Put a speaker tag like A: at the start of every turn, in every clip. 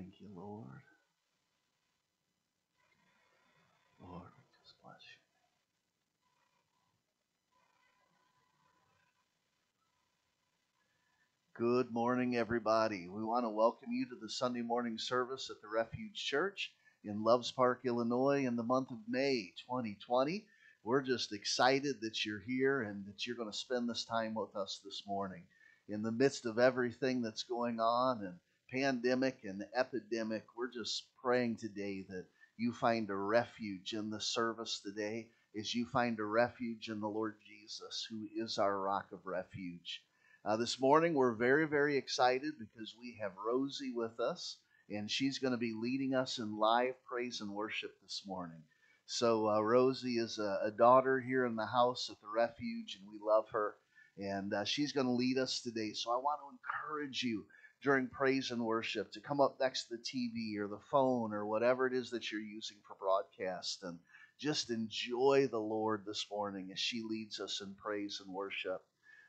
A: Thank you, Lord. Lord, we just bless you. Good morning, everybody. We want to welcome you to the Sunday morning service at the Refuge Church in Loves Park, Illinois, in the month of May 2020. We're just excited that you're here and that you're going to spend this time with us this morning. In the midst of everything that's going on and pandemic and epidemic, we're just praying today that you find a refuge in the service today as you find a refuge in the Lord Jesus, who is our rock of refuge. Uh, this morning, we're very, very excited because we have Rosie with us, and she's going to be leading us in live praise and worship this morning. So, uh, Rosie is a, a, daughter here in the house at the refuge, and we love her, and uh, she's going to lead us today. So, I want to encourage you during praise and worship to come up next to the TV or the phone or whatever it is that you're using for broadcast and just enjoy the Lord this morning as she leads us in praise and worship.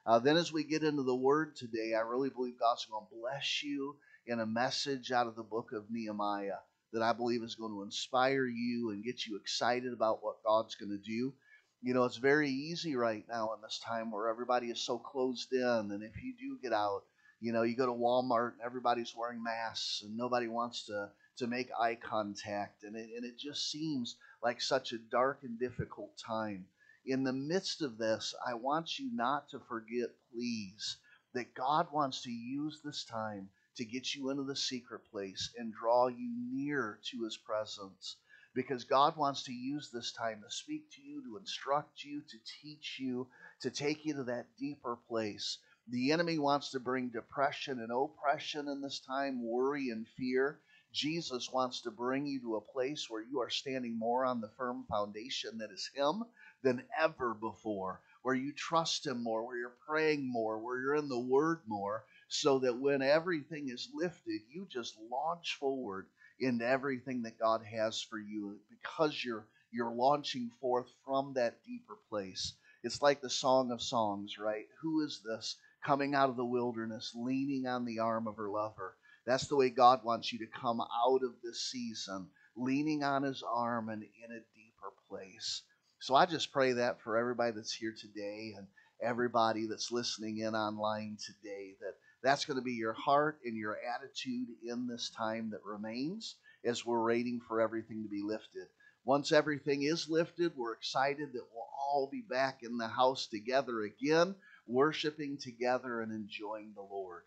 A: Uh, then, as we get into the Word today, I really believe God's going to bless you in a message out of the book of Nehemiah that I believe is going to inspire you and get you excited about what God's going to do. You know, it's very easy right now in this time where everybody is so closed in, and if you do get out, you know, you go to Walmart and everybody's wearing masks and nobody wants to, to make eye contact. And it, and it just seems like such a dark and difficult time. In the midst of this, I want you not to forget, please, that God wants to use this time to get you into the secret place and draw you near to his presence. Because God wants to use this time to speak to you, to instruct you, to teach you, to take you to that deeper place the enemy wants to bring depression and oppression in this time, worry and fear. Jesus wants to bring you to a place where you are standing more on the firm foundation that is Him than ever before, where you trust Him more, where you're praying more, where you're in the Word more, so that when everything is lifted, you just launch forward into everything that God has for you because you're you're launching forth from that deeper place. It's like the Song of Songs, right? Who is this coming out of the wilderness, leaning on the arm of her lover. That's the way God wants you to come out of this season, leaning on his arm and in a deeper place. So I just pray that for everybody that's here today and everybody that's listening in online today, that that's going to be your heart and your attitude in this time that remains as we're waiting for everything to be lifted. Once everything is lifted, we're excited that we'll all be back in the house together again worshiping together and enjoying the Lord.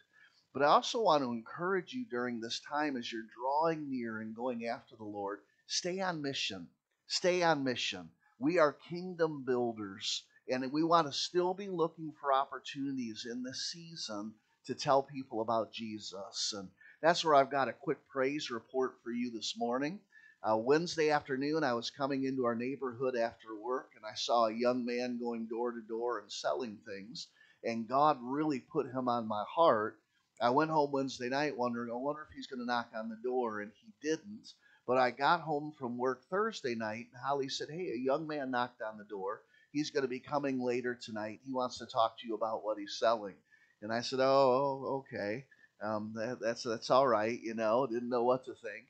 A: But I also want to encourage you during this time as you're drawing near and going after the Lord, stay on mission. Stay on mission. We are kingdom builders, and we want to still be looking for opportunities in this season to tell people about Jesus. And that's where I've got a quick praise report for you this morning. Uh, Wednesday afternoon, I was coming into our neighborhood after work and I saw a young man going door to door and selling things. And God really put him on my heart. I went home Wednesday night wondering, I wonder if he's going to knock on the door. And he didn't. But I got home from work Thursday night and Holly said, Hey, a young man knocked on the door. He's going to be coming later tonight. He wants to talk to you about what he's selling. And I said, Oh, okay. Um, that, that's, that's all right. You know, didn't know what to think.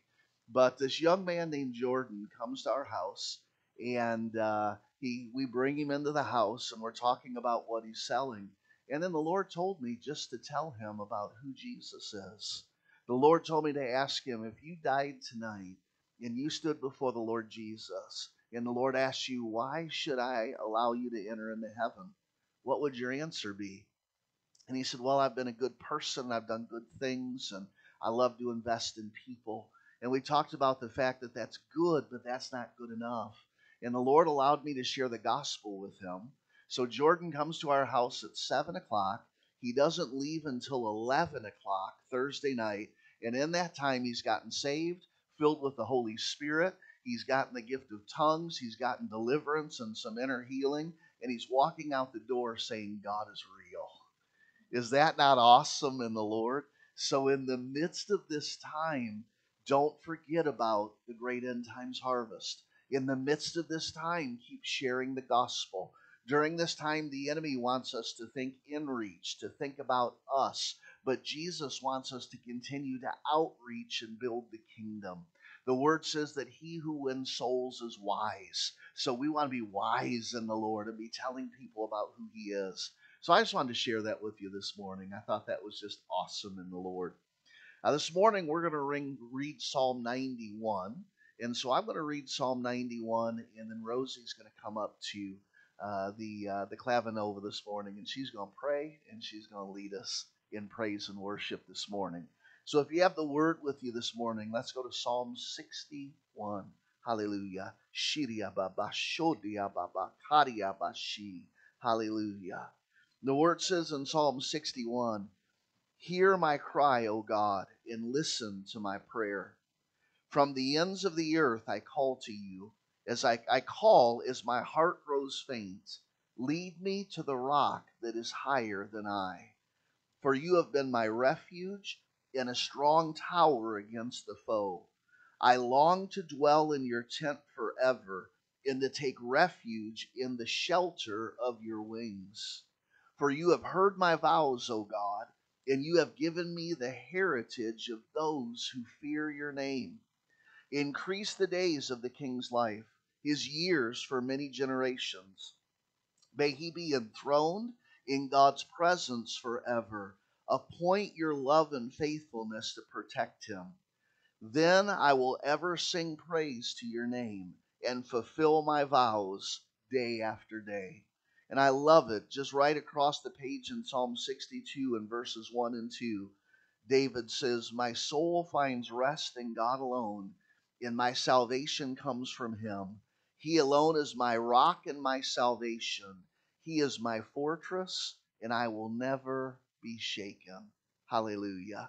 A: But this young man named Jordan comes to our house, and uh, he we bring him into the house, and we're talking about what he's selling. And then the Lord told me just to tell him about who Jesus is. The Lord told me to ask him if you died tonight and you stood before the Lord Jesus, and the Lord asked you, Why should I allow you to enter into heaven? What would your answer be? And he said, Well, I've been a good person, I've done good things, and I love to invest in people. And we talked about the fact that that's good, but that's not good enough. And the Lord allowed me to share the gospel with him. So Jordan comes to our house at 7 o'clock. He doesn't leave until 11 o'clock Thursday night. And in that time, he's gotten saved, filled with the Holy Spirit. He's gotten the gift of tongues. He's gotten deliverance and some inner healing. And he's walking out the door saying, God is real. Is that not awesome in the Lord? So, in the midst of this time, don't forget about the great end times harvest. In the midst of this time, keep sharing the gospel. During this time, the enemy wants us to think in reach, to think about us. but Jesus wants us to continue to outreach and build the kingdom. The word says that he who wins souls is wise. So we want to be wise in the Lord and be telling people about who he is. So I just wanted to share that with you this morning. I thought that was just awesome in the Lord. Now, this morning we're going to read Psalm 91. And so I'm going to read Psalm 91, and then Rosie's going to come up to uh, the uh, the clavinova this morning, and she's going to pray and she's going to lead us in praise and worship this morning. So if you have the word with you this morning, let's go to Psalm 61. Hallelujah. Shiria baba shodia baba karia bashi. Hallelujah. The word says in Psalm 61 Hear my cry, O God, and listen to my prayer. From the ends of the earth I call to you. As I, I call, as my heart grows faint, lead me to the rock that is higher than I. For you have been my refuge and a strong tower against the foe. I long to dwell in your tent forever and to take refuge in the shelter of your wings. For you have heard my vows, O God, and you have given me the heritage of those who fear your name. Increase the days of the king's life, his years for many generations. May he be enthroned in God's presence forever. Appoint your love and faithfulness to protect him. Then I will ever sing praise to your name and fulfill my vows day after day. And I love it. Just right across the page in Psalm 62 and verses 1 and 2, David says, My soul finds rest in God alone, and my salvation comes from him. He alone is my rock and my salvation. He is my fortress, and I will never be shaken. Hallelujah.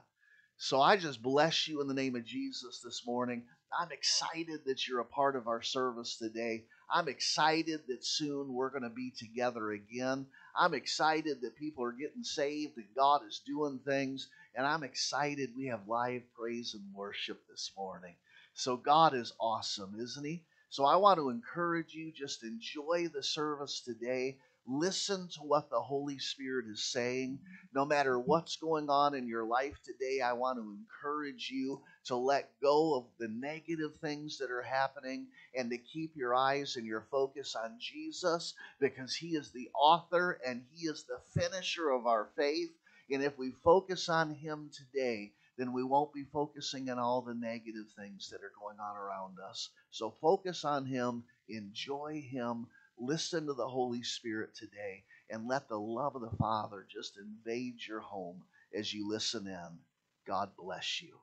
A: So I just bless you in the name of Jesus this morning. I'm excited that you're a part of our service today. I'm excited that soon we're going to be together again. I'm excited that people are getting saved and God is doing things. And I'm excited we have live praise and worship this morning. So God is awesome, isn't He? So I want to encourage you just enjoy the service today. Listen to what the Holy Spirit is saying. No matter what's going on in your life today, I want to encourage you to let go of the negative things that are happening and to keep your eyes and your focus on Jesus because He is the author and He is the finisher of our faith. And if we focus on Him today, then we won't be focusing on all the negative things that are going on around us. So focus on Him, enjoy Him Listen to the Holy Spirit today and let the love of the Father just invade your home as you listen in. God bless you.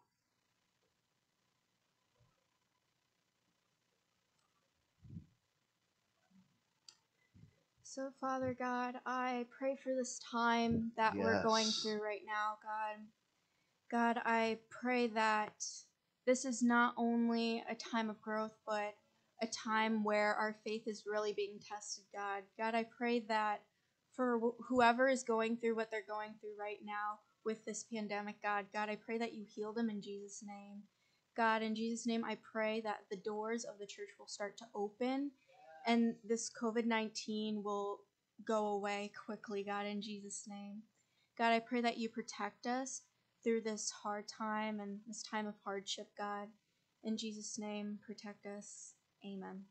B: So, Father God, I pray for this time that yes. we're going through right now, God. God, I pray that this is not only a time of growth, but a time where our faith is really being tested, God. God, I pray that for wh- whoever is going through what they're going through right now with this pandemic, God, God, I pray that you heal them in Jesus' name. God, in Jesus' name, I pray that the doors of the church will start to open and this COVID 19 will go away quickly, God, in Jesus' name. God, I pray that you protect us through this hard time and this time of hardship, God. In Jesus' name, protect us. Amen.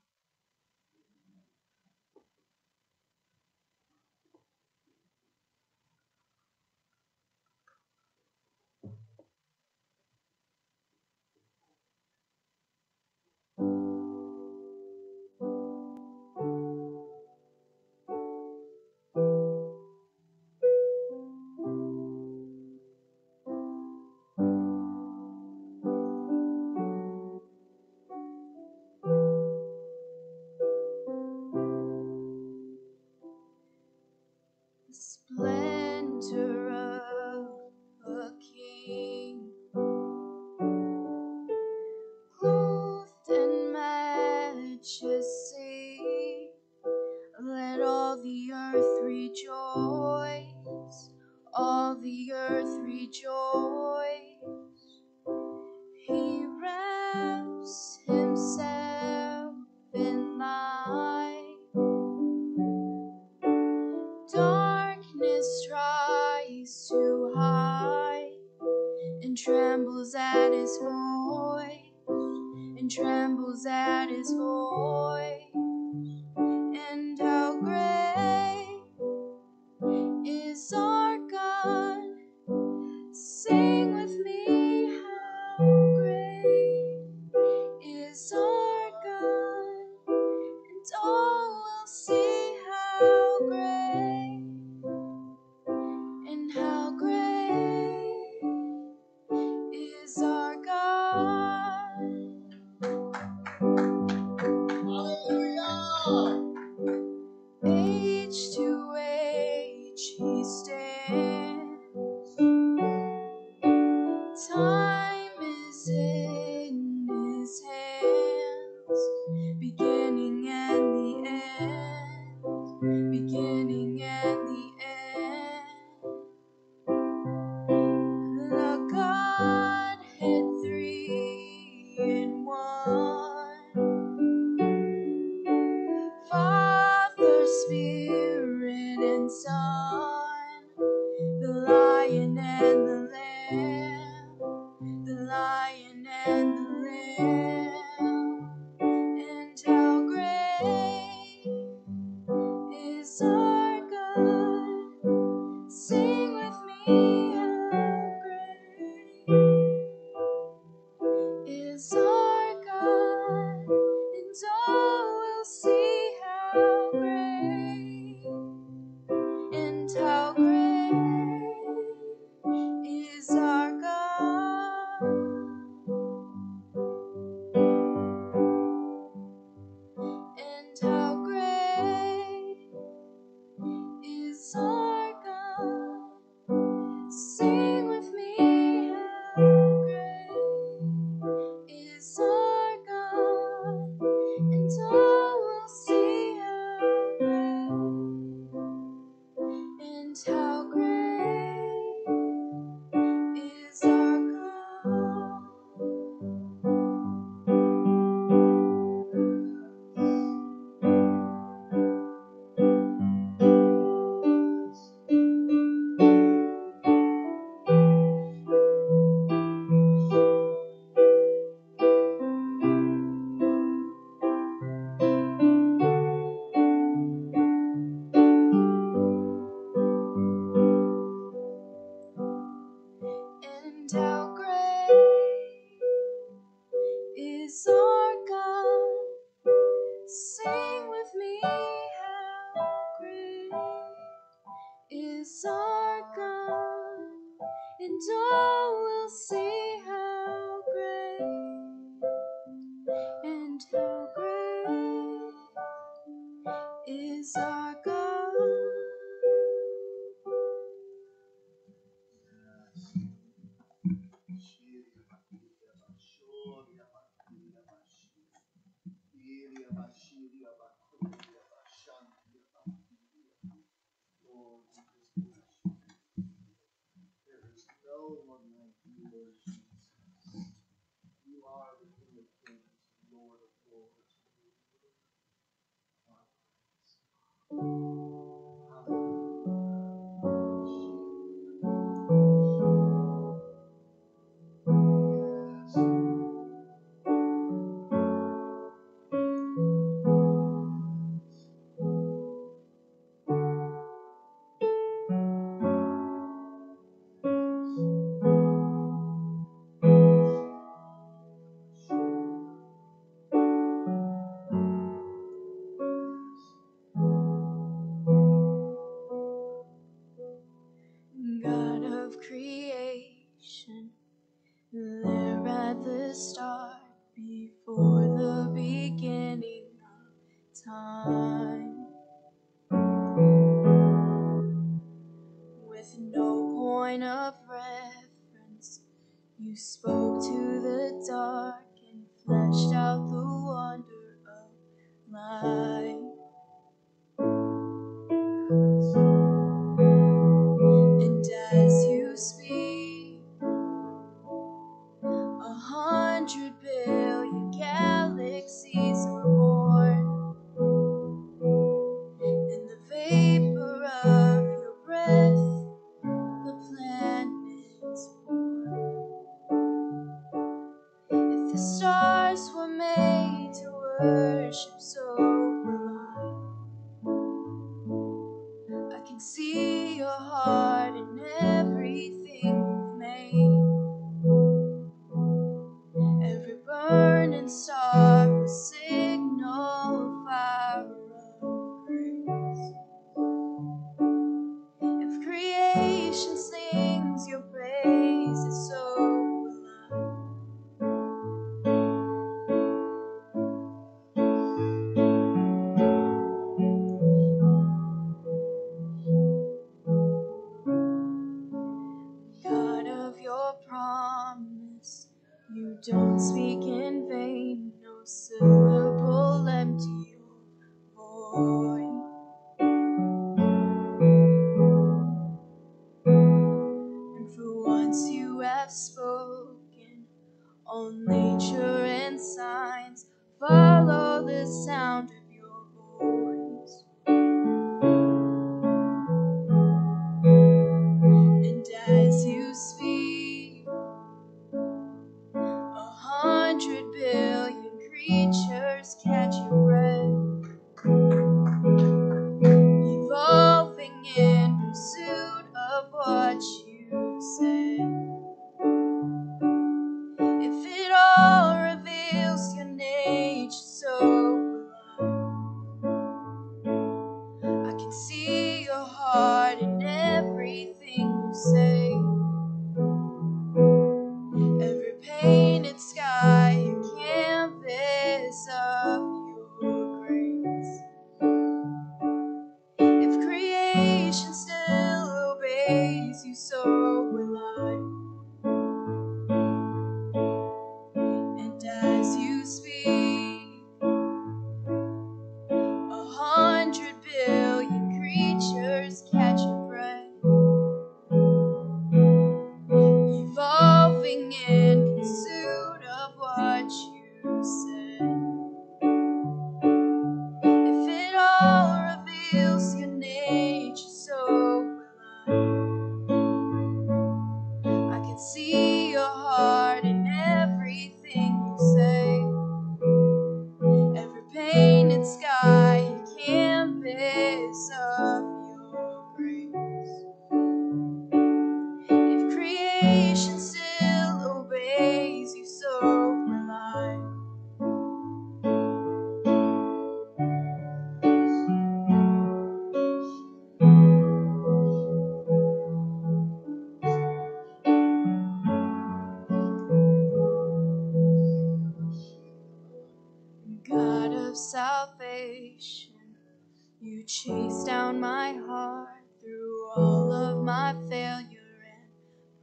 B: chase down my heart through all of my failure and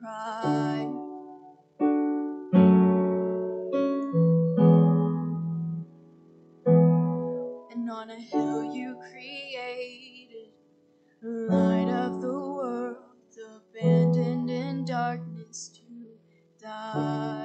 B: pride. And on a hill you created, light of the world, abandoned in darkness to die.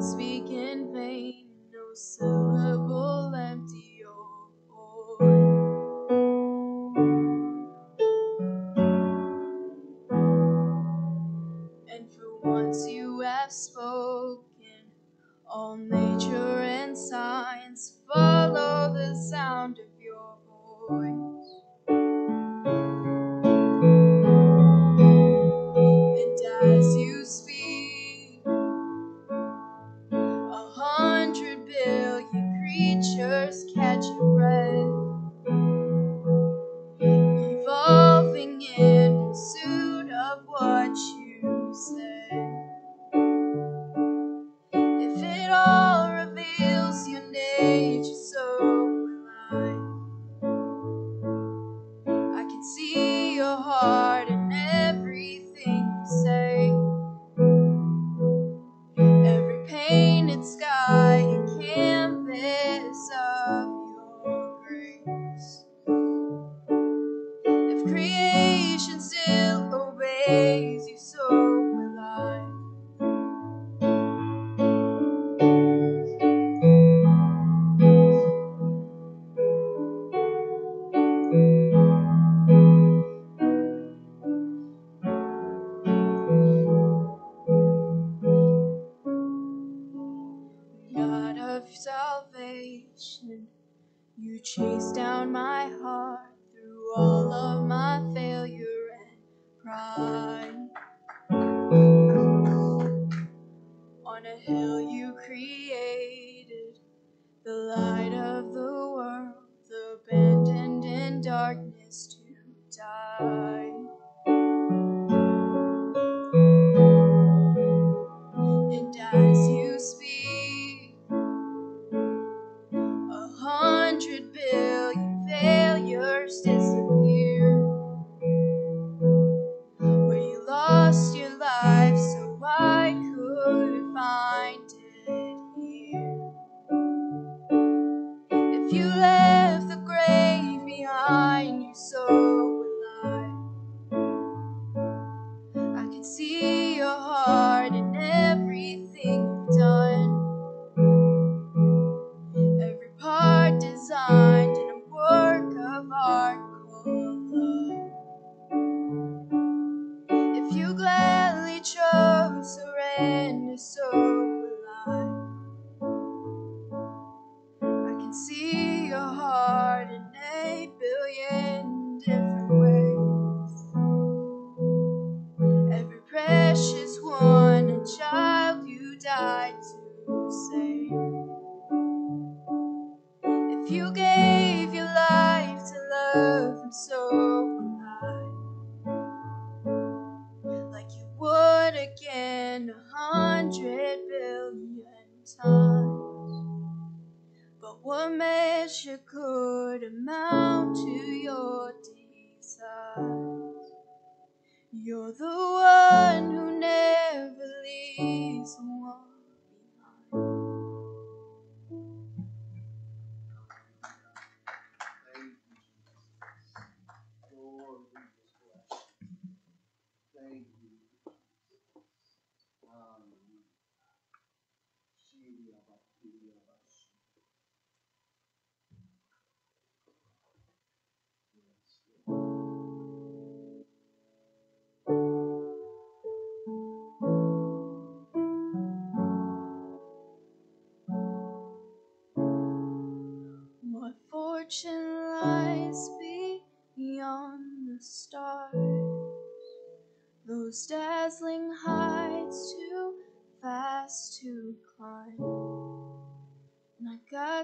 B: speak in vain, no sir. You chased down my heart through all of my failure and pride. On a hill you created the light of the world, abandoned in darkness to die.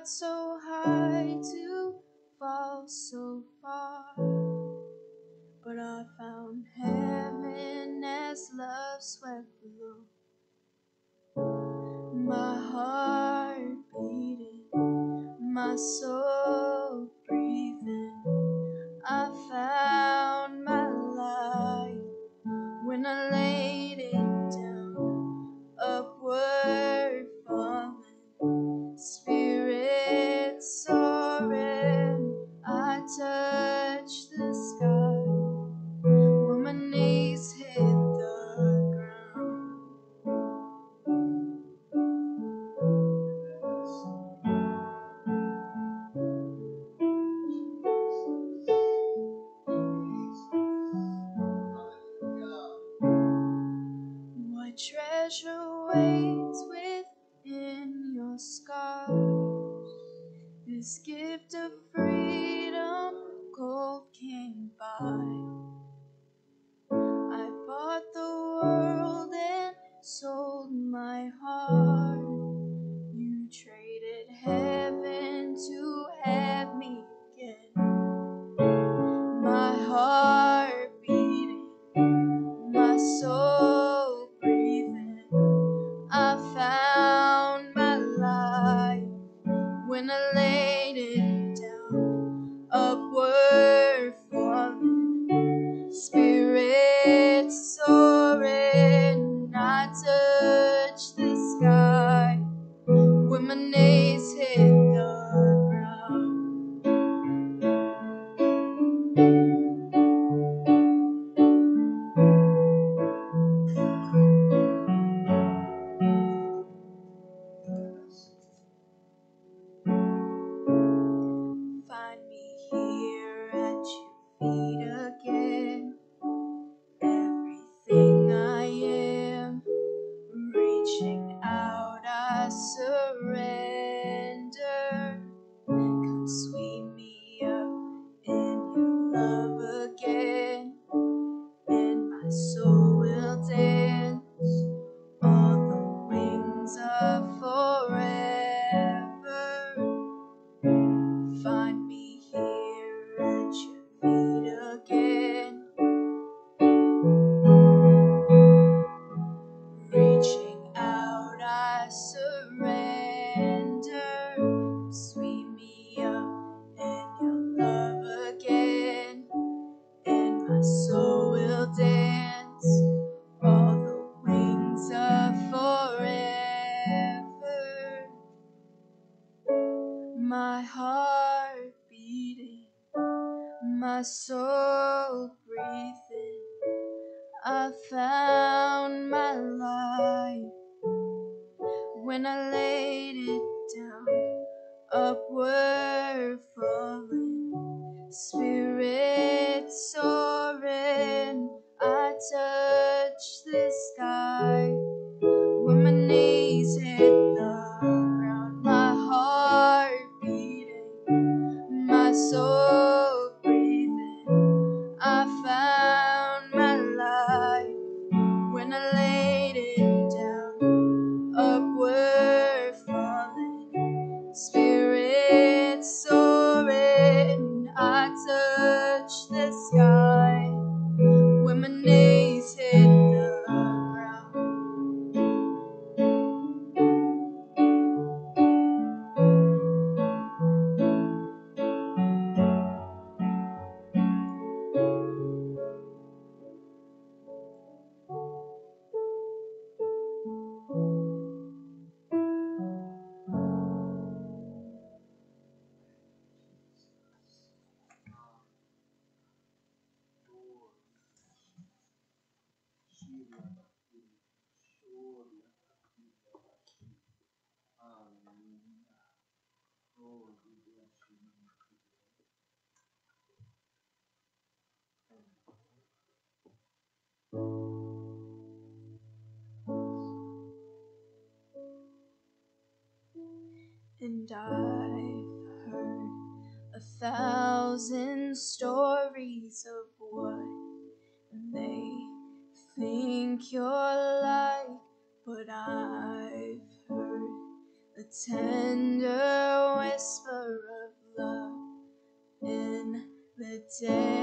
B: so high to fall so far, but I found heaven as love swept below. My heart beating, my soul. The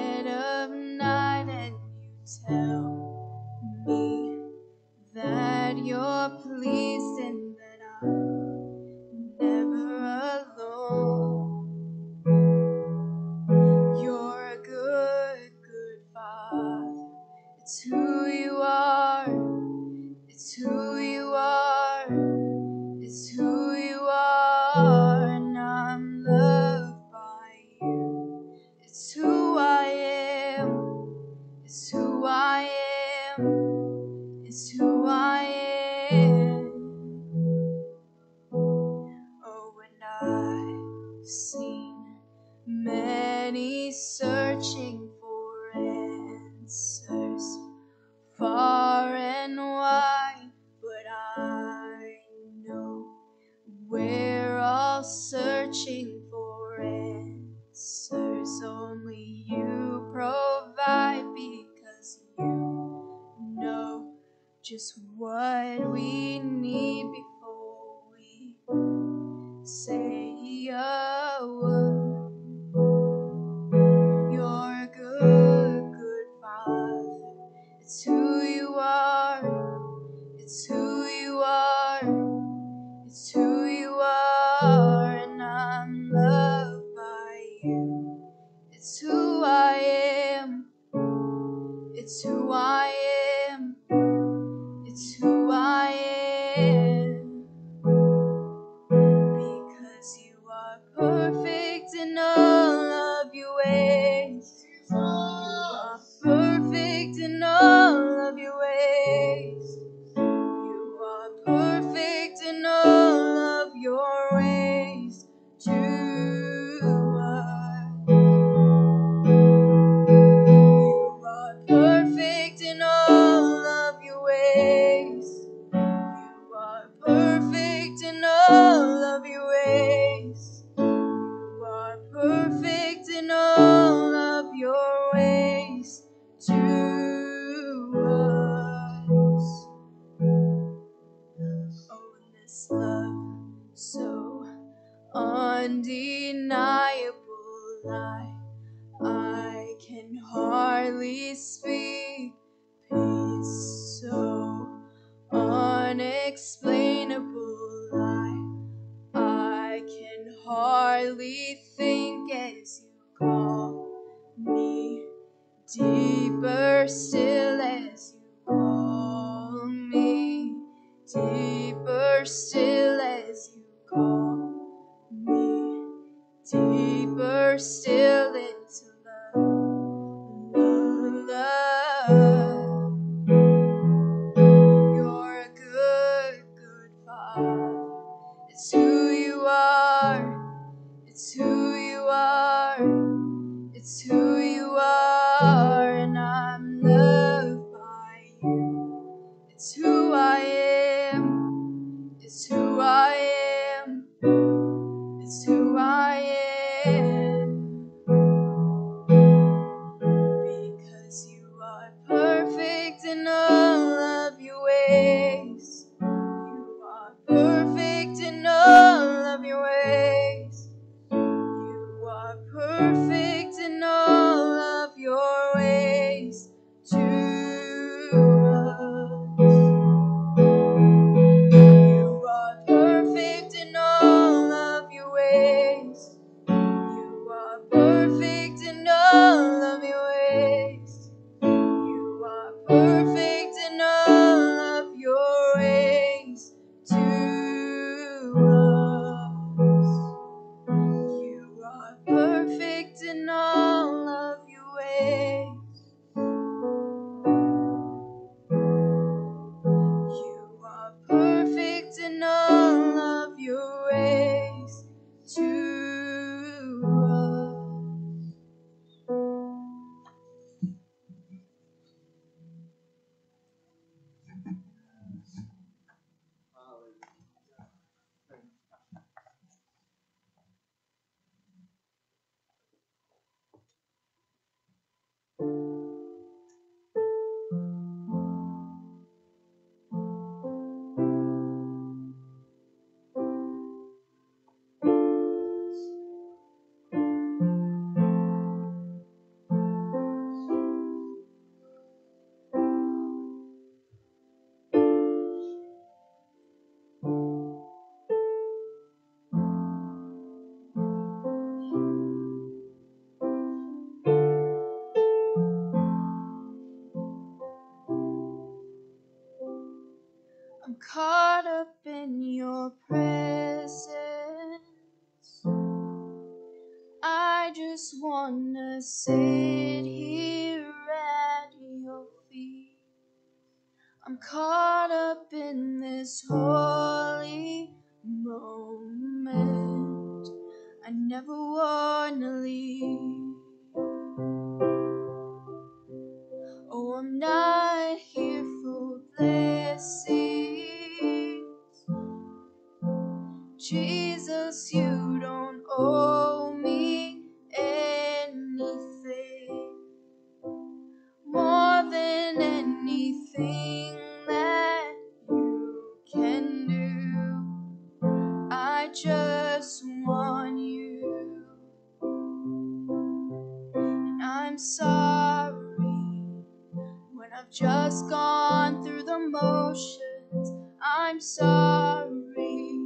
B: I'm sorry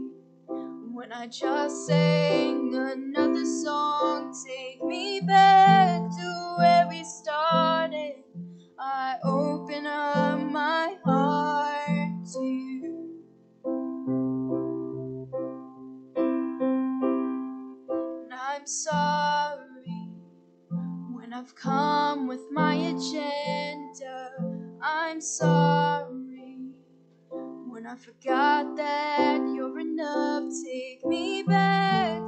B: when I just sang another song. Take me back to where we started. I open up my heart to you. And I'm sorry when I've come with my agenda. I'm sorry forgot that you're enough. Take me back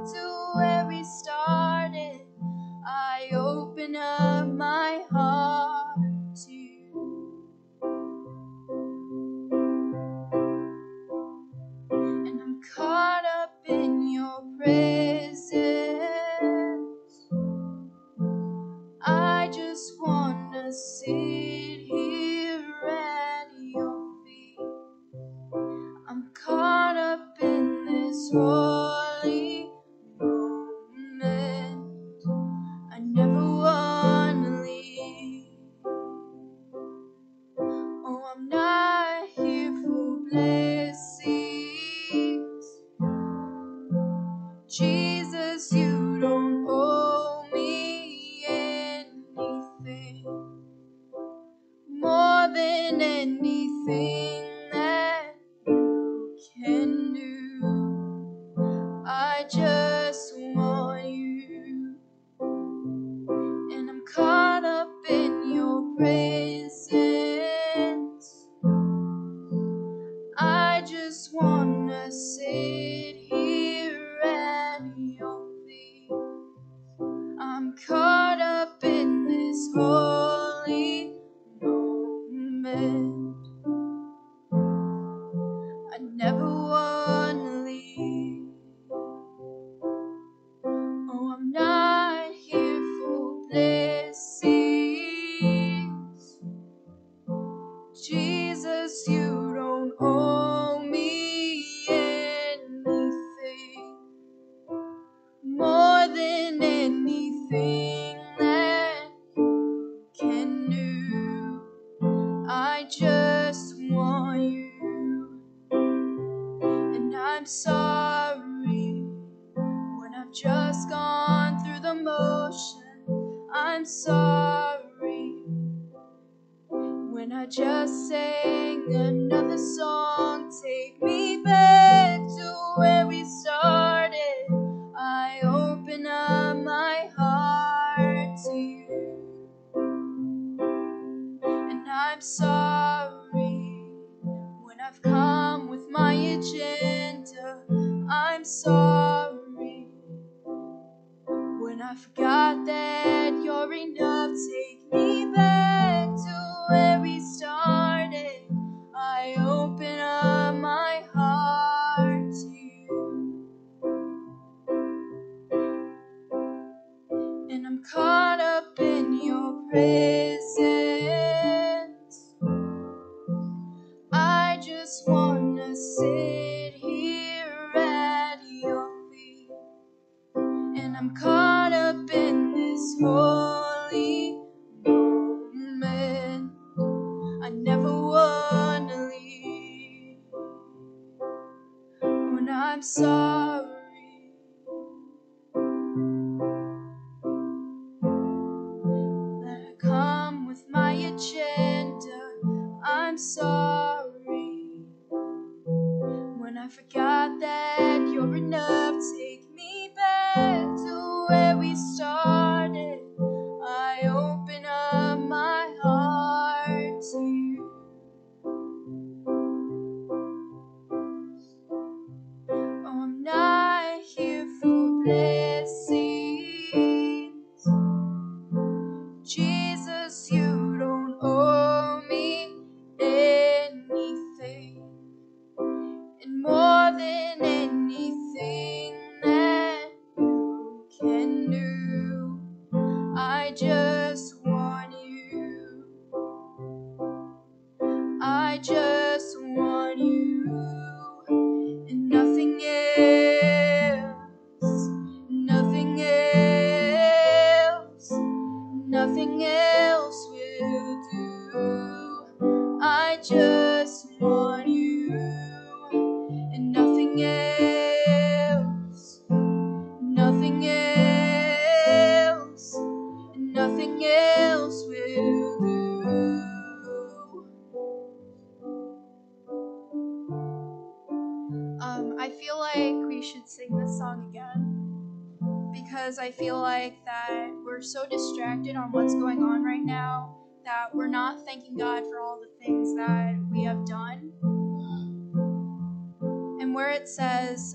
B: so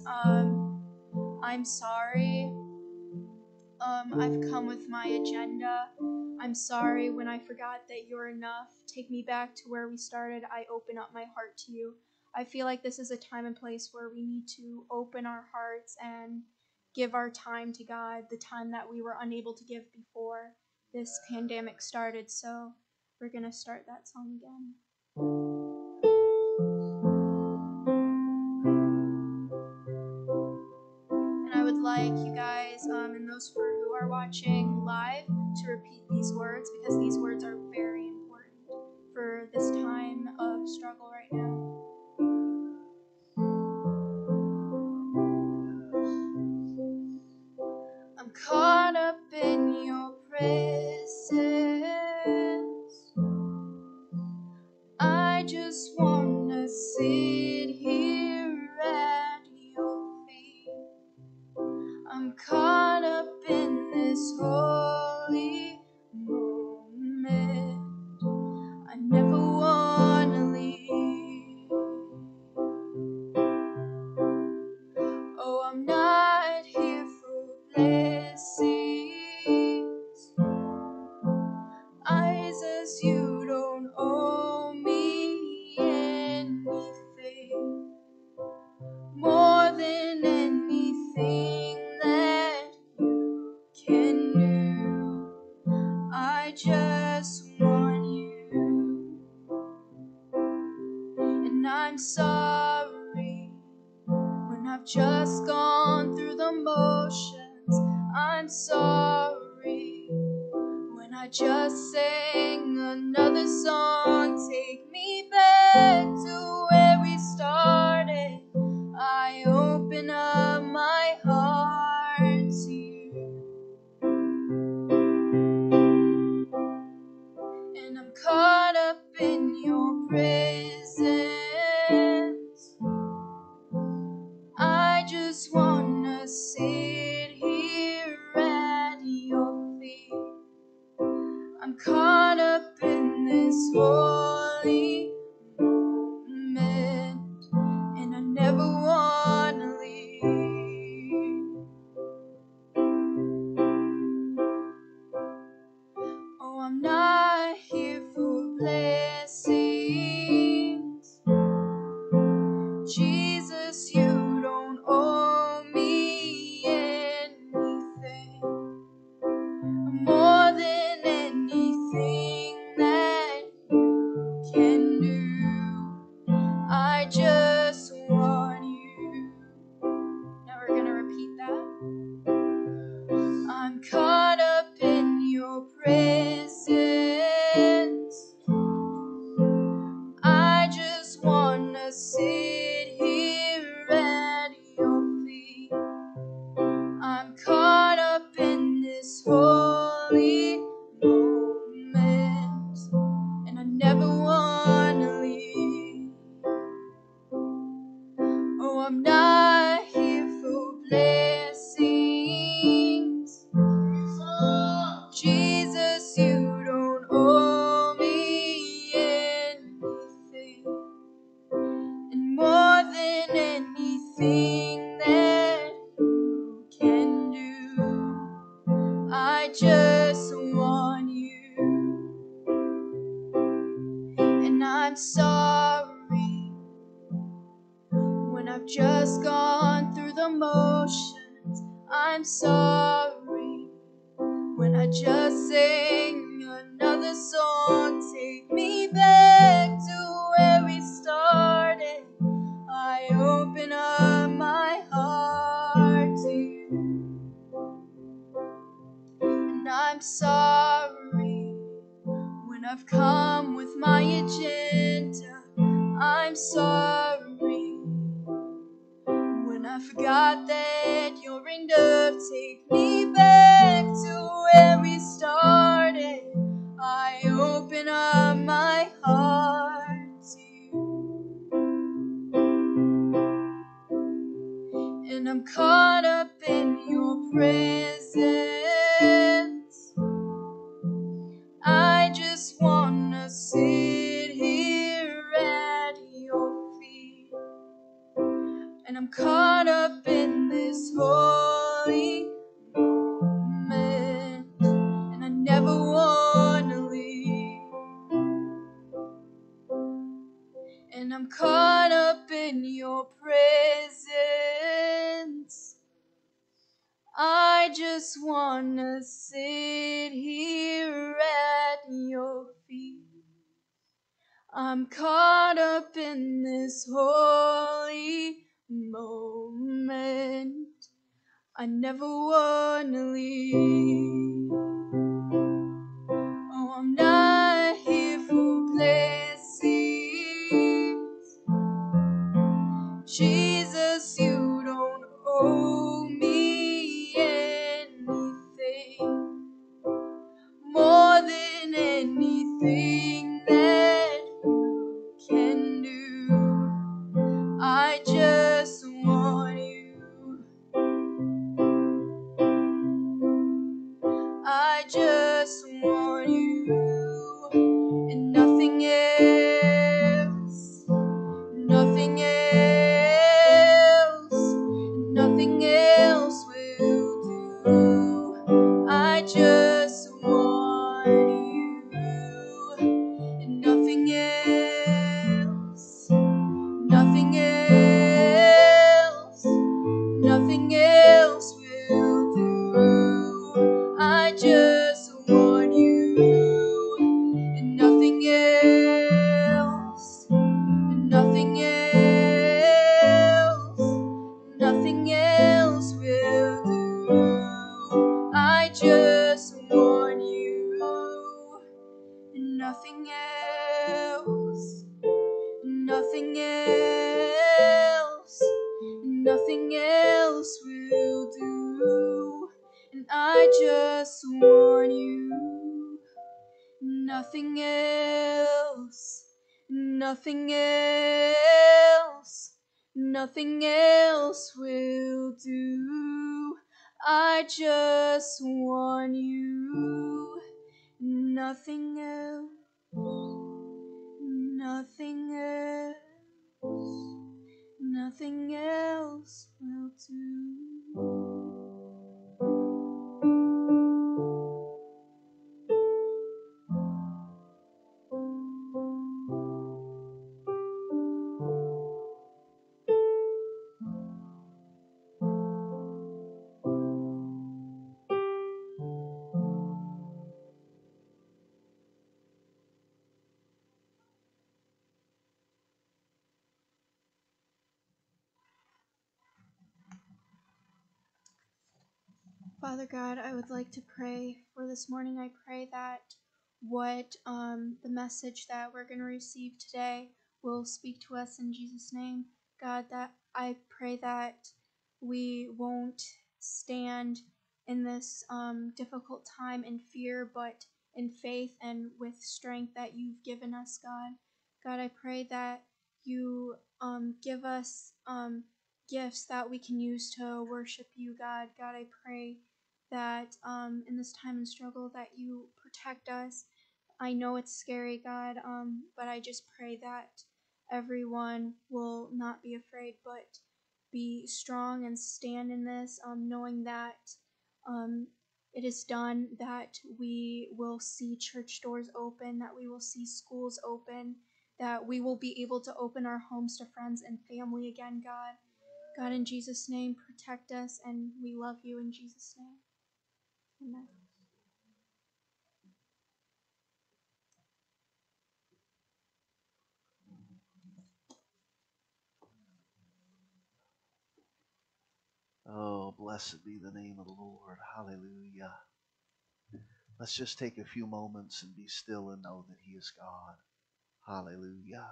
B: um, I'm sorry, um, I've come with my agenda. I'm sorry when I forgot that you're enough. Take me back to where we started. I open up my heart to you. I feel like this is a time and place where we need to open our hearts and give our time to God, the time that we were unable to give before this pandemic started. So we're going to start that song again. Um, and those who are watching live to repeat these words because these words are very important for this time of struggle right now. I'm caught up in your presence. I'm sorry when I've just gone through the motions. I'm sorry when I just say. Father God, I would like to pray for this morning. I pray that what um, the message that we're going to receive today will speak to us in Jesus' name. God, that I pray that we won't stand in this um, difficult time in fear, but in faith and with strength that you've given us, God. God, I pray that you um, give us um, gifts that we can use to worship you, God. God, I pray that um, in this time and struggle that you protect us. I know it's scary, God, um, but I just pray that everyone will not be afraid, but be strong and stand in this, um, knowing that um, it is done, that we will see church doors open, that we will see schools open, that we will be able to open our homes to friends and family again, God. God, in Jesus' name, protect us, and we love you in Jesus' name. Amen.
A: Oh, blessed be the name of the Lord. Hallelujah. Let's just take a few moments and be still and know that He is God. Hallelujah.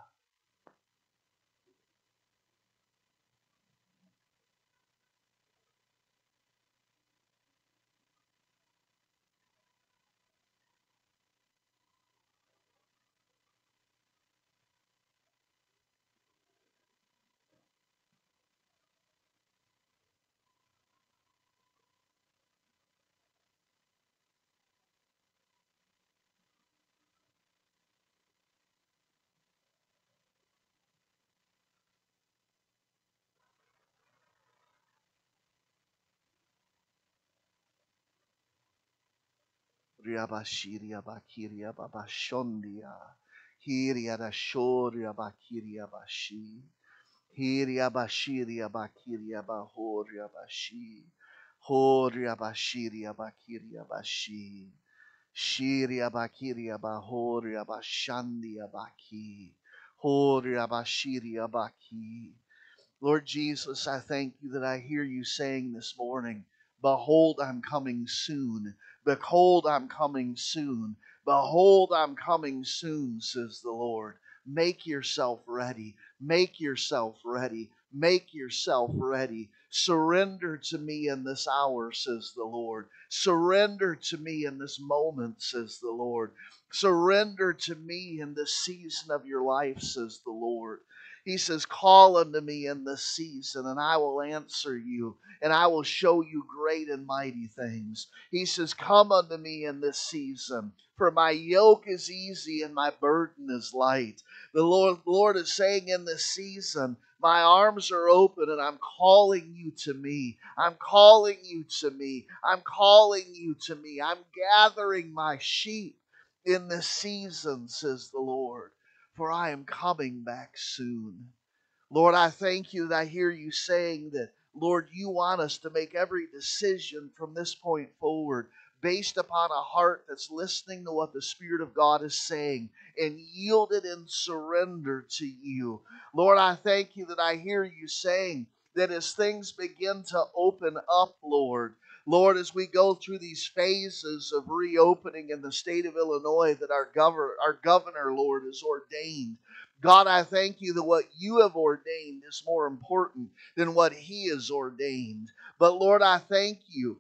A: Riabashiria bakiria babashondia. Hiria shoria bakiria bashi. Hiria bashiria bakiria bahoria bashi. Horia bashiria bakiria bashi. Shiria bakiria bahoria bashandia baki. Horia bashiria baki. Lord Jesus, I thank you that I hear you saying this morning, Behold, I'm coming soon. Behold, I'm coming soon. Behold, I'm coming soon, says the Lord. Make yourself ready. Make yourself ready. Make yourself ready. Surrender to me in this hour, says the Lord. Surrender to me in this moment, says the Lord. Surrender to me in this season of your life, says the Lord. He says, Call unto me in this season, and I will answer you, and I will show you great and mighty things. He says, Come unto me in this season, for my yoke is easy and my burden is light. The Lord, Lord is saying in this season, my arms are open and I'm calling you to me. I'm calling you to me. I'm calling you to me. I'm gathering my sheep in this season, says the Lord for I am coming back soon. Lord, I thank you that I hear you saying that, Lord, you want us to make every decision from this point forward based upon a heart that's listening to what the Spirit of God is saying and yielded in surrender to you. Lord, I thank you that I hear you saying that as things begin to open up, Lord, Lord, as we go through these phases of reopening in the state of Illinois that our governor, our governor, Lord, has ordained. God, I thank you that what you have ordained is more important than what he has ordained. But Lord, I thank you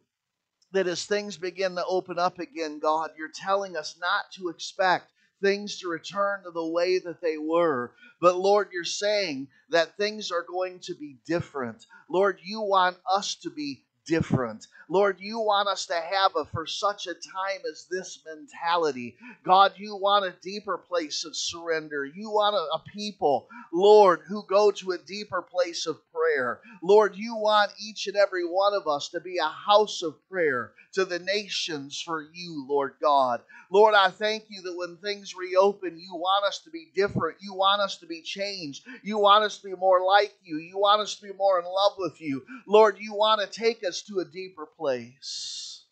A: that as things begin to open up again, God, you're telling us not to expect things to return to the way that they were. But Lord, you're saying that things are going to be different. Lord, you want us to be different. Lord, you want us to have a for such a time as this mentality. God, you want a deeper place of surrender. You want a, a, people, Lord, who go to a deeper place of prayer. Lord, you want each and every one of us to be a house of prayer to the nations for you, Lord God. Lord, I thank you that when things reopen, you want us to be different. You want us to be changed. You want us to be more like you. You want us to be more in love with you. Lord, you want to take us to a deeper place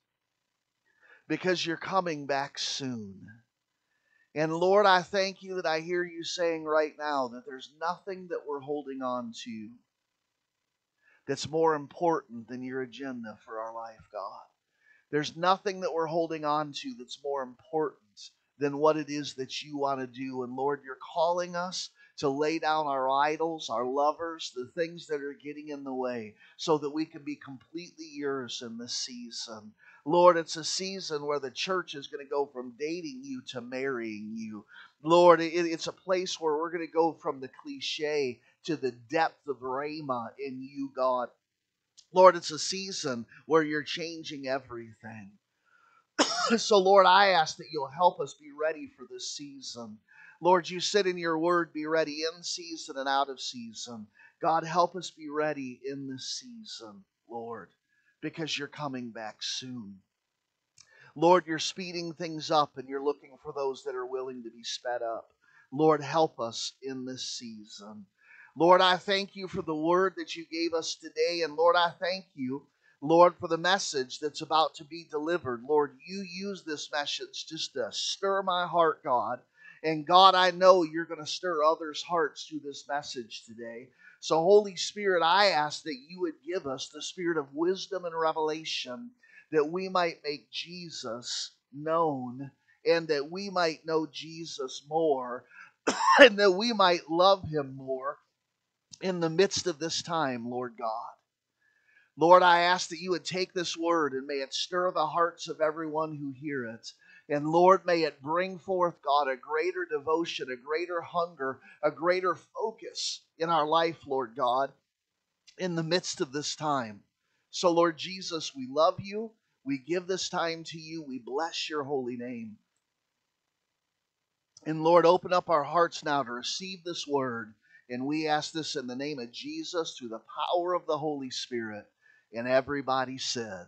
A: because you're coming back soon. And Lord, I thank you that I hear you saying right now that there's nothing that we're holding on to that's more important than your agenda for our life, God. There's nothing that we're holding on to that's more important than what it is that you want to do. And Lord, you're calling us to lay down our idols, our lovers, the things that are getting in the way, so that we can be completely yours in this season. Lord, it's a season where the church is going to go from dating you to marrying you. Lord, it's a place where we're going to go from the cliche to the depth of Rhema in you, God. Lord, it's a season where you're changing everything. so, Lord, I ask that you'll help us be ready for this season. Lord, you said in your word, be ready in season and out of season. God, help us be ready in this season, Lord, because you're coming back soon. Lord, you're speeding things up and you're looking for those that are willing to be sped up. Lord, help us in this season. Lord, I thank you for the word that you gave us today. And Lord, I thank you, Lord, for the message that's about to be delivered. Lord, you use this message just to stir my heart, God. And God, I know you're going to stir others' hearts through this message today. So, Holy Spirit, I ask that you would give us the spirit of wisdom and revelation that we might make Jesus known and that we might know Jesus more and that we might love him more in the midst of this time, Lord God. Lord, I ask that you would take this word and may it stir the hearts of everyone who hear it. And Lord, may it bring forth, God, a greater devotion, a greater hunger, a greater focus in our life, Lord God, in the midst of this time. So, Lord Jesus, we love you. We give this time to you. We bless your holy name. And Lord, open up our hearts now to receive this word. And we ask this in the name of Jesus through the power of the Holy Spirit. And everybody said,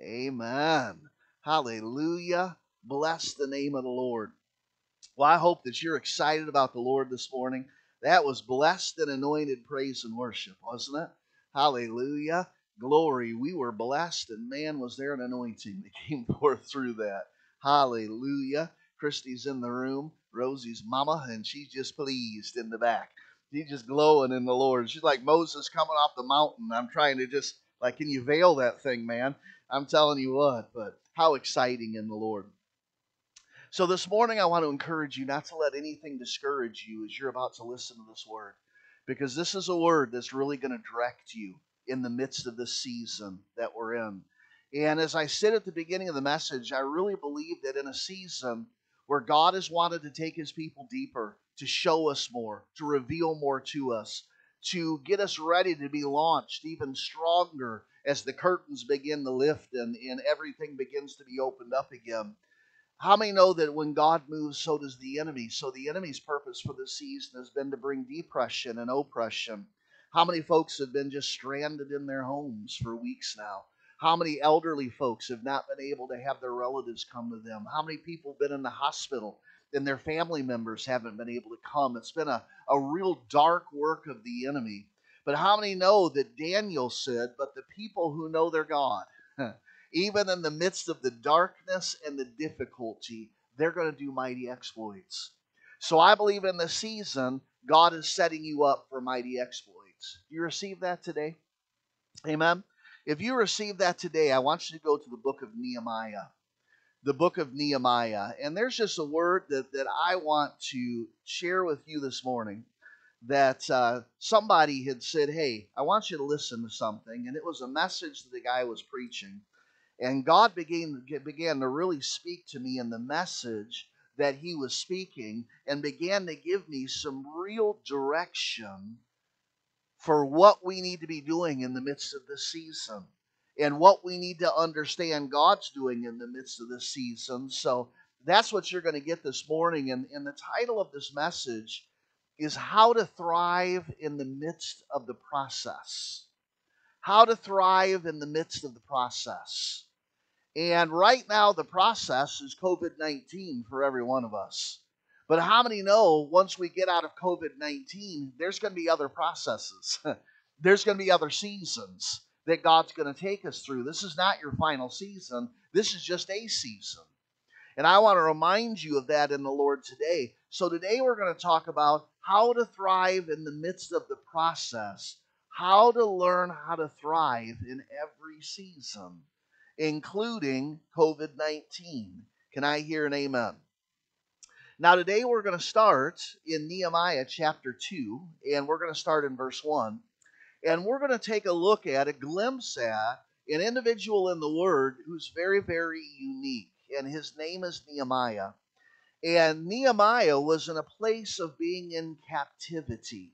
A: Amen. Hallelujah. Bless the name of the Lord. Well, I hope that you're excited about the Lord this morning. That was blessed and anointed praise and worship, wasn't it? Hallelujah. Glory. We were blessed, and man, was there an anointing that came forth through that. Hallelujah. Christy's in the room, Rosie's mama, and she's just pleased in the back. She's just glowing in the Lord. She's like Moses coming off the mountain. I'm trying to just, like, can you veil that thing, man? I'm telling you what, but how exciting in the Lord. So this morning, I want to encourage you not to let anything discourage you as you're about to listen to this word, because this is a word that's really going to direct you in the midst of this season that we're in. And as I said at the beginning of the message, I really believe that in a season where God has wanted to take his people deeper, to show us more, to reveal more to us, to get us ready to be launched even stronger as the curtains begin to lift and, and everything begins to be opened up again. How many know that when God moves, so does the enemy? So the enemy's purpose for this season has been to bring depression and oppression. How many folks have been just stranded in their homes for weeks now? How many elderly folks have not been able to have their relatives come to them? How many people have been in the hospital and their family members haven't been able to come? It's been a, a real dark work of the enemy. But how many know that Daniel said, But the people who know their God, even in the midst of the darkness and the difficulty, they're going to do mighty exploits. So I believe in this season, God is setting you up for mighty exploits. Do you receive that today? Amen. If you receive that today, I want you to go to the book of Nehemiah. The book of Nehemiah. And there's just a word that, that I want to share with you this morning that uh, somebody had said, Hey, I want you to listen to something. And it was a message that the guy was preaching. And God began, began to really speak to me in the message that he was speaking and began to give me some real direction for what we need to be doing in the midst of this season and what we need to understand God's doing in the midst of this season. So that's what you're going to get this morning. And, and the title of this message is How to Thrive in the Midst of the Process. How to Thrive in the Midst of the Process. And right now, the process is COVID 19 for every one of us. But how many know once we get out of COVID 19, there's going to be other processes? there's going to be other seasons that God's going to take us through. This is not your final season, this is just a season. And I want to remind you of that in the Lord today. So today we're going to talk about how to thrive in the midst of the process, how to learn how to thrive in every season, including COVID 19. Can I hear an amen? Now, today we're going to start in Nehemiah chapter 2, and we're going to start in verse 1. And we're going to take a look at, a glimpse at, an individual in the Word who's very, very unique. And his name is Nehemiah. And Nehemiah was in a place of being in captivity.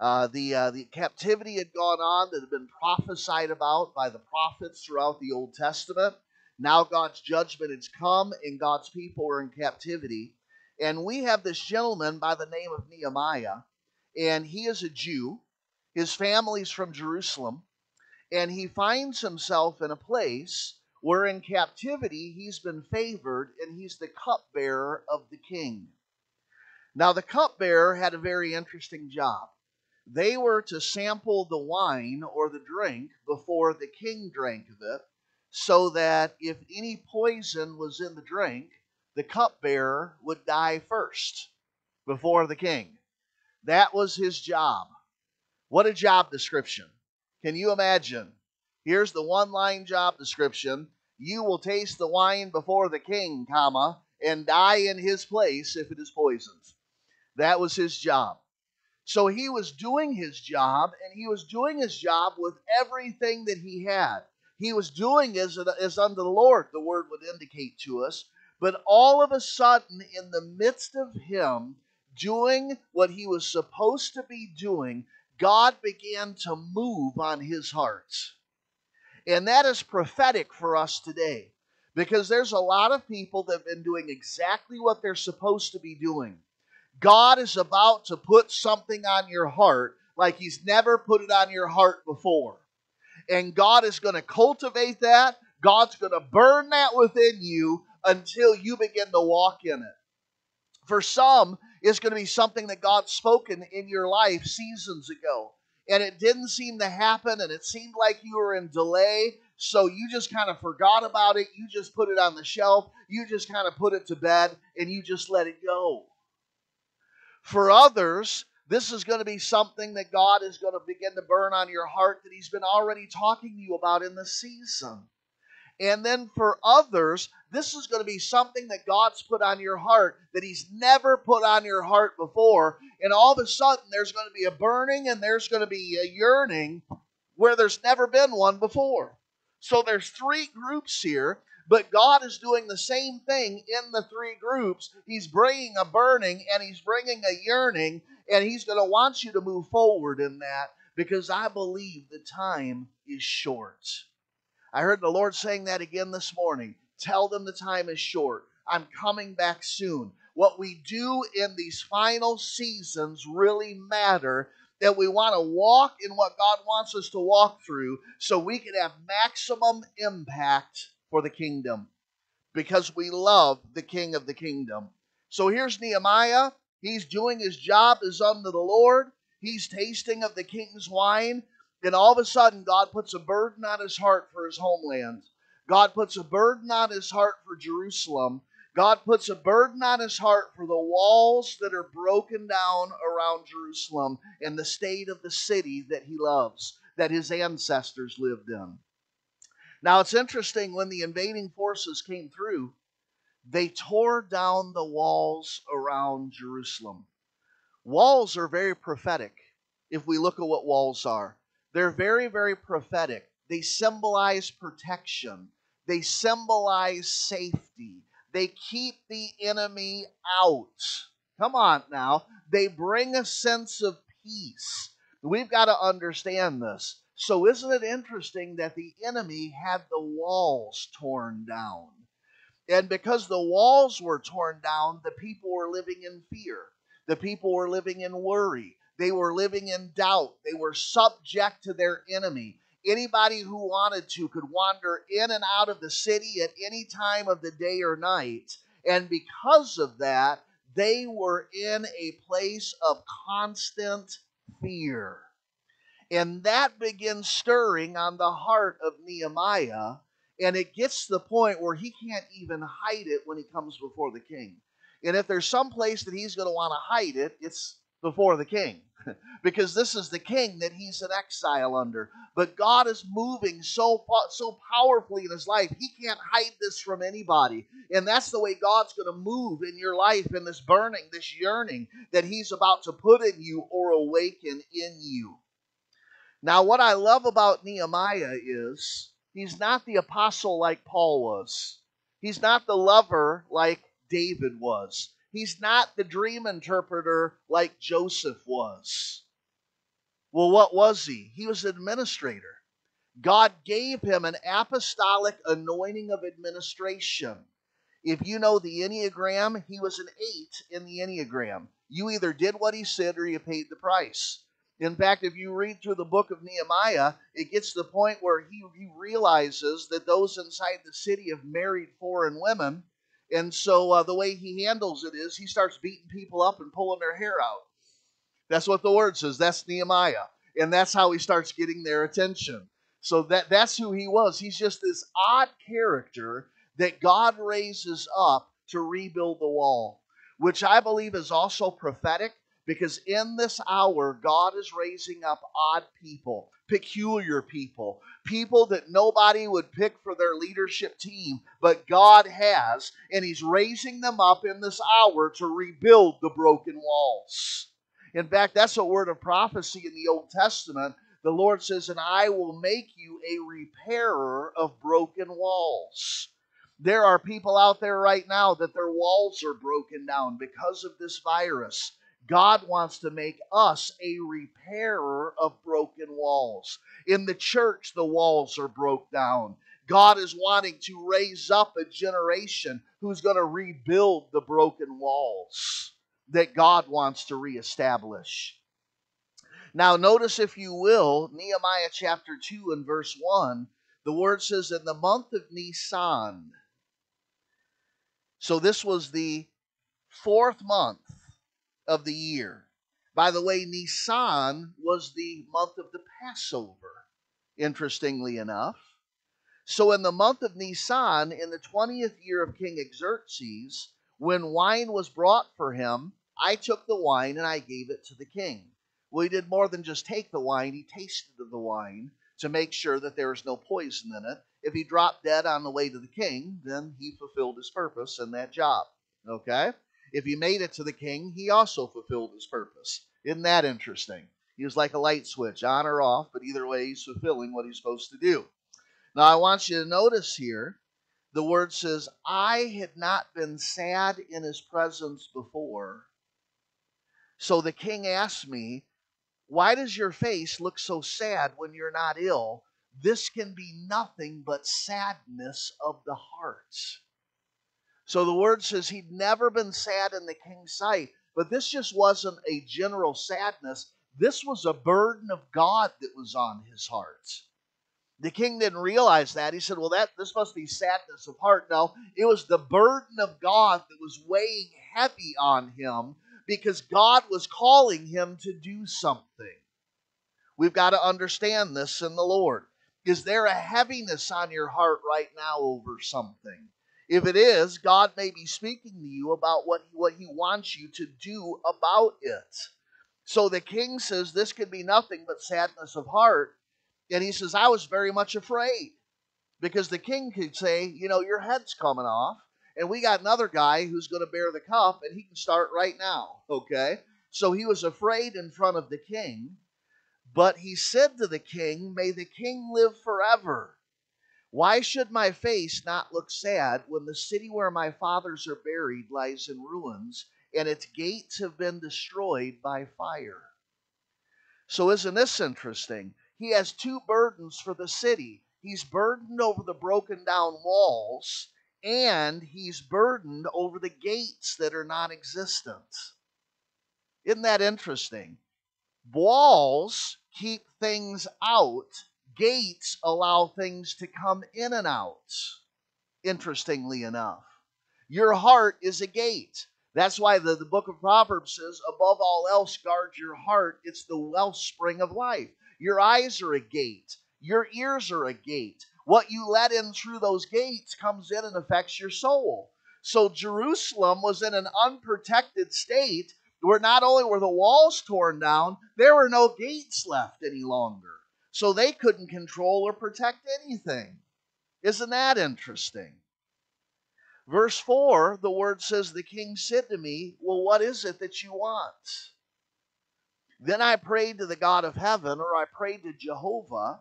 A: Uh, the, uh, the captivity had gone on that had been prophesied about by the prophets throughout the Old Testament. Now God's judgment has come, and God's people are in captivity. And we have this gentleman by the name of Nehemiah, and he is a Jew. His family's from Jerusalem, and he finds himself in a place where in captivity he's been favored and he's the cupbearer of the king. Now, the cupbearer had a very interesting job. They were to sample the wine or the drink before the king drank of it, so that if any poison was in the drink, the cupbearer would die first before the king. That was his job. What a job description. Can you imagine? Here's the one line job description. You will taste the wine before the king, comma, and die in his place if it is poisoned. That was his job. So he was doing his job, and he was doing his job with everything that he had. He was doing as, as unto the Lord, the word would indicate to us. But all of a sudden, in the midst of him doing what he was supposed to be doing, God began to move on his heart. And that is prophetic for us today because there's a lot of people that have been doing exactly what they're supposed to be doing. God is about to put something on your heart like He's never put it on your heart before. And God is going to cultivate that. God's going to burn that within you until you begin to walk in it. For some, it's going to be something that God's spoken in your life seasons ago. And it didn't seem to happen, and it seemed like you were in delay. So you just kind of forgot about it. You just put it on the shelf. You just kind of put it to bed, and you just let it go. For others, this is going to be something that God is going to begin to burn on your heart that He's been already talking to you about in the season. And then for others, this is going to be something that God's put on your heart that He's never put on your heart before. And all of a sudden, there's going to be a burning and there's going to be a yearning where there's never been one before. So there's three groups here but God is doing the same thing in the three groups. He's bringing a burning and He's bringing a yearning, and He's going to want you to move forward in that because I believe the time is short. I heard the Lord saying that again this morning. Tell them the time is short. I'm coming back soon. What we do in these final seasons really matter that we want to walk in what God wants us to walk through so we can have maximum impact for the kingdom because we love the king of the kingdom. So here's Nehemiah. He's doing his job as unto the Lord. He's tasting of the king's wine. Then all of a sudden, God puts a burden on his heart for his homeland. God puts a burden on his heart for Jerusalem. God puts a burden on his heart for the walls that are broken down around Jerusalem and the state of the city that he loves, that his ancestors lived in. Now it's interesting when the invading forces came through, they tore down the walls around Jerusalem. Walls are very prophetic if we look at what walls are. They're very, very prophetic. They symbolize protection, they symbolize safety, they keep the enemy out. Come on now. They bring a sense of peace. We've got to understand this. So, isn't it interesting that the enemy had the walls torn down? And because the walls were torn down, the people were living in fear. The people were living in worry. They were living in doubt. They were subject to their enemy. Anybody who wanted to could wander in and out of the city at any time of the day or night. And because of that, they were in a place of constant fear. And that begins stirring on the heart of Nehemiah. And it gets to the point where he can't even hide it when he comes before the king. And if there's some place that he's going to want to hide it, it's before the king. because this is the king that he's in exile under. But God is moving so so powerfully in his life. He can't hide this from anybody. And that's the way God's going to move in your life in this burning, this yearning that he's about to put in you or awaken in you. Now, what I love about Nehemiah is he's not the apostle like Paul was, he's not the lover like David was, he's not the dream interpreter like Joseph was. Well, what was he? He was an administrator. God gave him an apostolic anointing of administration. If you know the Enneagram, he was an eight in the Enneagram. You either did what he said or you paid the price. In fact, if you read through the book of Nehemiah, it gets to the point where he, he realizes that those inside the city have married foreign women, And so uh, the way he handles it is he starts beating people up and pulling their hair out. That's what the word says. That's Nehemiah. And that's how he starts getting their attention. So that that's who he was. He's just this odd character that God raises up to rebuild the wall, which I believe is also prophetic because in this hour, God is raising up odd people, peculiar people, people that nobody would pick for their leadership team, but God has, and He's raising them up in this hour to rebuild the broken walls. In fact, that's a word of prophecy in the Old Testament. The Lord says, And I will make you a repairer of broken walls. There are people out there right now that their walls are broken down because of this virus. God wants to make us a repairer of broken walls. In the church, the walls are broke down. God is wanting to raise up a generation who's going to rebuild the broken walls that God wants to reestablish. Now, notice, if you will, Nehemiah chapter 2 and verse 1, the word says, In the month of Nisan. So, this was the fourth month of the year. By the way, Nisan was the month of the Passover, interestingly enough. So, in the month of Nisan, in the 20th year of King Xerxes, when wine was brought for him, I took the wine and I gave it to the king. Well, he did more than just take the wine, he tasted of the wine to make sure that there was no poison in it. If he dropped dead on the way to the king, then he fulfilled his purpose in that job. Okay? If he made it to the king, he also fulfilled his purpose. Isn't that interesting? He was like a light switch, on or off, but either way, he's fulfilling what he's supposed to do. Now, I want you to notice here the word says, I had not been sad in his presence before. So the king asked me, Why does your face look so sad when you're not ill? This can be nothing but sadness of the heart. So the word says he'd never been sad in the king's sight. But this just wasn't a general sadness. This was a burden of God that was on his heart. The king didn't realize that. He said, Well, that this must be sadness of heart. No, it was the burden of God that was weighing heavy on him because God was calling him to do something. We've got to understand this in the Lord. Is there a heaviness on your heart right now over something? If it is, God may be speaking to you about what, what He wants you to do about it. So the king says this could be nothing but sadness of heart. And he says, I was very much afraid. Because the king could say, you know, your head's coming off, and we got another guy who's going to bear the cup, and he can start right now. Okay? So he was afraid in front of the king. But he said to the king, May the king live forever. Why should my face not look sad when the city where my fathers are buried lies in ruins and its gates have been destroyed by fire? So, isn't this interesting? He has two burdens for the city. He's burdened over the broken down walls, and he's burdened over the gates that are non existent. Isn't that interesting? Walls keep things out gates allow things to come in and out, interestingly enough. Your heart is a gate. That's why the, the book of Proverbs says, above all else, guard your heart. It's the wellspring of life. Your eyes are a gate, your ears are a gate. What you let in through those gates comes in and affects your soul. So Jerusalem was in an unprotected state where not only were the walls torn down, there were no gates left any longer so they couldn't control or protect anything. Isn't that interesting? Verse 4, the word says, The king said to me, Well, what is it that you want? Then I prayed to the God of heaven, or I prayed to Jehovah,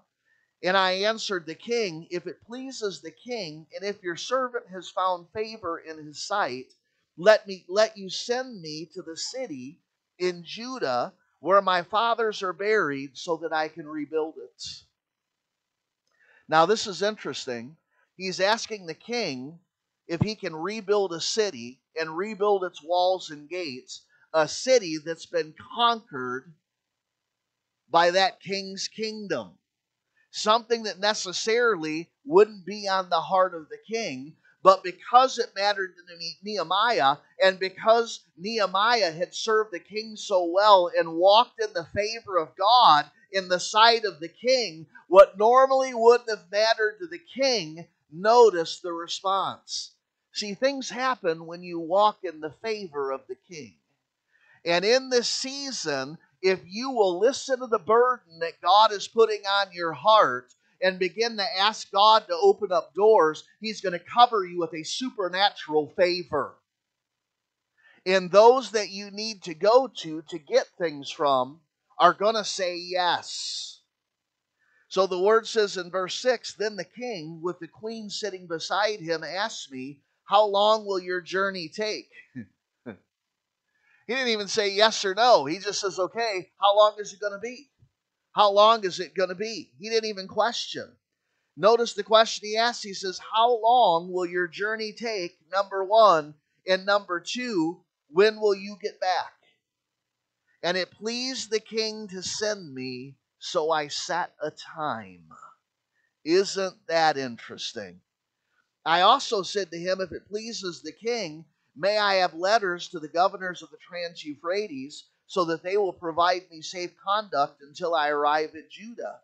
A: and I answered the king, If it pleases the king, and if your servant has found favor in his sight, let me let you send me to the city in Judah where my fathers are buried so that I can rebuild it. Now, this is interesting. He's asking the king if he can rebuild a city and rebuild its walls and gates, a city that's been conquered by that king's kingdom. Something that necessarily wouldn't be on the heart of the king, but because it mattered to Nehemiah, and because Nehemiah had served the king so well and walked in the favor of God in the sight of the king, what normally wouldn't have mattered to the king, notice the response. See, things happen when you walk in the favor of the king. And in this season, if you will listen to the burden that God is putting on your heart and begin to ask God to open up doors, He's going to cover you with a supernatural favor. And those that you need to go to to get things from are going to say yes. So the word says in verse 6 Then the king, with the queen sitting beside him, asked me, How long will your journey take? He didn't even say yes or no. He just says, okay, how long is it going to be? How long is it going to be? He didn't even question. Notice the question he asked. He says, How long will your journey take? Number one. And number two, when will you get back? And it pleased the king to send me, so I set a time. Isn't that interesting? I also said to him, If it pleases the king, May I have letters to the governors of the Trans Euphrates, so that they will provide me safe conduct until I arrive at Judah.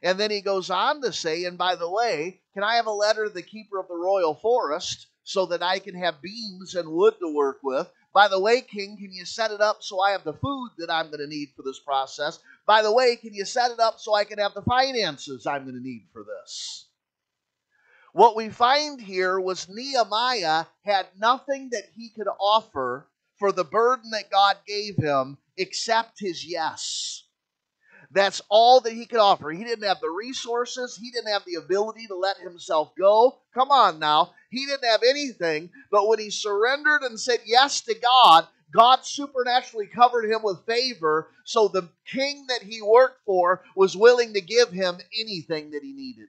A: And then he goes on to say, and by the way, can I have a letter to the keeper of the royal forest so that I can have beams and wood to work with? By the way, King, can you set it up so I have the food that I'm going to need for this process? By the way, can you set it up so I can have the finances I'm going to need for this? What we find here was Nehemiah had nothing that he could offer for the burden that God gave him except his yes. That's all that he could offer. He didn't have the resources, he didn't have the ability to let himself go. Come on now. He didn't have anything, but when he surrendered and said yes to God, God supernaturally covered him with favor, so the king that he worked for was willing to give him anything that he needed.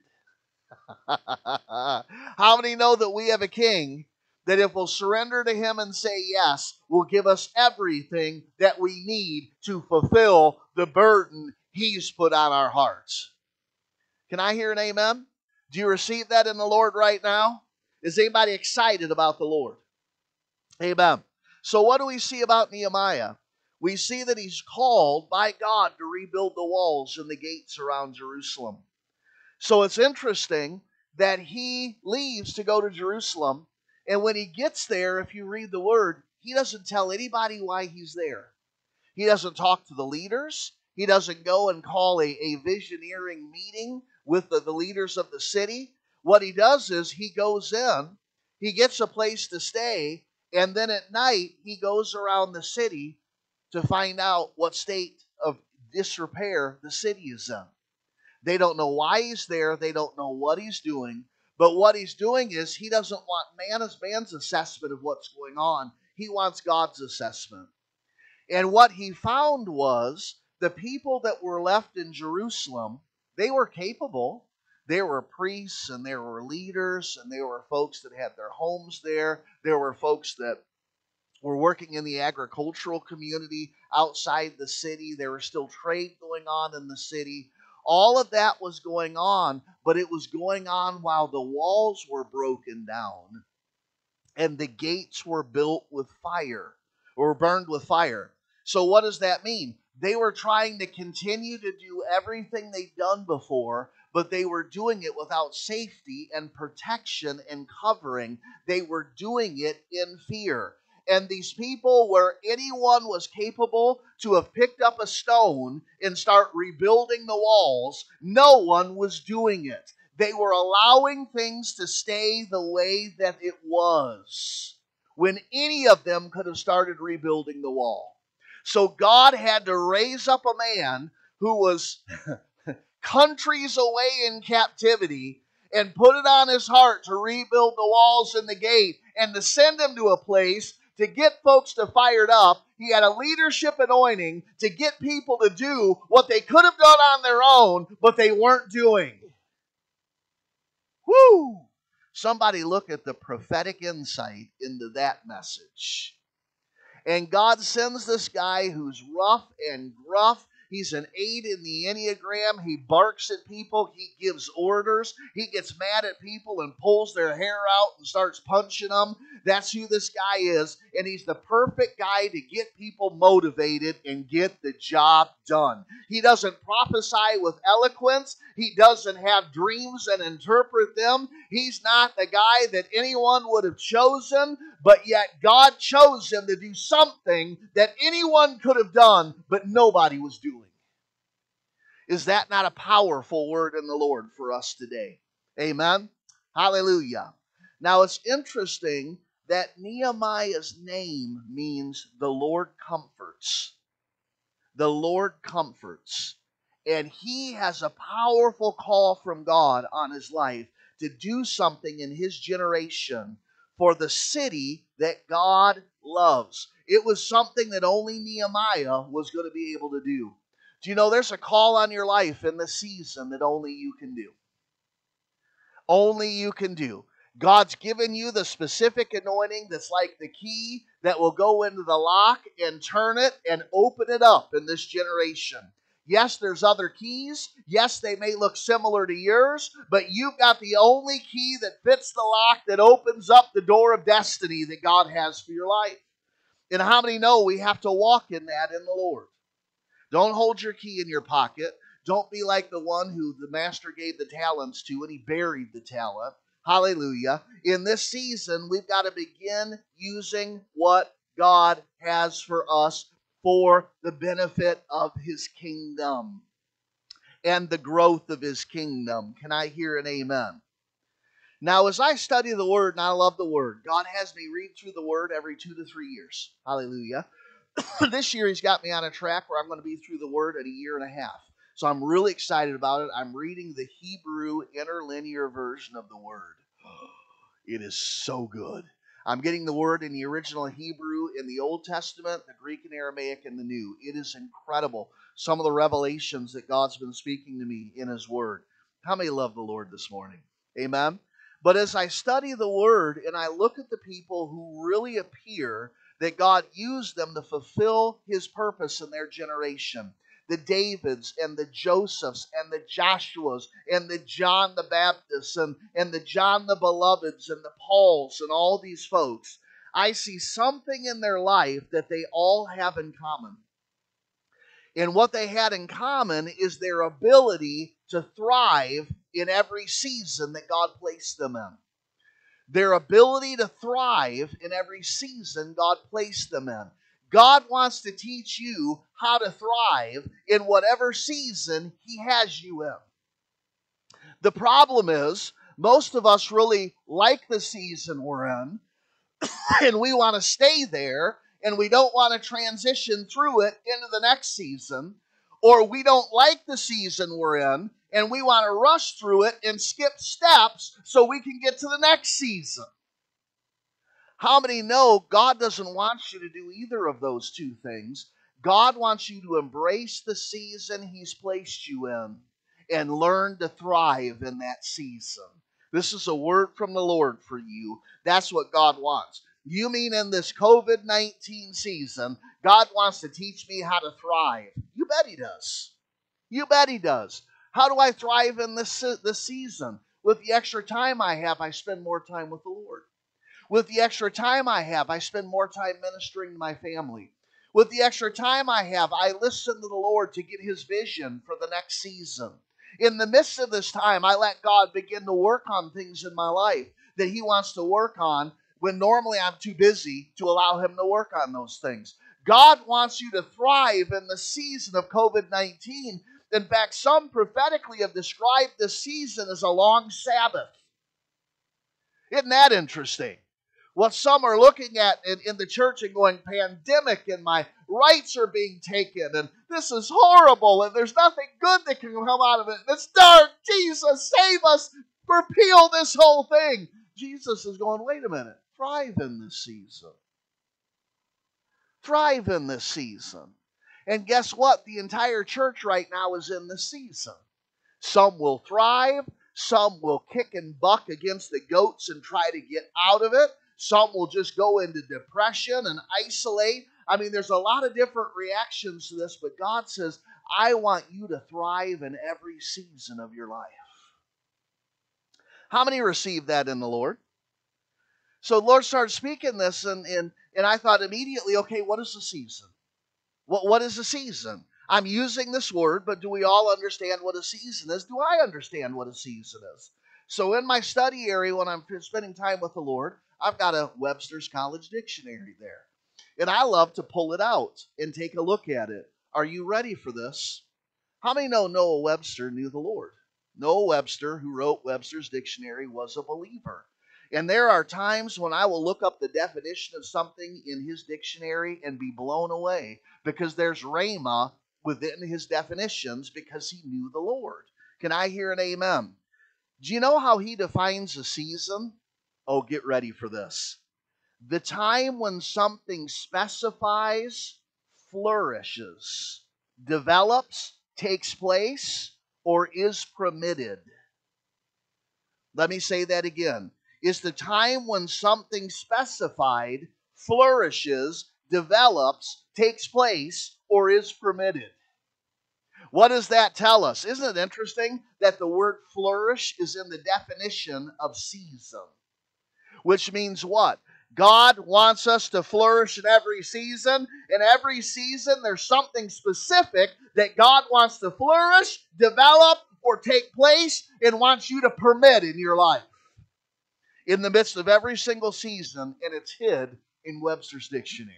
A: How many know that we have a king that if we'll surrender to him and say yes, will give us everything that we need to fulfill the burden he's put on our hearts? Can I hear an amen? Do you receive that in the Lord right now? Is anybody excited about the Lord? Amen. So, what do we see about Nehemiah? We see that he's called by God to rebuild the walls and the gates around Jerusalem. So it's interesting that he leaves to go to Jerusalem. And when he gets there, if you read the word, he doesn't tell anybody why he's there. He doesn't talk to the leaders. He doesn't go and call a, a visioneering meeting with the, the leaders of the city. What he does is he goes in, he gets a place to stay, and then at night he goes around the city to find out what state of disrepair the city is in. They don't know why he's there. They don't know what he's doing. But what he's doing is he doesn't want man as man's assessment of what's going on. He wants God's assessment. And what he found was the people that were left in Jerusalem, they were capable. There were priests and there were leaders and there were folks that had their homes there. There were folks that were working in the agricultural community outside the city. There was still trade going on in the city. All of that was going on, but it was going on while the walls were broken down and the gates were built with fire or burned with fire. So, what does that mean? They were trying to continue to do everything they'd done before, but they were doing it without safety and protection and covering. They were doing it in fear and these people where anyone was capable to have picked up a stone and start rebuilding the walls, no one was doing it. They were allowing things to stay the way that it was when any of them could have started rebuilding the wall. So God had to raise up a man who was countries away in captivity and put it on his heart to rebuild the walls and the gate and to send him to a place to get folks to fired up. He had a leadership anointing to get people to do what they could have done on their own, but they weren't doing. Woo! Somebody look at the prophetic insight into that message. And God sends this guy who's rough and gruff. He's an eight in the Enneagram. He barks at people. He gives orders. He gets mad at people and pulls their hair out and starts punching them. That's who this guy is. And he's the perfect guy to get people motivated and get the job done. He doesn't prophesy with eloquence, he doesn't have dreams and interpret them. He's not the guy that anyone would have chosen, but yet God chose him to do something that anyone could have done, but nobody was doing. Is that not a powerful word in the Lord for us today? Amen. Hallelujah. Now it's interesting that Nehemiah's name means the Lord comforts. The Lord comforts. And he has a powerful call from God on his life to do something in his generation for the city that God loves. It was something that only Nehemiah was going to be able to do. Do you know there's a call on your life in the season that only you can do? Only you can do. God's given you the specific anointing that's like the key that will go into the lock and turn it and open it up in this generation. Yes, there's other keys. Yes, they may look similar to yours, but you've got the only key that fits the lock that opens up the door of destiny that God has for your life. And how many know we have to walk in that in the Lord? Don't hold your key in your pocket. Don't be like the one who the master gave the talents to and he buried the talent. Hallelujah. In this season, we've got to begin using what God has for us for the benefit of his kingdom and the growth of his kingdom. Can I hear an amen? Now, as I study the word, and I love the word, God has me read through the word every two to three years. Hallelujah. this year, He's got me on a track where I'm going to be through the word in a year and a half. So I'm really excited about it. I'm reading the Hebrew interlinear version of the word. It is so good. I'm getting the word in the original Hebrew in the Old Testament, the Greek and Aramaic in the New. It is incredible. Some of the revelations that God's been speaking to me in His Word. How many love the Lord this morning? Amen. But as I study the Word and I look at the people who really appear that God used them to fulfill His purpose in their generation, the Davids and the Josephs and the Joshuas and the John the Baptists and, and the John the Beloveds and the Pauls and all these folks, I see something in their life that they all have in common. And what they had in common is their ability to thrive in every season that God placed them in. Their ability to thrive in every season God placed them in. God wants to teach you how to thrive in whatever season He has you in. The problem is, most of us really like the season we're in, and we want to stay there, and we don't want to transition through it into the next season, or we don't like the season we're in, and we want to rush through it and skip steps so we can get to the next season. How many know God doesn't want you to do either of those two things? God wants you to embrace the season He's placed you in and learn to thrive in that season. This is a word from the Lord for you. That's what God wants. You mean in this COVID 19 season, God wants to teach me how to thrive? You bet He does. You bet He does. How do I thrive in this, this season? With the extra time I have, I spend more time with the Lord. With the extra time I have, I spend more time ministering to my family. With the extra time I have, I listen to the Lord to get His vision for the next season. In the midst of this time, I let God begin to work on things in my life that He wants to work on when normally I'm too busy to allow Him to work on those things. God wants you to thrive in the season of COVID 19. In fact, some prophetically have described this season as a long Sabbath. Isn't that interesting? what some are looking at in, in the church and going, pandemic, and my rights are being taken, and this is horrible, and there's nothing good that can come out of it. It's dark. Jesus, save us. Repeal this whole thing. Jesus is going, wait a minute, thrive in this season. Thrive in this season. And guess what? The entire church right now is in the season. Some will thrive, some will kick and buck against the goats and try to get out of it. Some will just go into depression and isolate. I mean, there's a lot of different reactions to this, but God says, I want you to thrive in every season of your life. How many receive that in the Lord? So the Lord started speaking this, and, and, and I thought immediately, okay, what is the season? What, what is a season? I'm using this word, but do we all understand what a season is? Do I understand what a season is? So in my study area, when I'm spending time with the Lord, I've got a Webster's College Dictionary there. And I love to pull it out and take a look at it. Are you ready for this? How many know Noah Webster knew the Lord? Noah Webster, who wrote Webster's Dictionary, was a believer. And there are times when I will look up the definition of something in his dictionary and be blown away because there's Rhema within his definitions because he knew the Lord. Can I hear an amen? Do you know how he defines a season? Oh, get ready for this. The time when something specifies, flourishes, develops, takes place, or is permitted. Let me say that again. Is the time when something specified flourishes, develops, takes place, or is permitted. What does that tell us? Isn't it interesting that the word flourish is in the definition of season? Which means what? God wants us to flourish in every season. In every season, there's something specific that God wants to flourish, develop, or take place and wants you to permit in your life. In the midst of every single season, and it's hid in Webster's dictionary.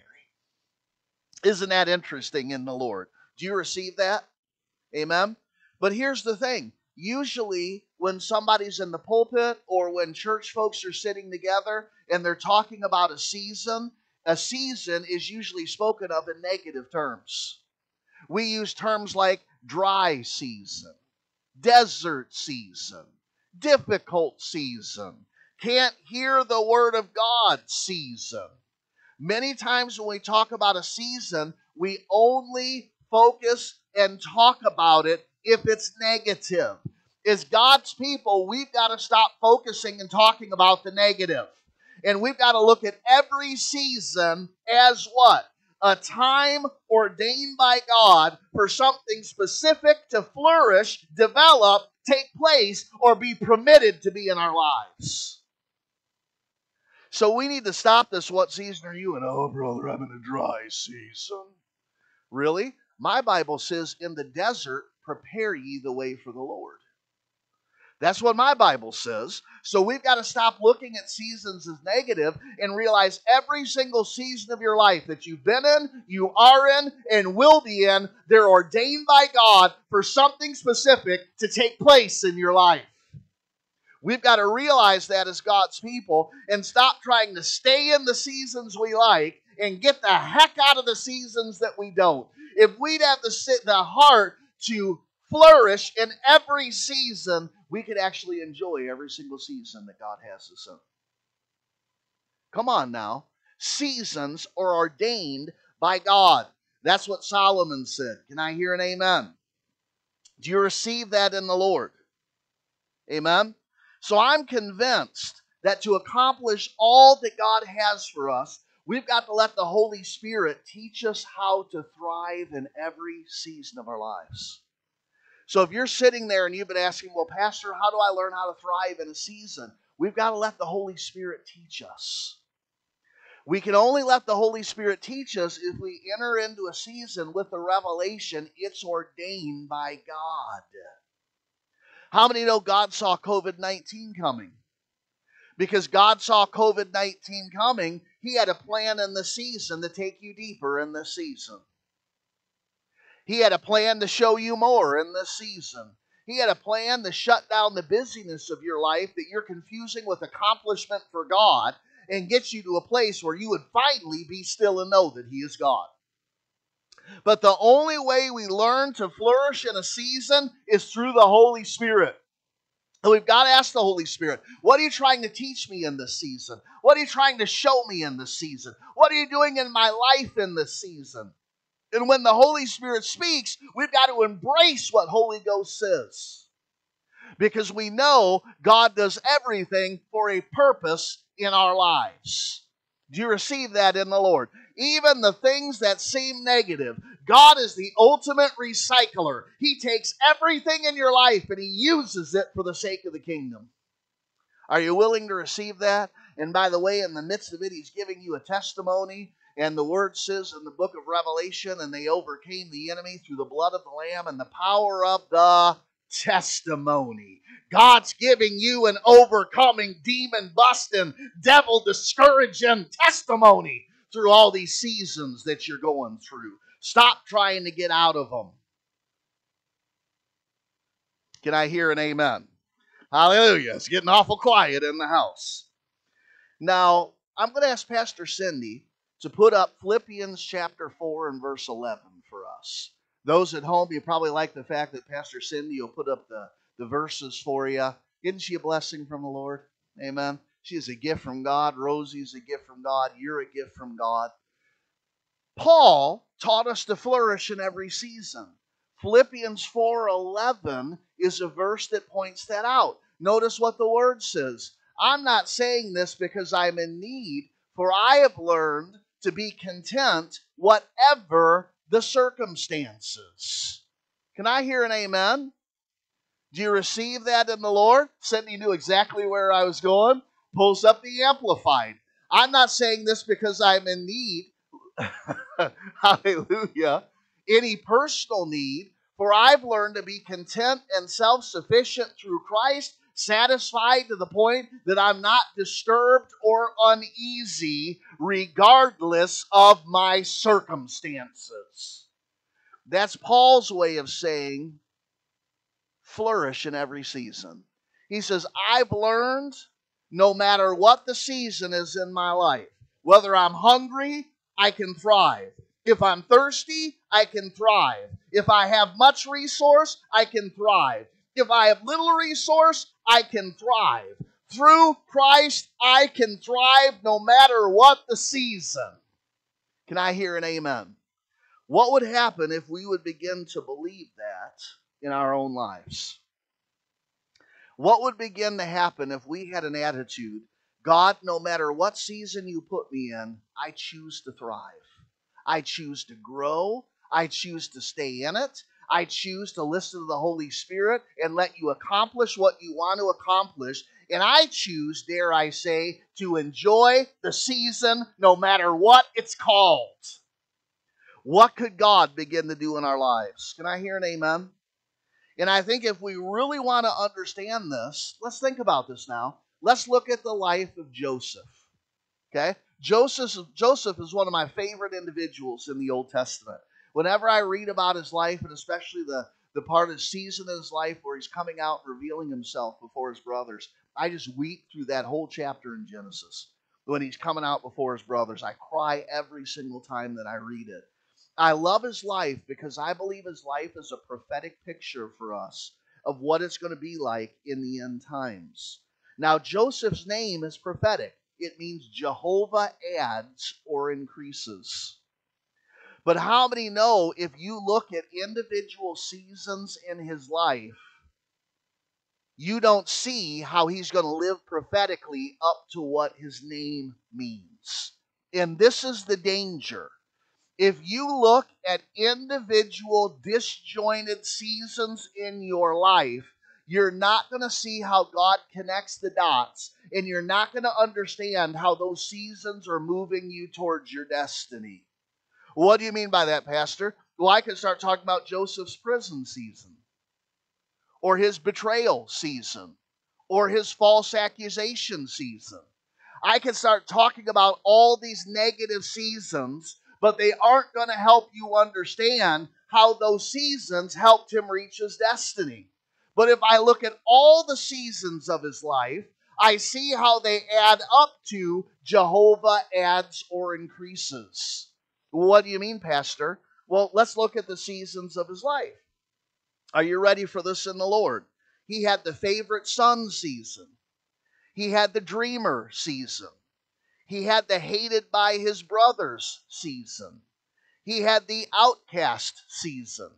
A: Isn't that interesting in the Lord? Do you receive that? Amen. But here's the thing usually, when somebody's in the pulpit or when church folks are sitting together and they're talking about a season, a season is usually spoken of in negative terms. We use terms like dry season, desert season, difficult season, can't hear the word of God season. Many times when we talk about a season, we only focus and talk about it if it's negative. As God's people, we've got to stop focusing and talking about the negative. And we've got to look at every season as what? A time ordained by God for something specific to flourish, develop, take place, or be permitted to be in our lives. So we need to stop this. What season are you in? Oh, brother, I'm in a dry season. Really? My Bible says, in the desert, prepare ye the way for the Lord. That's what my Bible says. So we've got to stop looking at seasons as negative and realize every single season of your life that you've been in, you are in, and will be in, they're ordained by God for something specific to take place in your life. We've got to realize that as God's people and stop trying to stay in the seasons we like and get the heck out of the seasons that we don't. If we'd have the, the heart to flourish in every season, we could actually enjoy every single season that God has us in. Come on now. Seasons are ordained by God. That's what Solomon said. Can I hear an amen? Do you receive that in the Lord? Amen. So I'm convinced that to accomplish all that God has for us, we've got to let the Holy Spirit teach us how to thrive in every season of our lives. So if you're sitting there and you've been asking, well, Pastor, how do I learn how to thrive in a season? We've got to let the Holy Spirit teach us. We can only let the Holy Spirit teach us if we enter into a season with the revelation it's ordained by God. How many know God saw COVID 19 coming? Because God saw COVID 19 coming, He had a plan in the season to take you deeper in this season. He had a plan to show you more in this season. He had a plan to shut down the busyness of your life that you're confusing with accomplishment for God and get you to a place where you would finally be still and know that He is God. But the only way we learn to flourish in a season is through the Holy Spirit. And we've got to ask the Holy Spirit, what are you trying to teach me in this season? What are you trying to show me in this season? What are you doing in my life in this season? And when the Holy Spirit speaks, we've got to embrace what Holy Ghost says. Because we know God does everything for a purpose in our lives. Do you receive that in the Lord? Even the things that seem negative, God is the ultimate recycler. He takes everything in your life and He uses it for the sake of the kingdom. Are you willing to receive that? And by the way, in the midst of it, He's giving you a testimony. And the word says in the book of Revelation, and they overcame the enemy through the blood of the Lamb and the power of the testimony. God's giving you an overcoming, demon busting, devil discouraging testimony through all these seasons that you're going through. Stop trying to get out of them. Can I hear an amen? Hallelujah. It's getting awful quiet in the house. Now, I'm going to ask Pastor Cindy to put up Philippians chapter 4 and verse 11 for us. Those at home, you probably like the fact that Pastor Cindy will put up the, the verses for you. Isn't she a blessing from the Lord? Amen. She is a gift from God. Rosie's a gift from God. You're a gift from God. Paul taught us to flourish in every season. Philippians 4:11 is a verse that points that out. Notice what the word says. I'm not saying this because I'm in need, for I have learned to be content whatever the circumstances. Can I hear an amen? Do you receive that in the Lord? Cindy knew exactly where I was going. Pulls up the Amplified. I'm not saying this because I'm in need. Hallelujah. Any personal need, for I've learned to be content and self sufficient through Christ, satisfied to the point that I'm not disturbed or uneasy, regardless of my circumstances. That's Paul's way of saying flourish in every season. He says, I've learned no matter what the season is in my life, whether I'm hungry, I can thrive. If I'm thirsty, I can thrive. If I have much resource, I can thrive. If I have little resource, I can thrive. Through Christ, I can thrive no matter what the season. Can I hear an amen? What would happen if we would begin to believe that in our own lives? What would begin to happen if we had an attitude God, no matter what season you put me in, I choose to thrive. I choose to grow. I choose to stay in it. I choose to listen to the Holy Spirit and let you accomplish what you want to accomplish. And I choose, dare I say, to enjoy the season no matter what it's called. What could God begin to do in our lives? Can I hear an amen? And I think if we really want to understand this, let's think about this now. Let's look at the life of Joseph. Okay? Joseph, Joseph is one of my favorite individuals in the Old Testament whenever I read about his life, and especially the, the part of the season of his life where he's coming out revealing himself before his brothers, I just weep through that whole chapter in Genesis. When he's coming out before his brothers, I cry every single time that I read it. I love his life because I believe his life is a prophetic picture for us of what it's going to be like in the end times. Now, Joseph's name is prophetic. It means Jehovah adds or increases. But how many know if you look at individual seasons in his life, you don't see how he's going to live prophetically up to what his name means. And this is the danger. If you look at individual disjointed seasons in your life, you're not going to see how God connects the dots, and you're not going to understand how those seasons are moving you towards your destiny. What do you mean by that, Pastor? Well, I can start talking about Joseph's prison season, or his betrayal season, or his false accusation season. I can start talking about all these negative seasons, but they aren't going to help you understand how those seasons helped him reach his destiny. But if I look at all the seasons of his life, I see how they add up to Jehovah adds or increases. What do you mean, Pastor? Well, let's look at the seasons of his life. Are you ready for this in the Lord? He had the favorite son season, he had the dreamer season, he had the hated by his brothers season, he had the outcast season,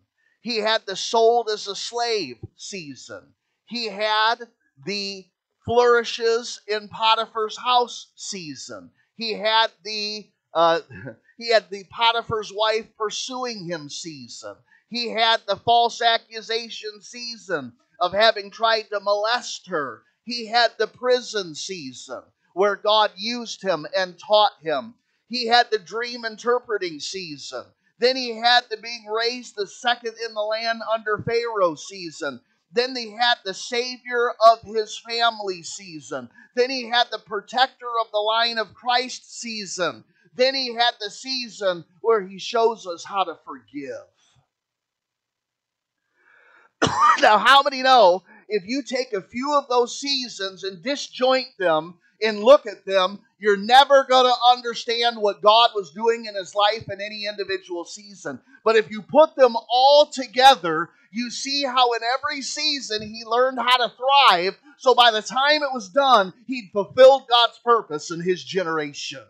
A: he had the sold as a slave season, he had the flourishes in Potiphar's house season. He had the uh, he had the Potiphar's wife pursuing him season. He had the false accusation season of having tried to molest her. He had the prison season where God used him and taught him. He had the dream interpreting season. Then he had the being raised the second in the land under Pharaoh season. Then he had the savior of his family season. Then he had the protector of the line of Christ season. Then he had the season where he shows us how to forgive. now, how many know if you take a few of those seasons and disjoint them and look at them, you're never going to understand what God was doing in his life in any individual season. But if you put them all together, you see how in every season he learned how to thrive. So by the time it was done, he'd fulfilled God's purpose in his generation.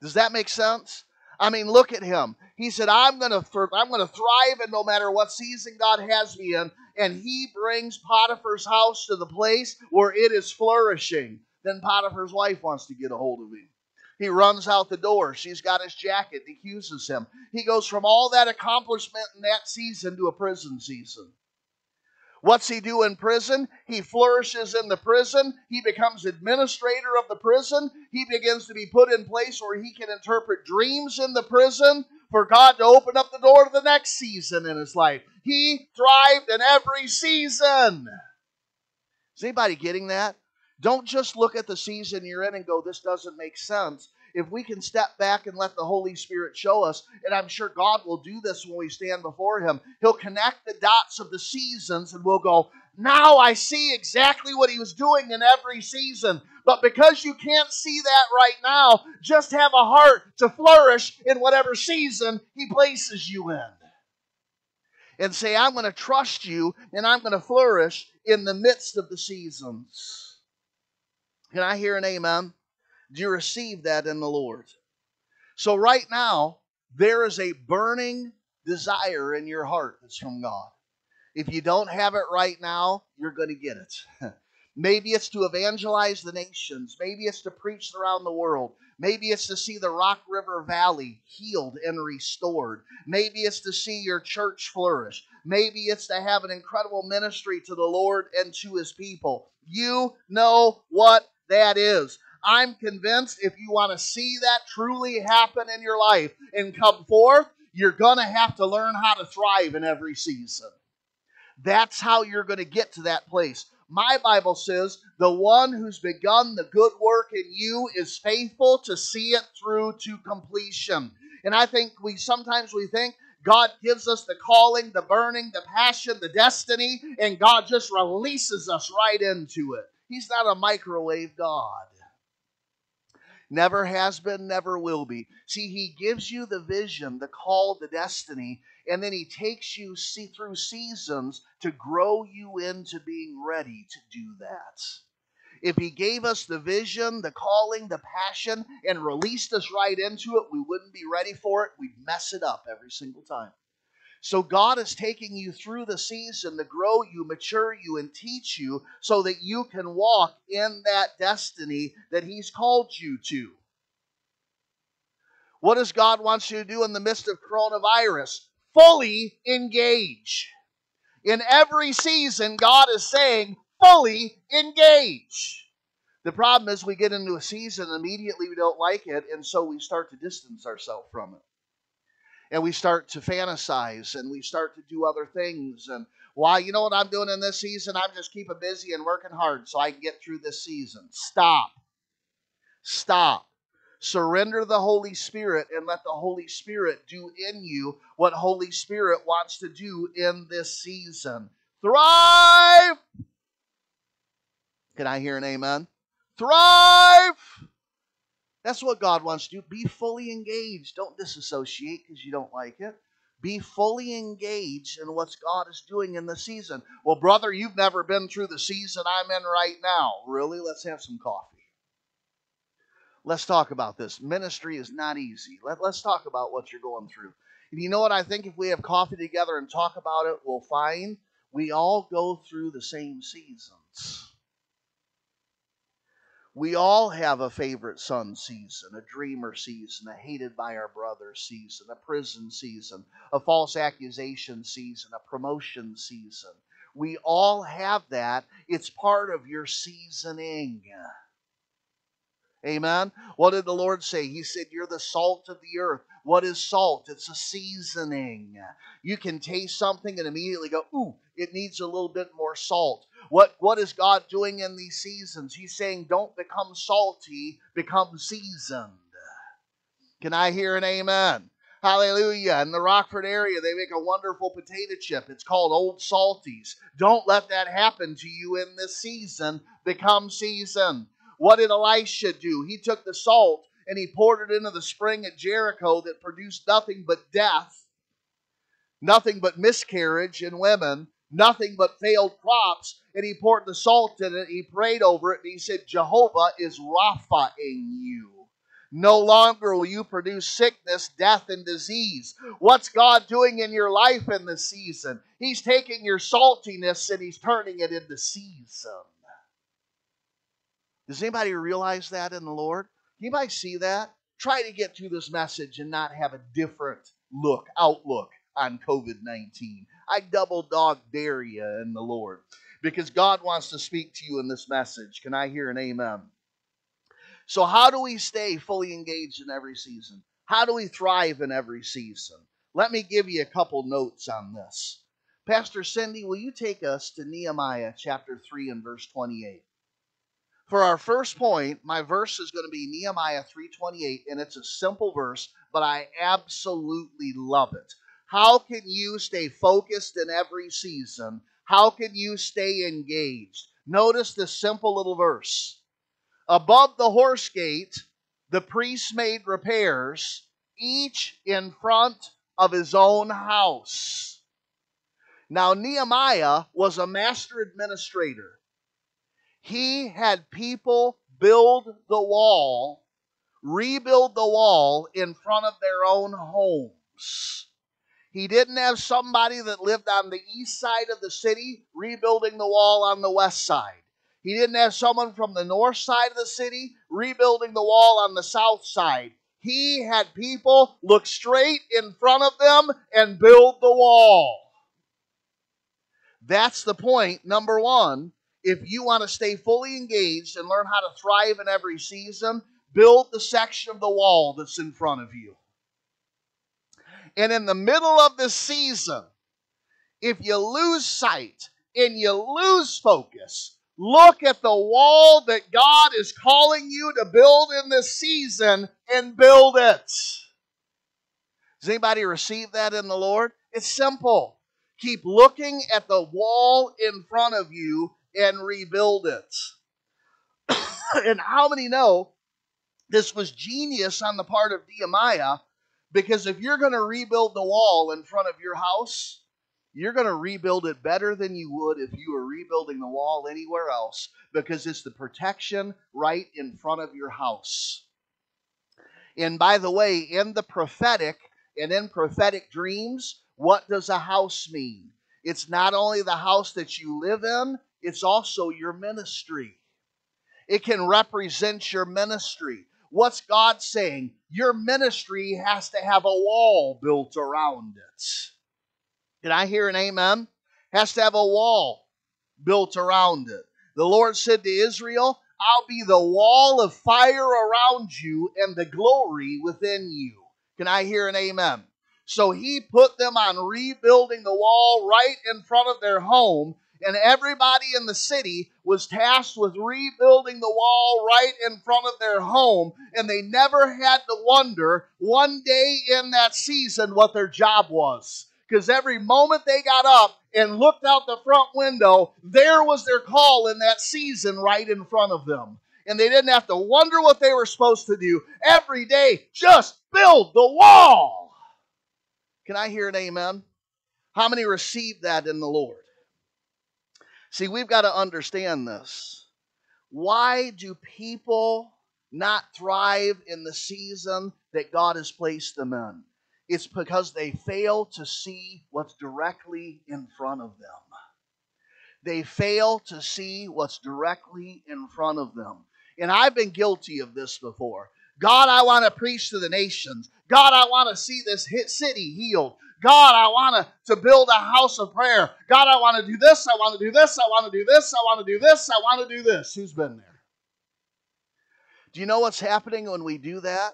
A: Does that make sense? I mean, look at him. He said, "I'm going to I'm going to thrive in no matter what season God has me in." And he brings Potiphar's house to the place where it is flourishing. Then Potiphar's wife wants to get a hold of him. He runs out the door. She's got his jacket, accuses him. He goes from all that accomplishment in that season to a prison season. What's he do in prison? He flourishes in the prison. He becomes administrator of the prison. He begins to be put in place where he can interpret dreams in the prison for God to open up the door to the next season in his life. He thrived in every season. Is anybody getting that? Don't just look at the season you're in and go, this doesn't make sense if we can step back and let the Holy Spirit show us, and I'm sure God will do this when we stand before Him, He'll connect the dots of the seasons and we'll go, now I see exactly what He was doing in every season. But because you can't see that right now, just have a heart to flourish in whatever season He places you in. And say, I'm going to trust you and I'm going to flourish in the midst of the seasons. Can I hear an amen? Do you receive that in the Lord? So, right now, there is a burning desire in your heart that's from God. If you don't have it right now, you're going to get it. Maybe it's to evangelize the nations. Maybe it's to preach around the world. Maybe it's to see the Rock River Valley healed and restored. Maybe it's to see your church flourish. Maybe it's to have an incredible ministry to the Lord and to his people. You know what that is. I'm convinced if you want to see that truly happen in your life and come forth, you're going to have to learn how to thrive in every season. That's how you're going to get to that place. My Bible says the one who's begun the good work in you is faithful to see it through to completion. And I think we sometimes we think God gives us the calling, the burning, the passion, the destiny, and God just releases us right into it. He's not a microwave God. Never has been, never will be. See, He gives you the vision, the call, the destiny, and then He takes you see, through seasons to grow you into being ready to do that. If He gave us the vision, the calling, the passion, and released us right into it, we wouldn't be ready for it. We'd mess it up every single time. So God is taking you through the season to grow you, mature you, and teach you so that you can walk in that destiny that He's called you to. What does God want you to do in the midst of coronavirus? Fully engage. In every season, God is saying, fully engage. The problem is we get into a season, and immediately we don't like it, and so we start to distance ourselves from it and we start to fantasize and we start to do other things. And why, you know what I'm doing in this season? I'm just keeping busy and working hard so I can get through this season. Stop. Stop. Surrender the Holy Spirit and let the Holy Spirit do in you what Holy Spirit wants to do in this season. Thrive! Can I hear an amen? Thrive! That's what God wants to do. Be fully engaged. Don't disassociate because you don't like it. Be fully engaged in what God is doing in the season. Well, brother, you've never been through the season I'm in right now. Really? Let's have some coffee. Let's talk about this. Ministry is not easy. Let, let's talk about what you're going through. And you know what I think? If we have coffee together and talk about it, we'll find we all go through the same seasons. We all have a favorite son season, a dreamer season, a hated by our brother season, a prison season, a false accusation season, a promotion season. We all have that. It's part of your seasoning. Amen. What did the Lord say? He said, You're the salt of the earth. What is salt? It's a seasoning. You can taste something and immediately go, Ooh, it needs a little bit more salt. What, what is God doing in these seasons? He's saying, Don't become salty, become seasoned. Can I hear an amen? Hallelujah. In the Rockford area, they make a wonderful potato chip. It's called Old Salties. Don't let that happen to you in this season. Become seasoned. What did Elisha do? He took the salt and he poured it into the spring at Jericho that produced nothing but death, nothing but miscarriage in women, nothing but failed crops. And he poured the salt in it, he prayed over it, and he said, Jehovah is Raphaing you. No longer will you produce sickness, death, and disease. What's God doing in your life in this season? He's taking your saltiness and He's turning it into season. Does anybody realize that in the Lord? Anybody see that? Try to get through this message and not have a different look, outlook on COVID 19. I double dog dare you in the Lord because God wants to speak to you in this message. Can I hear an amen? So, how do we stay fully engaged in every season? How do we thrive in every season? Let me give you a couple notes on this. Pastor Cindy, will you take us to Nehemiah chapter 3 and verse 28? For our first point, my verse is going to be Nehemiah 3:28 and it's a simple verse, but I absolutely love it. How can you stay focused in every season? How can you stay engaged? Notice this simple little verse. Above the horse gate, the priest made repairs, each in front of his own house. Now, Nehemiah was a master administrator. He had people build the wall, rebuild the wall in front of their own homes. He didn't have somebody that lived on the east side of the city rebuilding the wall on the west side. He didn't have someone from the north side of the city rebuilding the wall on the south side. He had people look straight in front of them and build the wall. That's the point, number one. If you want to stay fully engaged and learn how to thrive in every season, build the section of the wall that's in front of you. And in the middle of the season, if you lose sight and you lose focus, Look at the wall that God is calling you to build in this season and build it. Does anybody receive that in the Lord? It's simple. Keep looking at the wall in front of you and rebuild it. and how many know this was genius on the part of Nehemiah? Because if you're going to rebuild the wall in front of your house, you're going to rebuild it better than you would if you were rebuilding the wall anywhere else because it's the protection right in front of your house. And by the way, in the prophetic and in prophetic dreams, what does a house mean? It's not only the house that you live in, it's also your ministry. It can represent your ministry. What's God saying? Your ministry has to have a wall built around it. Can I hear an amen? Has to have a wall built around it. The Lord said to Israel, I'll be the wall of fire around you and the glory within you. Can I hear an amen? So he put them on rebuilding the wall right in front of their home, and everybody in the city was tasked with rebuilding the wall right in front of their home, and they never had to wonder one day in that season what their job was because every moment they got up and looked out the front window, there was their call in that season right in front of them. And they didn't have to wonder what they were supposed to do. Every day, just build the wall. Can I hear an amen? How many received that in the Lord? See, we've got to understand this. Why do people not thrive in the season that God has placed them in? It's because they fail to see what's directly in front of them. They fail to see what's directly in front of them. And I've been guilty of this before. God, I want to preach to the nations. God, I want to see this city healed. God, I want to, build a house of prayer. God, I want to do this. I want to do this. I want to do this. I want to do this. I want to do this. Who's been there? Do you know what's happening when we do that?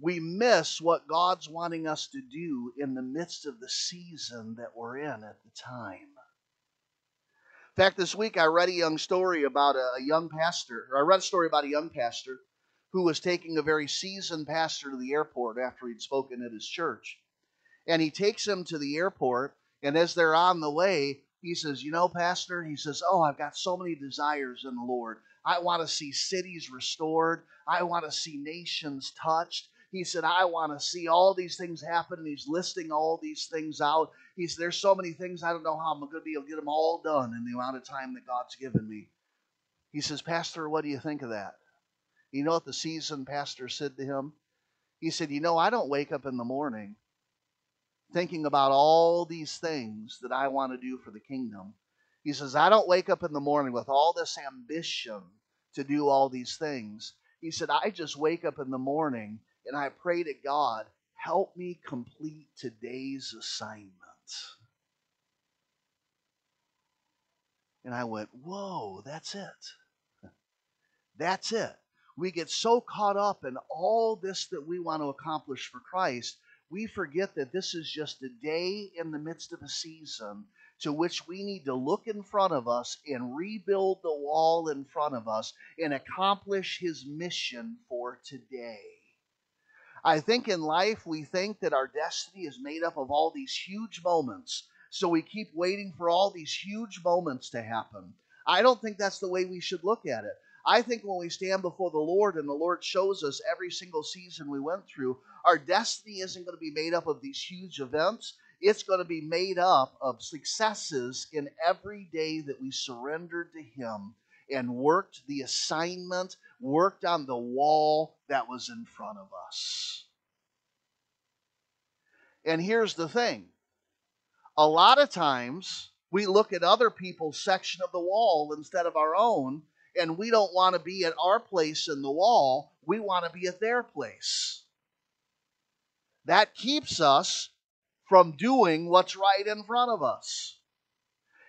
A: We miss what God's wanting us to do in the midst of the season that we're in at the time. In fact, this week I read a young story about a, a young pastor, or I read a story about a young pastor who was taking a very seasoned pastor to the airport after he'd spoken at his church. And he takes him to the airport, and as they're on the way, he says, You know, Pastor, he says, Oh, I've got so many desires in the Lord. I want to see cities restored, I want to see nations touched. He said, I want to see all these things happen. And he's listing all these things out. He's there's so many things I don't know how I'm going to be able to get them all done in the amount of time that God's given me. He says, Pastor, what do you think of that? You know what the seasoned pastor said to him? He said, You know, I don't wake up in the morning thinking about all these things that I want to do for the kingdom. He says, I don't wake up in the morning with all this ambition to do all these things. He said, I just wake up in the morning and I pray to God, help me complete today's assignment. And I went, whoa, that's it. That's it. We get so caught up in all this that we want to accomplish for Christ we forget that this is just a day in the midst of a season to which we need to look in front of us and rebuild the wall in front of us and accomplish his mission for today. I think in life we think that our destiny is made up of all these huge moments, so we keep waiting for all these huge moments to happen. I don't think that's the way we should look at it. I think when we stand before the Lord and the Lord shows us every single season we went through, our destiny isn't going to be made up of these huge events. It's going to be made up of successes in every day that we surrendered to Him and worked the assignment, worked on the wall that was in front of us. And here's the thing a lot of times we look at other people's section of the wall instead of our own and we don't want to be at our place in the wall. We want to be at their place. That keeps us from doing what's right in front of us.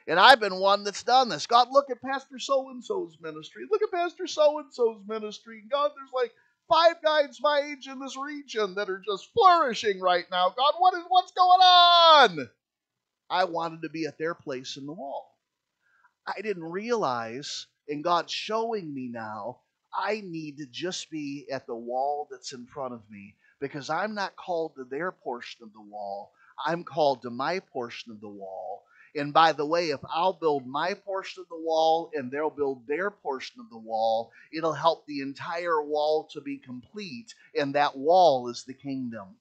A: And I've been one that's done this. God, look at Pastor so and so's ministry. Look at Pastor so and so's ministry. God, there's like five guys my age in this region that are just flourishing right now. God, what is what's going on? I wanted to be at their place in the wall. I didn't realize and God's showing me now I need to just be at the wall that's in front of me because I'm not called to their portion of the wall. I'm called to my portion of the wall. And by the way, if I'll build my portion of the wall and they'll build their portion of the wall, it'll help the entire wall to be complete. And that wall is the kingdom.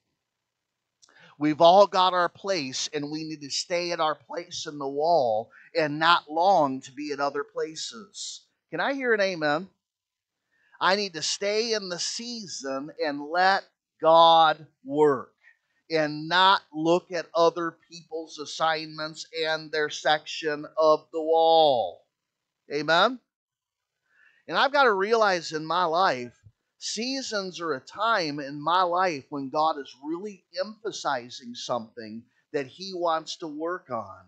A: We've all got our place, and we need to stay at our place in the wall and not long to be at other places. Can I hear an amen? I need to stay in the season and let God work and not look at other people's assignments and their section of the wall. Amen? And I've got to realize in my life Seasons are a time in my life when God is really emphasizing something that He wants to work on.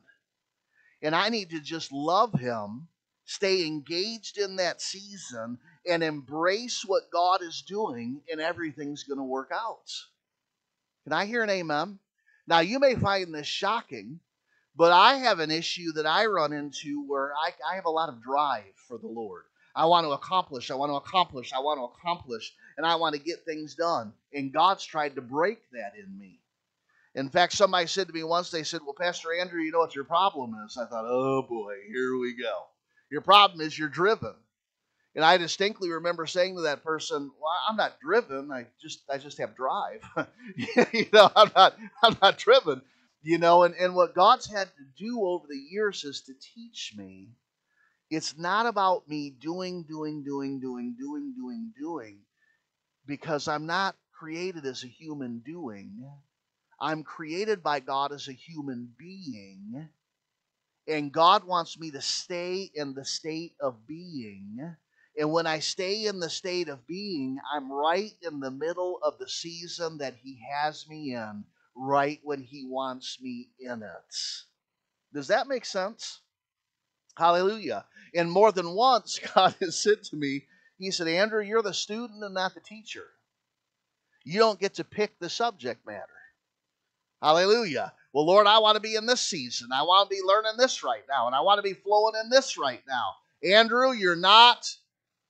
A: And I need to just love Him, stay engaged in that season, and embrace what God is doing, and everything's going to work out. Can I hear an amen? Now, you may find this shocking, but I have an issue that I run into where I, I have a lot of drive for the Lord. I want to accomplish, I want to accomplish, I want to accomplish, and I want to get things done. And God's tried to break that in me. In fact, somebody said to me once, they said, Well, Pastor Andrew, you know what your problem is? I thought, Oh boy, here we go. Your problem is you're driven. And I distinctly remember saying to that person, "Well, I'm not driven. I just I just have drive. you know, I'm not I'm not driven. You know, and, and what God's had to do over the years is to teach me it's not about me doing, doing, doing, doing, doing, doing, doing, because I'm not created as a human doing. I'm created by God as a human being. And God wants me to stay in the state of being And when I stay in the state of being, I'm right in the middle of the season that He has me in, right when He wants me in it. Does that make sense? Hallelujah. And more than once, God has said to me, He said, Andrew, you're the student and not the teacher. You don't get to pick the subject matter. Hallelujah. Well, Lord, I want to be in this season. I want to be learning this right now, and I want to be flowing in this right now. Andrew, you're not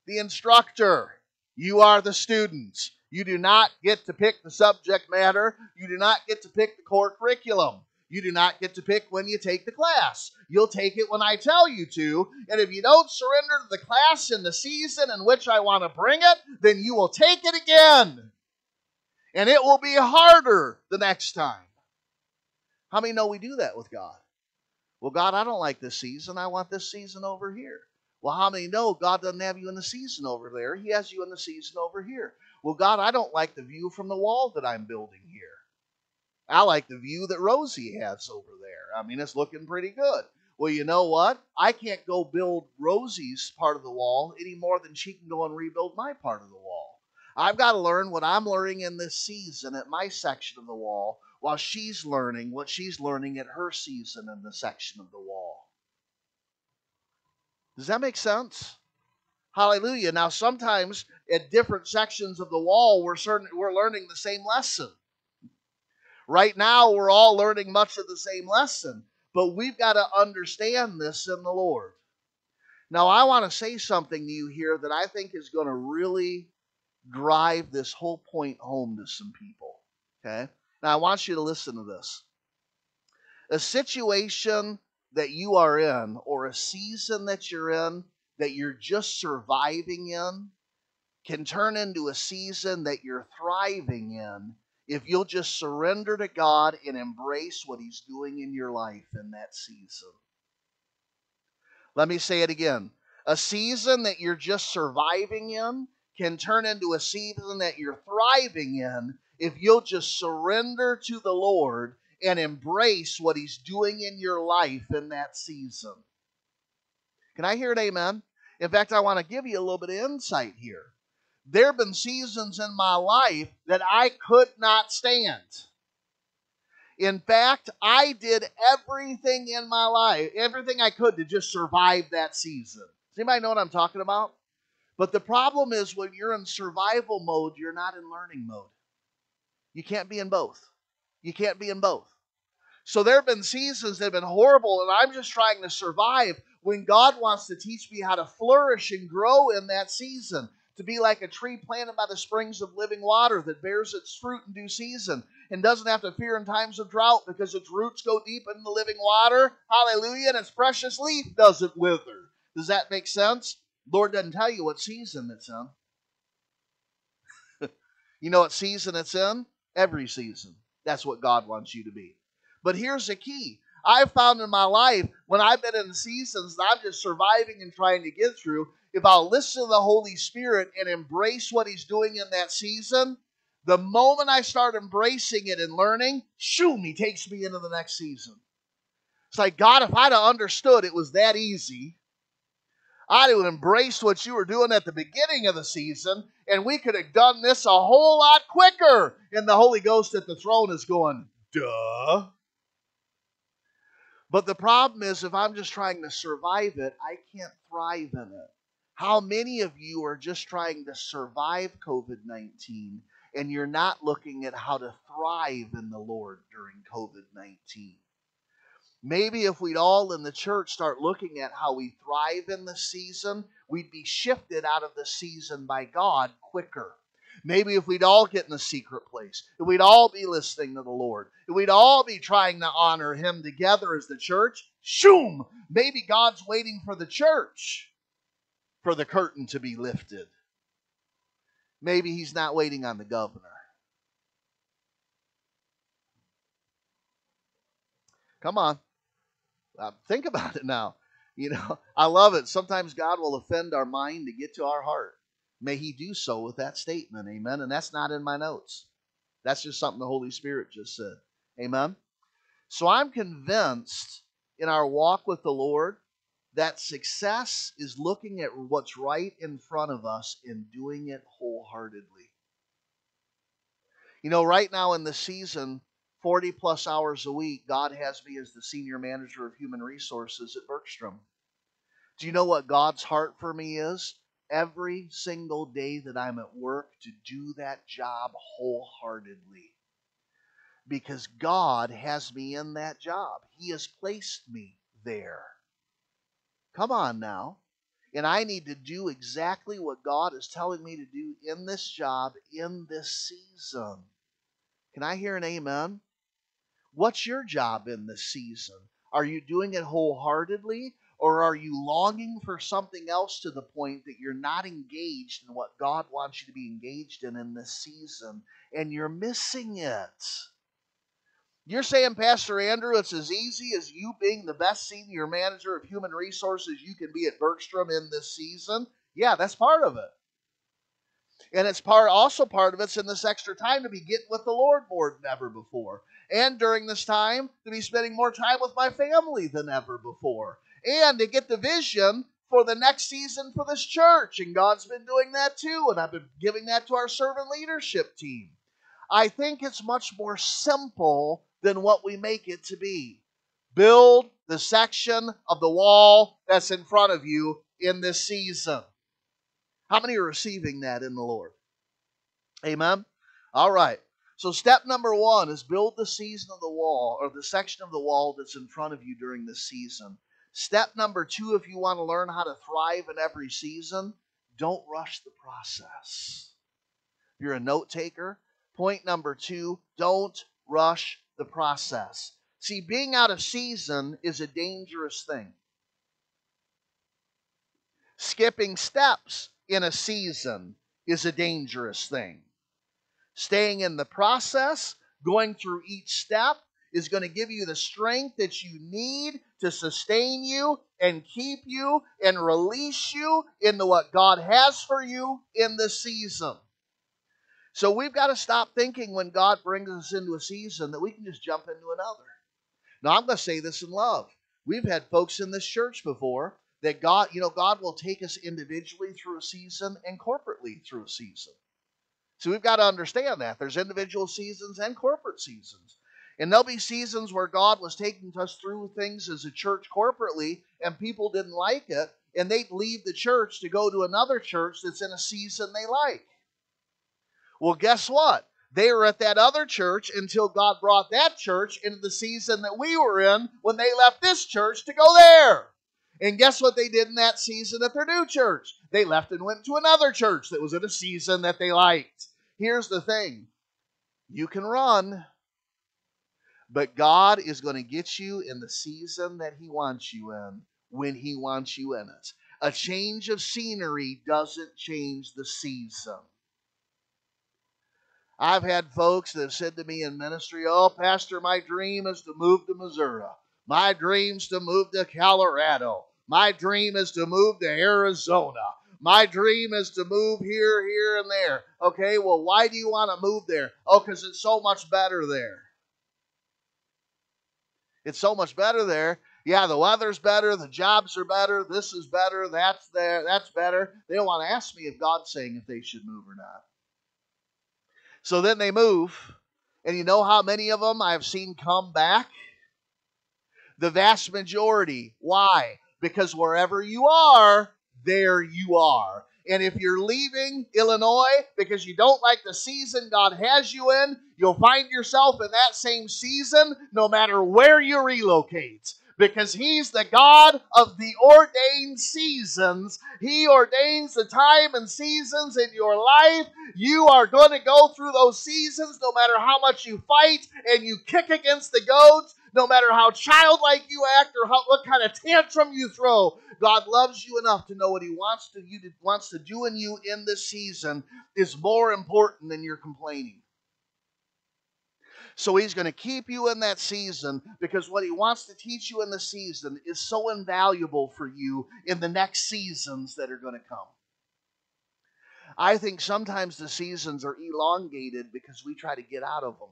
A: the instructor. You are the student. You do not get to pick the subject matter. You do not get to pick the core curriculum. You do not get to pick when you take the class. You'll take it when I tell you to. And if you don't surrender to the class in the season in which I want to bring it, then you will take it again. And it will be harder the next time. How many know we do that with God? Well, God, I don't like this season. I want this season over here. Well, how many know God doesn't have you in the season over there? He has you in the season over here. Well, God, I don't like the view from the wall that I'm building here. I like the view that Rosie has over there. I mean, it's looking pretty good. Well, you know what? I can't go build Rosie's part of the wall any more than she can go and rebuild my part of the wall. I've got to learn what I'm learning in this season at my section of the wall while she's learning what she's learning at her season in the section of the wall. Does that make sense? Hallelujah. Now, sometimes at different sections of the wall, we're certain we're learning the same lesson. Right now, we're all learning much of the same lesson, but we've got to understand this in the Lord. Now, I want to say something to you here that I think is going to really drive this whole point home to some people. Okay? Now, I want you to listen to this. A situation that you are in or a season that you're in that you're just surviving in can turn into a season that you're thriving in if you'll just surrender to God and embrace what He's doing in your life in that season. Let me say it again. A season that you're just surviving in can turn into a season that you're thriving in if you'll just surrender to the Lord and embrace what He's doing in your life in that season. Can I hear an amen? In fact, I want to give you a little bit of insight here. There have been seasons in my life that I could not stand. In fact, I did everything in my life, everything I could to just survive that season. Does anybody know what I'm talking about? But the problem is when you're in survival mode, you're not in learning mode. You can't be in both. You can't be in both. So there have been seasons that have been horrible, and I'm just trying to survive when God wants to teach me how to flourish and grow in that season. To be like a tree planted by the springs of living water that bears its fruit in due season and doesn't have to fear in times of drought because its roots go deep in the living water. Hallelujah. And its precious leaf doesn't wither. Does that make sense? Lord doesn't tell you what season it's in. you know what season it's in? Every season. That's what God wants you to be. But here's the key. I've found in my life when I've been in seasons that I'm just surviving and trying to get through, if I'll listen to the Holy Spirit and embrace what He's doing in that season, the moment I start embracing it and learning, shoom, He takes me into the next season. It's like, God, if I'd have understood it was that easy, I'd have embraced what you were doing at the beginning of the season, and we could have done this a whole lot quicker. And the Holy Ghost at the throne is going, duh. But the problem is, if I'm just trying to survive it, I can't thrive in it. How many of you are just trying to survive COVID 19 and you're not looking at how to thrive in the Lord during COVID 19? Maybe if we'd all in the church start looking at how we thrive in the season, we'd be shifted out of the season by God quicker. Maybe if we'd all get in the secret place, if we'd all be listening to the Lord, if we'd all be trying to honor Him together as the church, shoom, maybe God's waiting for the church for the curtain to be lifted. Maybe He's not waiting on the governor. Come on. Uh, think about it now. You know, I love it. Sometimes God will offend our mind to get to our heart. May He do so with that statement. Amen. And that's not in my notes. That's just something the Holy Spirit just said. Amen. So I'm convinced in our walk with the Lord that success is looking at what's right in front of us and doing it wholeheartedly. You know, right now in the season, 40 plus hours a week, God has me as the senior manager of human resources at Bergstrom. Do you know what God's heart for me is? Every single day that I'm at work to do that job wholeheartedly. Because God has me in that job, He has placed me there. Come on now. And I need to do exactly what God is telling me to do in this job in this season. Can I hear an amen? What's your job in this season? Are you doing it wholeheartedly or are you longing for something else to the point that you're not engaged in what God wants you to be engaged in in this season and you're missing it? You're saying, Pastor Andrew, it's as easy as you being the best senior manager of human resources you can be at Bergstrom in this season? Yeah, that's part of it. And it's part also part of it's in this extra time to be getting with the Lord more than ever before. And during this time to be spending more time with my family than ever before. And to get the vision for the next season for this church. And God's been doing that too. And I've been giving that to our servant leadership team. I think it's much more simple than what we make it to be. Build the section of the wall that's in front of you in this season. How many are receiving that in the Lord? Amen. All right. So, step number one is build the season of the wall or the section of the wall that's in front of you during this season. Step number two, if you want to learn how to thrive in every season, don't rush the process. If you're a note taker, point number two, don't rush the process. See, being out of season is a dangerous thing. Skipping steps in a season is a dangerous thing. Staying in the process, going through each step, is going to give you the strength that you need to sustain you and keep you and release you into what God has for you in the season. So we've got to stop thinking when God brings us into a season that we can just jump into another. Now, I'm going to say this in love. We've had folks in this church before that God, you know, God will take us individually through a season and corporately through a season. So we've got to understand that. There's individual seasons and corporate seasons. And there'll be seasons where God was taking us through things as a church corporately and people didn't like it, and they'd leave the church to go to another church that's in a season they like. Well, guess what? They were at that other church until God brought that church into the season that we were in when they left this church to go there. And guess what they did in that season at their new church? They left and went to another church that was in a season that they liked. Here's the thing you can run, but God is going to get you in the season that He wants you in when He wants you in it. A change of scenery doesn't change the season. I've had folks that have said to me in ministry, Oh, Pastor, my dream is to move to Missouri. My dream's to move to Colorado. My dream is to move to Arizona. My dream is to move here, here, and there. Okay, well, why do you want to move there? Oh, because it's so much better there. It's so much better there. Yeah, the weather's better, the jobs are better, this is better, that's there, that's better. They don't want to ask me if God's saying if they should move or not. So then they move, and you know how many of them I've seen come back? The vast majority. Why? Because wherever you are, there you are. And if you're leaving Illinois because you don't like the season God has you in, you'll find yourself in that same season no matter where you relocate because He's the God of the ordained seasons. He ordains the time and seasons in your life. You are going to go through those seasons no matter how much you fight and you kick against the goats, no matter how childlike you act or how, what kind of tantrum you throw. God loves you enough to know what He wants to you wants to do in you in this season is more important than your complaining. So he's going to keep you in that season because what he wants to teach you in the season is so invaluable for you in the next seasons that are going to come. I think sometimes the seasons are elongated because we try to get out of them.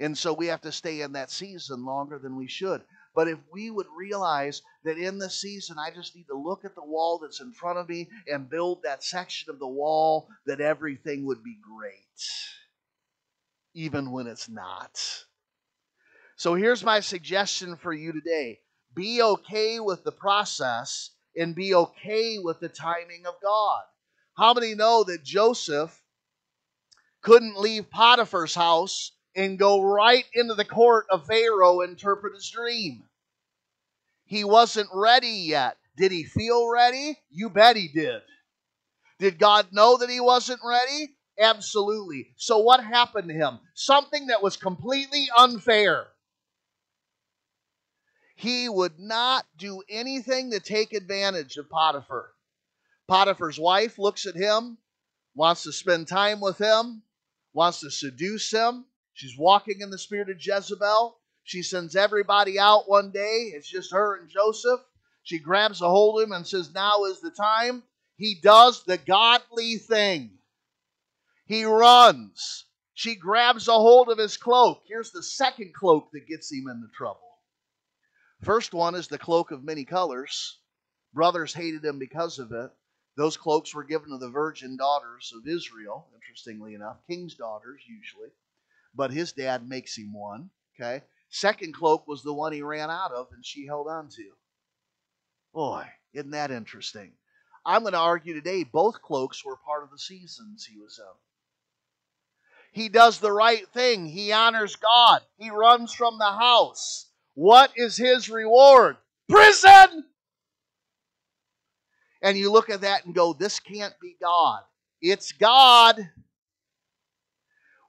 A: And so we have to stay in that season longer than we should. But if we would realize that in this season, I just need to look at the wall that's in front of me and build that section of the wall, that everything would be great, even when it's not. So here's my suggestion for you today be okay with the process and be okay with the timing of God. How many know that Joseph couldn't leave Potiphar's house and go right into the court of Pharaoh and interpret his dream? He wasn't ready yet. Did he feel ready? You bet he did. Did God know that he wasn't ready? Absolutely. So, what happened to him? Something that was completely unfair. He would not do anything to take advantage of Potiphar. Potiphar's wife looks at him, wants to spend time with him, wants to seduce him. She's walking in the spirit of Jezebel. She sends everybody out one day. It's just her and Joseph. She grabs a hold of him and says, Now is the time. He does the godly thing. He runs. She grabs a hold of his cloak. Here's the second cloak that gets him into trouble. First one is the cloak of many colors. Brothers hated him because of it. Those cloaks were given to the virgin daughters of Israel, interestingly enough, king's daughters usually. But his dad makes him one. Okay. Second cloak was the one he ran out of and she held on to. Boy, isn't that interesting? I'm going to argue today both cloaks were part of the seasons he was in. He does the right thing. He honors God. He runs from the house. What is his reward? Prison! and you look at that and go, this can't be God. It's God.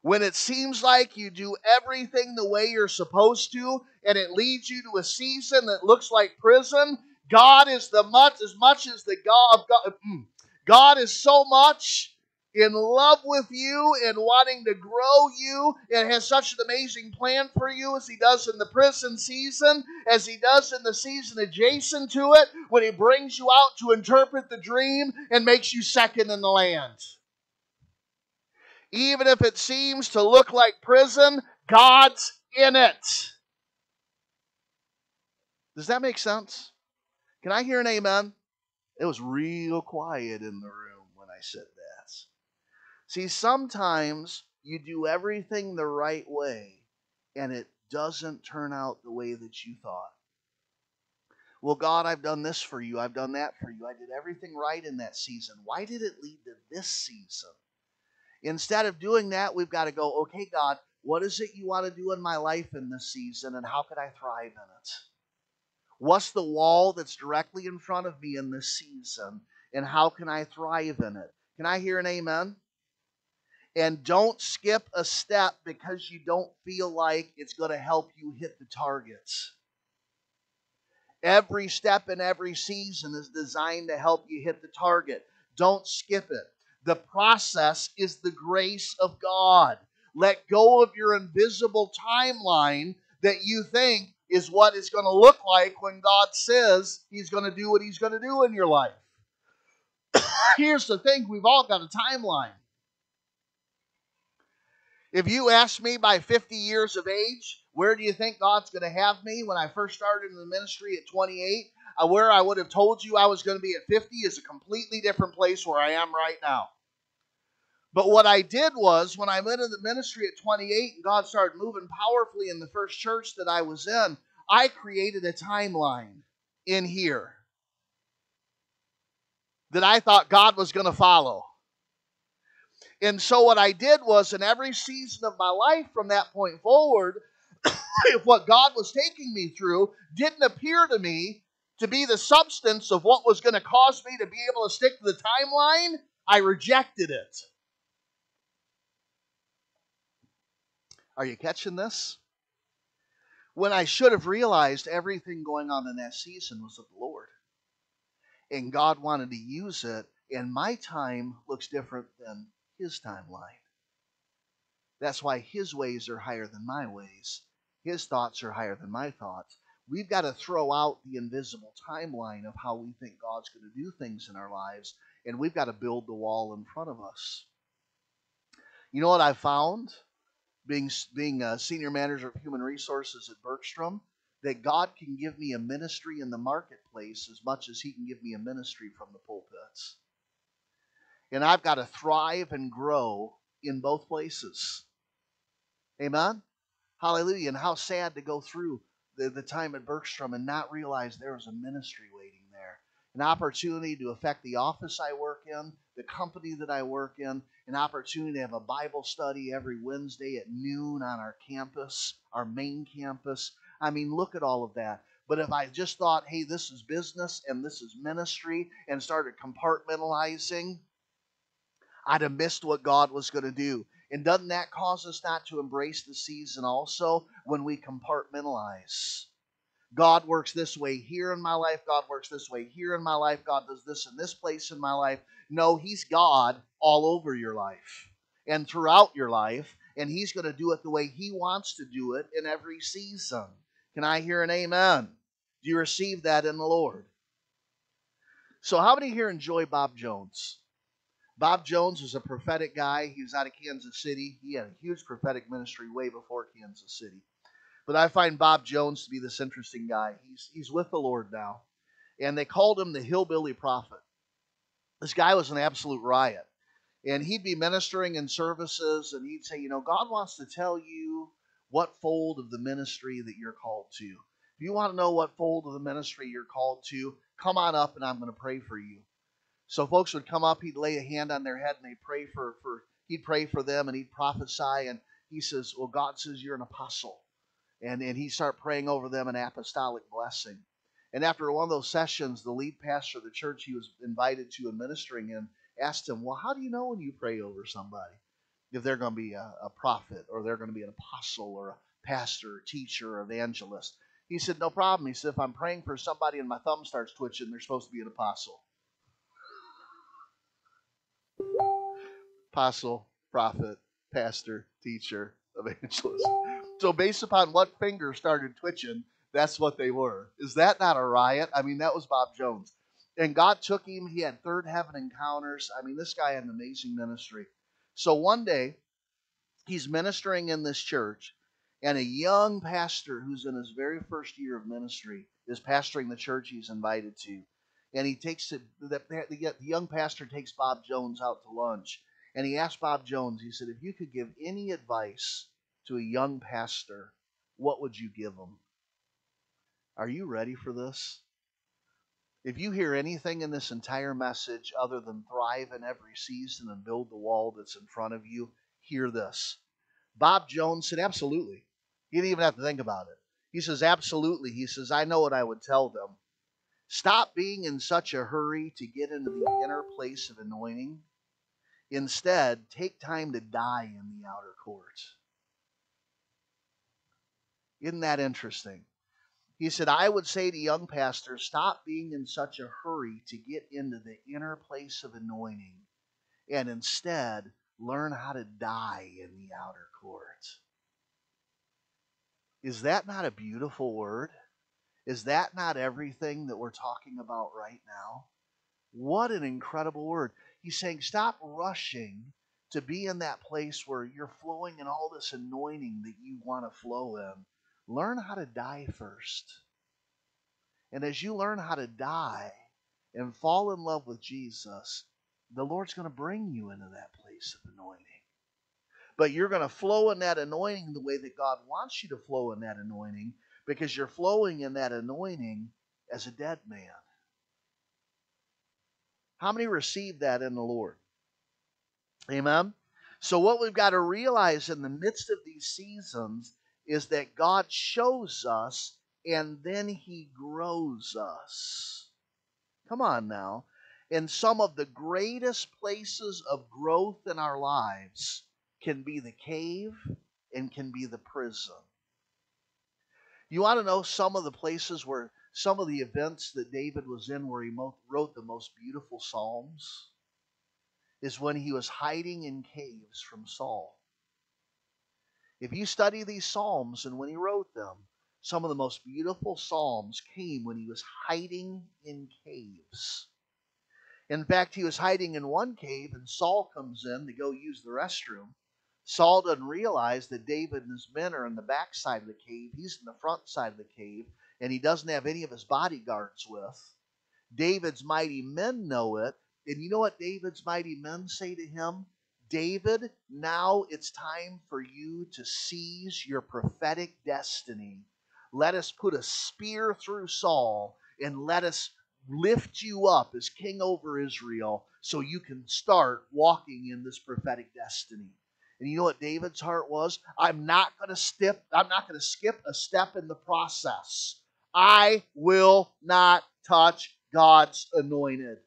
A: When it seems like you do everything the way you're supposed to, and it leads you to a season that looks like prison, God is the much as much as the God of God. Mm, God is so much in love with you and wanting to grow you and has such an amazing plan for you as he does in the prison season, as he does in the season adjacent to it, when he brings you out to interpret the dream and makes you second in the land. Even if it seems to look like prison, God's in it. Does that make sense? Can I hear an amen? It was real quiet in the room when I said that. See, sometimes you do everything the right way and it doesn't turn out the way that you thought. Well, God, I've done this for you. I've done that for you. I did everything right in that season. Why did it lead to this season? Instead of doing that, we've got to go, okay, God, what is it you want to do in my life in this season and how can I thrive in it? What's the wall that's directly in front of me in this season and how can I thrive in it? Can I hear an amen? And don't skip a step because you don't feel like it's going to help you hit the targets. Every step in every season is designed to help you hit the target. Don't skip it. The process is the grace of God. Let go of your invisible timeline that you think is what it's going to look like when God says He's going to do what He's going to do in your life. Here's the thing we've all got a timeline. If you ask me by 50 years of age, where do you think God's going to have me when I first started in the ministry at 28? Uh, where I would have told you I was going to be at 50 is a completely different place where I am right now. But what I did was when I went into the ministry at 28 and God started moving powerfully in the first church that I was in, I created a timeline in here that I thought God was going to follow. And so what I did was in every season of my life from that point forward, if what God was taking me through didn't appear to me to be the substance of what was going to cause me to be able to stick to the timeline, I rejected it. Are you catching this? When I should have realized everything going on in that season was of the Lord. And God wanted to use it, and my time looks different than his timeline. That's why his ways are higher than my ways. His thoughts are higher than my thoughts. We've got to throw out the invisible timeline of how we think God's going to do things in our lives, and we've got to build the wall in front of us. You know what I found? Being, being a senior manager of human resources at Bergstrom, that God can give me a ministry in the marketplace as much as He can give me a ministry from the pulpits. And I've got to thrive and grow in both places. Amen? Hallelujah. And how sad to go through the, the time at Bergstrom and not realize there was a ministry waiting there. An opportunity to affect the office I work in, the company that I work in, an opportunity to have a Bible study every Wednesday at noon on our campus, our main campus. I mean, look at all of that. But if I just thought, hey, this is business and this is ministry, and started compartmentalizing, I'd have missed what God was going to do. And doesn't that cause us not to embrace the season also when we compartmentalize? God works this way here in my life. God works this way here in my life. God does this in this place in my life. No, He's God all over your life and throughout your life. And He's going to do it the way He wants to do it in every season. Can I hear an amen? Do you receive that in the Lord? So, how many here enjoy Bob Jones? Bob Jones was a prophetic guy. He was out of Kansas City. He had a huge prophetic ministry way before Kansas City. But I find Bob Jones to be this interesting guy. He's, he's with the Lord now. And they called him the hillbilly prophet. This guy was an absolute riot. And he'd be ministering in services and he'd say, You know, God wants to tell you what fold of the ministry that you're called to. If you want to know what fold of the ministry you're called to, come on up and I'm going to pray for you. So folks would come up, he'd lay a hand on their head and they'd pray for, for he'd pray for them and he'd prophesy and he says, Well, God says you're an apostle and, and he start praying over them an apostolic blessing. And after one of those sessions, the lead pastor of the church he was invited to and ministering in asked him, Well, how do you know when you pray over somebody? If they're going to be a, a prophet or they're going to be an apostle or a pastor, or teacher, or evangelist. He said, No problem. He said, If I'm praying for somebody and my thumb starts twitching, they're supposed to be an apostle. Apostle, prophet, pastor, teacher, evangelist. So, based upon what finger started twitching, that's what they were. Is that not a riot? I mean, that was Bob Jones. And God took him. He had third heaven encounters. I mean, this guy had an amazing ministry. So, one day, he's ministering in this church, and a young pastor who's in his very first year of ministry is pastoring the church he's invited to. And he takes it, the, the young pastor takes Bob Jones out to lunch. And he asked Bob Jones, he said, if you could give any advice to a young pastor, what would you give him? Are you ready for this? If you hear anything in this entire message other than thrive in every season and build the wall that's in front of you, hear this. Bob Jones said, Absolutely. He didn't even have to think about it. He says, Absolutely. He says, I know what I would tell them. Stop being in such a hurry to get into the inner place of anointing. Instead, take time to die in the outer court. Isn't that interesting? He said, I would say to young pastors, stop being in such a hurry to get into the inner place of anointing and instead learn how to die in the outer court. Is that not a beautiful word? Is that not everything that we're talking about right now? What an incredible word. He's saying, stop rushing to be in that place where you're flowing in all this anointing that you want to flow in learn how to die first. And as you learn how to die and fall in love with Jesus, the Lord's going to bring you into that place of anointing. But you're going to flow in that anointing the way that God wants you to flow in that anointing because you're flowing in that anointing as a dead man. How many receive that in the Lord? Amen. So, what we've got to realize in the midst of these seasons is that God shows us and then he grows us. Come on now. And some of the greatest places of growth in our lives can be the cave and can be the prison. You want to know some of the places where some of the events that David was in where he wrote the most beautiful Psalms? Is when he was hiding in caves from Saul. If you study these Psalms and when he wrote them, some of the most beautiful Psalms came when he was hiding in caves. In fact, he was hiding in one cave, and Saul comes in to go use the restroom. Saul doesn't realize that David and his men are in the back side of the cave. He's in the front side of the cave, and he doesn't have any of his bodyguards with. David's mighty men know it. And you know what David's mighty men say to him? David, now it's time for you to seize your prophetic destiny. Let us put a spear through Saul and let us lift you up as king over Israel so you can start walking in this prophetic destiny. And you know what David's heart was? I'm not going to skip I'm not going to skip a step in the process. I will not touch God's anointed.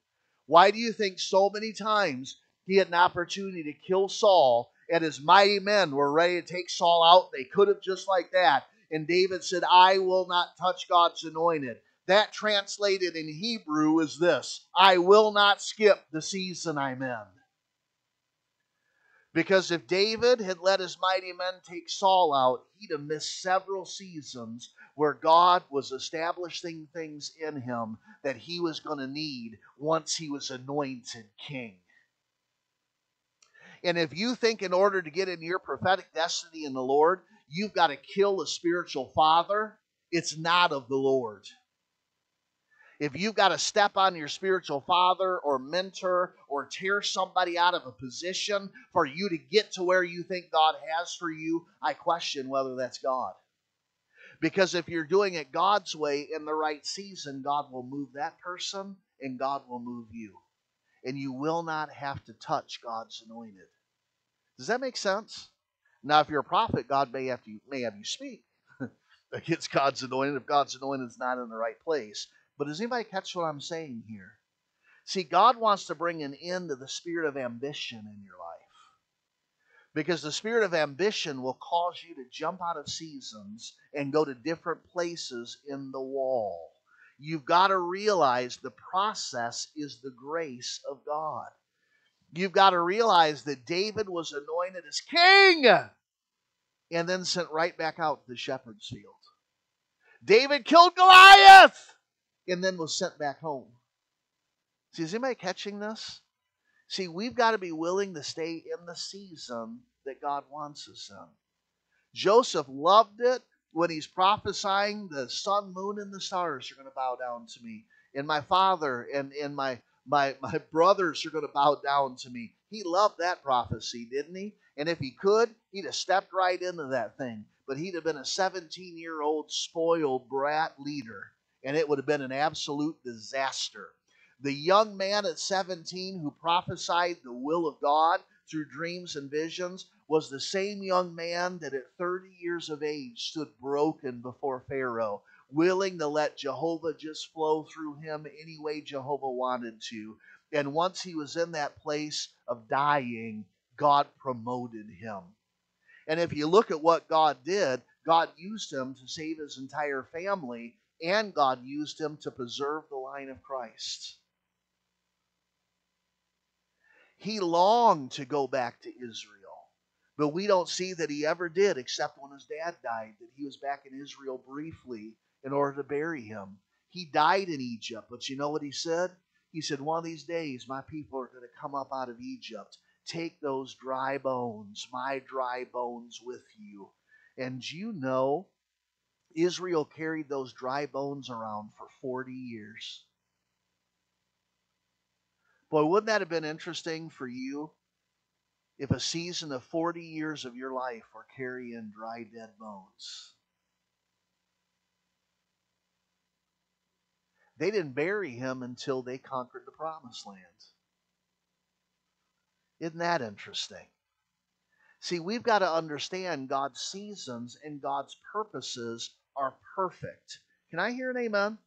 A: Why do you think so many times he had an opportunity to kill Saul and his mighty men were ready to take Saul out? They could have just like that. And David said, I will not touch God's anointed. That translated in Hebrew is this I will not skip the season I'm in. Because if David had let his mighty men take Saul out, he'd have missed several seasons where God was establishing things in him that he was going to need once he was anointed king. And if you think in order to get into your prophetic destiny in the Lord, you've got to kill a spiritual father, it's not of the Lord if you've got to step on your spiritual father or mentor or tear somebody out of a position for you to get to where you think God has for you, I question whether that's God. Because if you're doing it God's way in the right season, God will move that person and God will move you. And you will not have to touch God's anointed. Does that make sense? Now, if you're a prophet, God may have, to, may have you speak against God's anointed if God's anointed is not in the right place. But does anybody catch what I'm saying here? See, God wants to bring an end to the spirit of ambition in your life. Because the spirit of ambition will cause you to jump out of seasons and go to different places in the wall. You've got to realize the process is the grace of God. You've got to realize that David was anointed as king and then sent right back out to the shepherd's field. David killed Goliath and then was sent back home. See, is anybody catching this? See, we've got to be willing to stay in the season that God wants us in. Joseph loved it when he's prophesying the sun, moon, and the stars are going to bow down to me. And my father and, and my, my, my brothers are going to bow down to me. He loved that prophecy, didn't he? And if he could, he'd have stepped right into that thing. But he'd have been a 17 year old spoiled brat leader and it would have been an absolute disaster. The young man at 17 who prophesied the will of God through dreams and visions was the same young man that at 30 years of age stood broken before Pharaoh, willing to let Jehovah just flow through him any way Jehovah wanted to. And once he was in that place of dying, God promoted him. And if you look at what God did, God used him to save his entire family and God used him to preserve the line of Christ. He longed to go back to Israel, but we don't see that he ever did, except when his dad died, that he was back in Israel briefly in order to bury him. He died in Egypt, but you know what he said? He said, One of these days, my people are going to come up out of Egypt. Take those dry bones, my dry bones, with you. And you know Israel carried those dry bones around for 40 years. Boy, wouldn't that have been interesting for you if a season of 40 years of your life were carrying dry, dead bones? They didn't bury him until they conquered the promised land. Isn't that interesting? See, we've got to understand God's seasons and God's purposes are perfect. Can I hear an amen?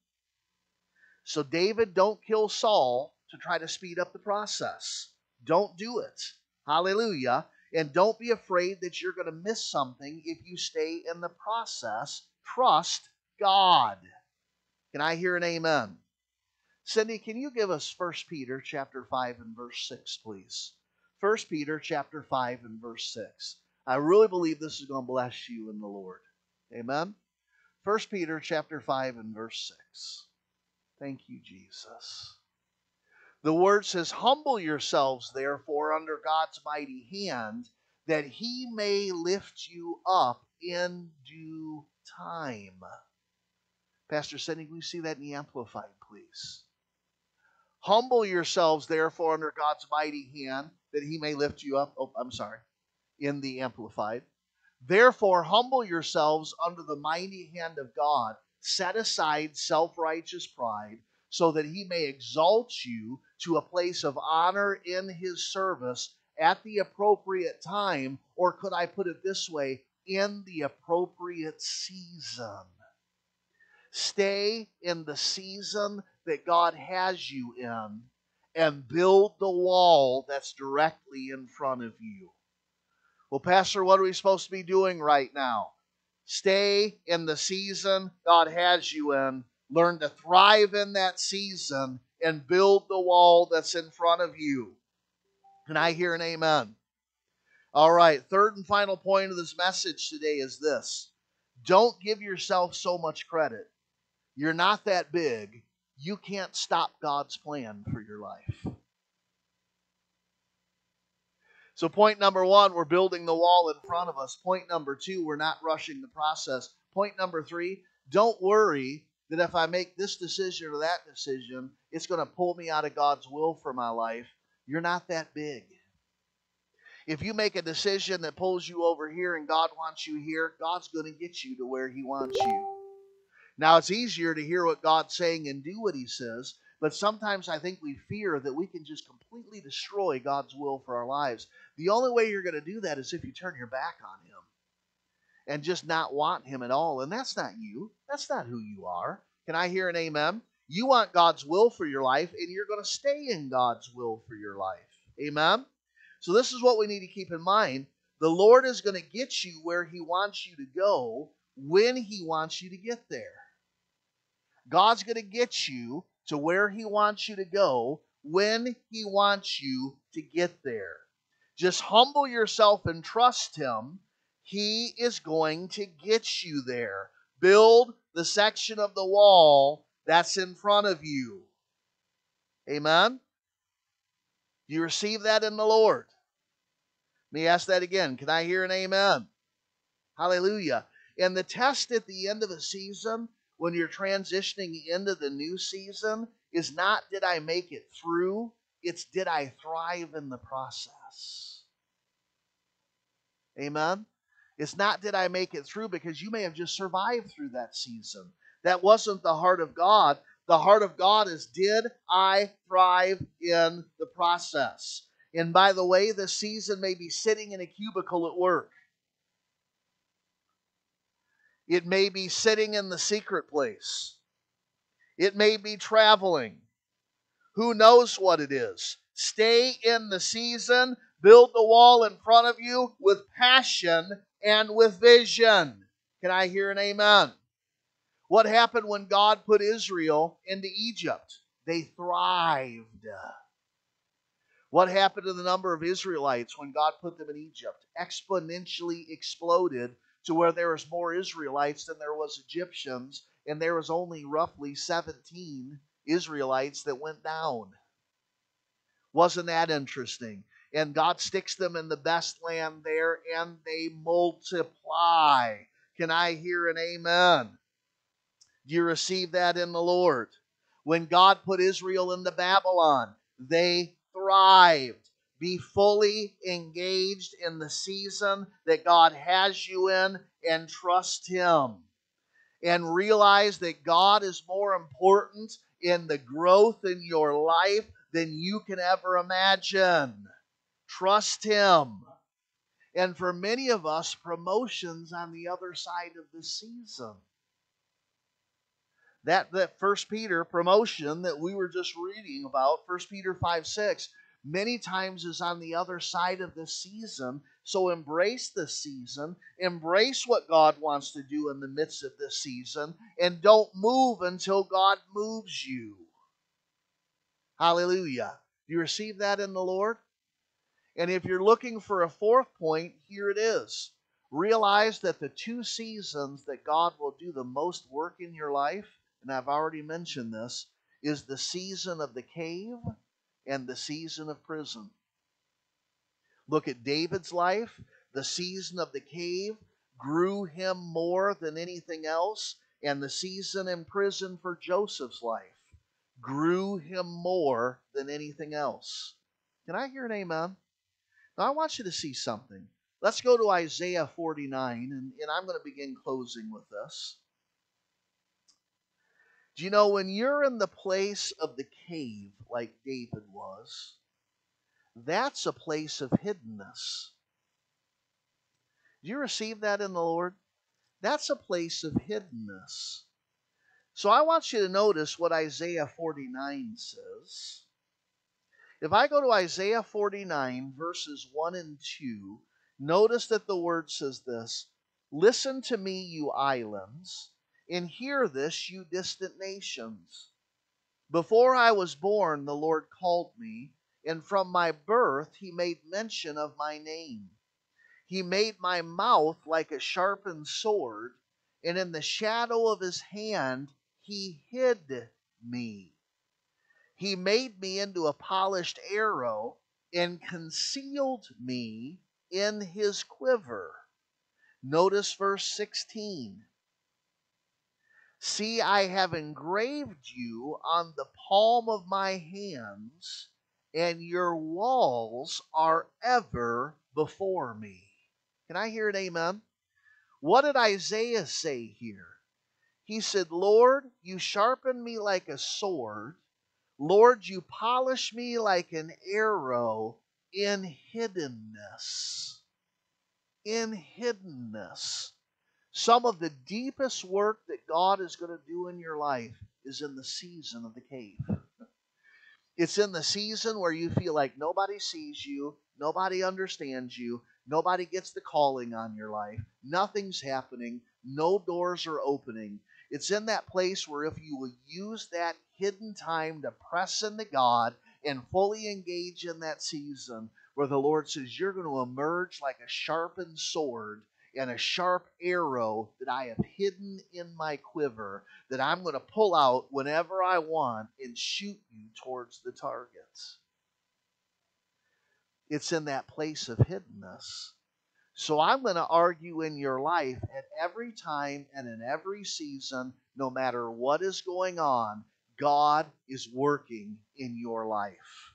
A: So, David, don't kill Saul to try to speed up the process. Don't do it. Hallelujah. And don't be afraid that you're going to miss something if you stay in the process. Trust God. Can I hear an amen? Cindy, can you give us 1 Peter chapter 5 and verse 6, please? 1 Peter chapter 5 and verse 6. I really believe this is going to bless you in the Lord. Amen. 1 Peter chapter 5 and verse 6. Thank you, Jesus. The word says, Humble yourselves, therefore, under God's mighty hand, that he may lift you up in due time. Pastor can we see that in the Amplified, please? Humble yourselves, therefore, under God's mighty hand, that he may lift you up. Oh, I'm sorry. In the Amplified. Therefore, humble yourselves under the mighty hand of God. Set aside self righteous pride, so that he may exalt you to a place of honor in his service at the appropriate time, or could I put it this way, in the appropriate season. Stay in the season that God has you in and build the wall that's directly in front of you. Well, Pastor, what are we supposed to be doing right now? Stay in the season God has you in. Learn to thrive in that season and build the wall that's in front of you. Can I hear an amen? All right, third and final point of this message today is this don't give yourself so much credit. You're not that big. You can't stop God's plan for your life. So, point number one, we're building the wall in front of us. Point number two, we're not rushing the process. Point number three, don't worry that if I make this decision or that decision, it's going to pull me out of God's will for my life. You're not that big. If you make a decision that pulls you over here and God wants you here, God's going to get you to where He wants you. Now, it's easier to hear what God's saying and do what He says, but sometimes I think we fear that we can just completely destroy God's will for our lives. The only way you're going to do that is if you turn your back on Him and just not want Him at all. And that's not you, that's not who you are. Can I hear an amen? You want God's will for your life, and you're going to stay in God's will for your life. Amen? So, this is what we need to keep in mind. The Lord is going to get you where He wants you to go when He wants you to get there. God's going to get you to where He wants you to go when He wants you to get there. Just humble yourself and trust Him. He is going to get you there. Build the section of the wall that's in front of you. Amen? You receive that in the Lord? Let me ask that again. Can I hear an amen? Hallelujah. And the test at the end of the season when you're transitioning into the new season is not did I make it through, it's did I thrive in the process. Amen? It's not did I make it through because you may have just survived through that season. That wasn't the heart of God. The heart of God is did I thrive in the process? And by the way, the season may be sitting in a cubicle at work. It may be sitting in the secret place. It may be traveling. Who knows what it is? Stay in the season, build the wall in front of you with passion and with vision. Can I hear an amen? What happened when God put Israel into Egypt? They thrived. What happened to the number of Israelites when God put them in Egypt? Exponentially exploded to where there was more Israelites than there was Egyptians, and there was only roughly 17 Israelites that went down. Wasn't that interesting? And God sticks them in the best land there, and they multiply. Can I hear an amen? Do you receive that in the Lord? When God put Israel into Babylon, they thrived. Be fully engaged in the season that God has you in and trust Him. And realize that God is more important in the growth in your life than you can ever imagine. Trust Him. And for many of us, promotions on the other side of the season. That, that First Peter promotion that we were just reading about, First Peter 5 6, many times is on the other side of the season. So embrace the season, embrace what God wants to do in the midst of this season, and don't move until God moves you. Hallelujah. Do you receive that in the Lord? And if you're looking for a fourth point, here it is. Realize that the two seasons that God will do the most work in your life, and I've already mentioned this, is the season of the cave and the season of prison. Look at David's life. The season of the cave grew him more than anything else, and the season in prison for Joseph's life grew him more than anything else. Can I hear an amen? Now, I want you to see something. Let's go to Isaiah 49, and, and I'm going to begin closing with this. Do you know when you're in the place of the cave, like David was, that's a place of hiddenness. Do you receive that in the Lord? That's a place of hiddenness. So I want you to notice what Isaiah 49 says. If I go to Isaiah 49, verses 1 and 2, notice that the word says this Listen to me, you islands, and hear this, you distant nations. Before I was born, the Lord called me, and from my birth he made mention of my name. He made my mouth like a sharpened sword, and in the shadow of his hand he hid me. He made me into a polished arrow and concealed me in his quiver. Notice verse 16. See, I have engraved you on the palm of my hands, and your walls are ever before me. Can I hear an amen? What did Isaiah say here? He said, Lord, you sharpen me like a sword Lord, you polish me like an arrow in hiddenness. In hiddenness. Some of the deepest work that God is going to do in your life is in the season of the cave. It's in the season where you feel like nobody sees you, nobody understands you, nobody gets the calling on your life, nothing's happening, no doors are opening. It's in that place where if you will use that hidden time to press into God and fully engage in that season, where the Lord says, You're going to emerge like a sharpened sword and a sharp arrow that I have hidden in my quiver that I'm going to pull out whenever I want and shoot you towards the targets. It's in that place of hiddenness so I'm going to argue in your life at every time and in every season, no matter what is going on, God is working in your life.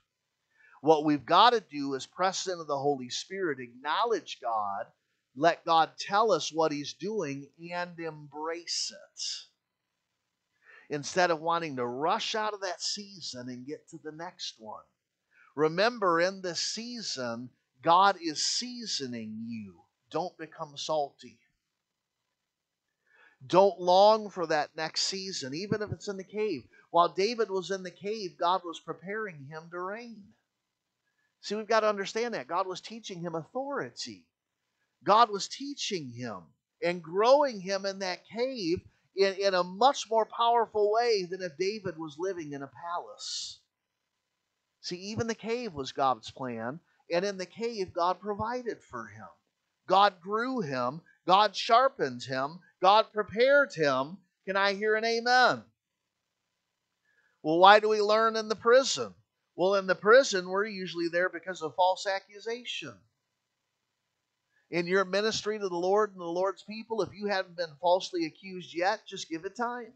A: What we've got to do is press into the Holy Spirit, acknowledge God, let God tell us what He's doing, and embrace it. Instead of wanting to rush out of that season and get to the next one. Remember, in this season, God is seasoning you. Don't become salty. Don't long for that next season, even if it's in the cave. While David was in the cave, God was preparing him to reign. See, we've got to understand that. God was teaching him authority. God was teaching him and growing him in that cave in, in a much more powerful way than if David was living in a palace. See, even the cave was God's plan, and in the cave, God provided for him. God grew him, God sharpened him, God prepared him. Can I hear an amen? Well, why do we learn in the prison? Well, in the prison, we're usually there because of false accusation. In your ministry to the Lord and the Lord's people, if you haven't been falsely accused yet, just give it time.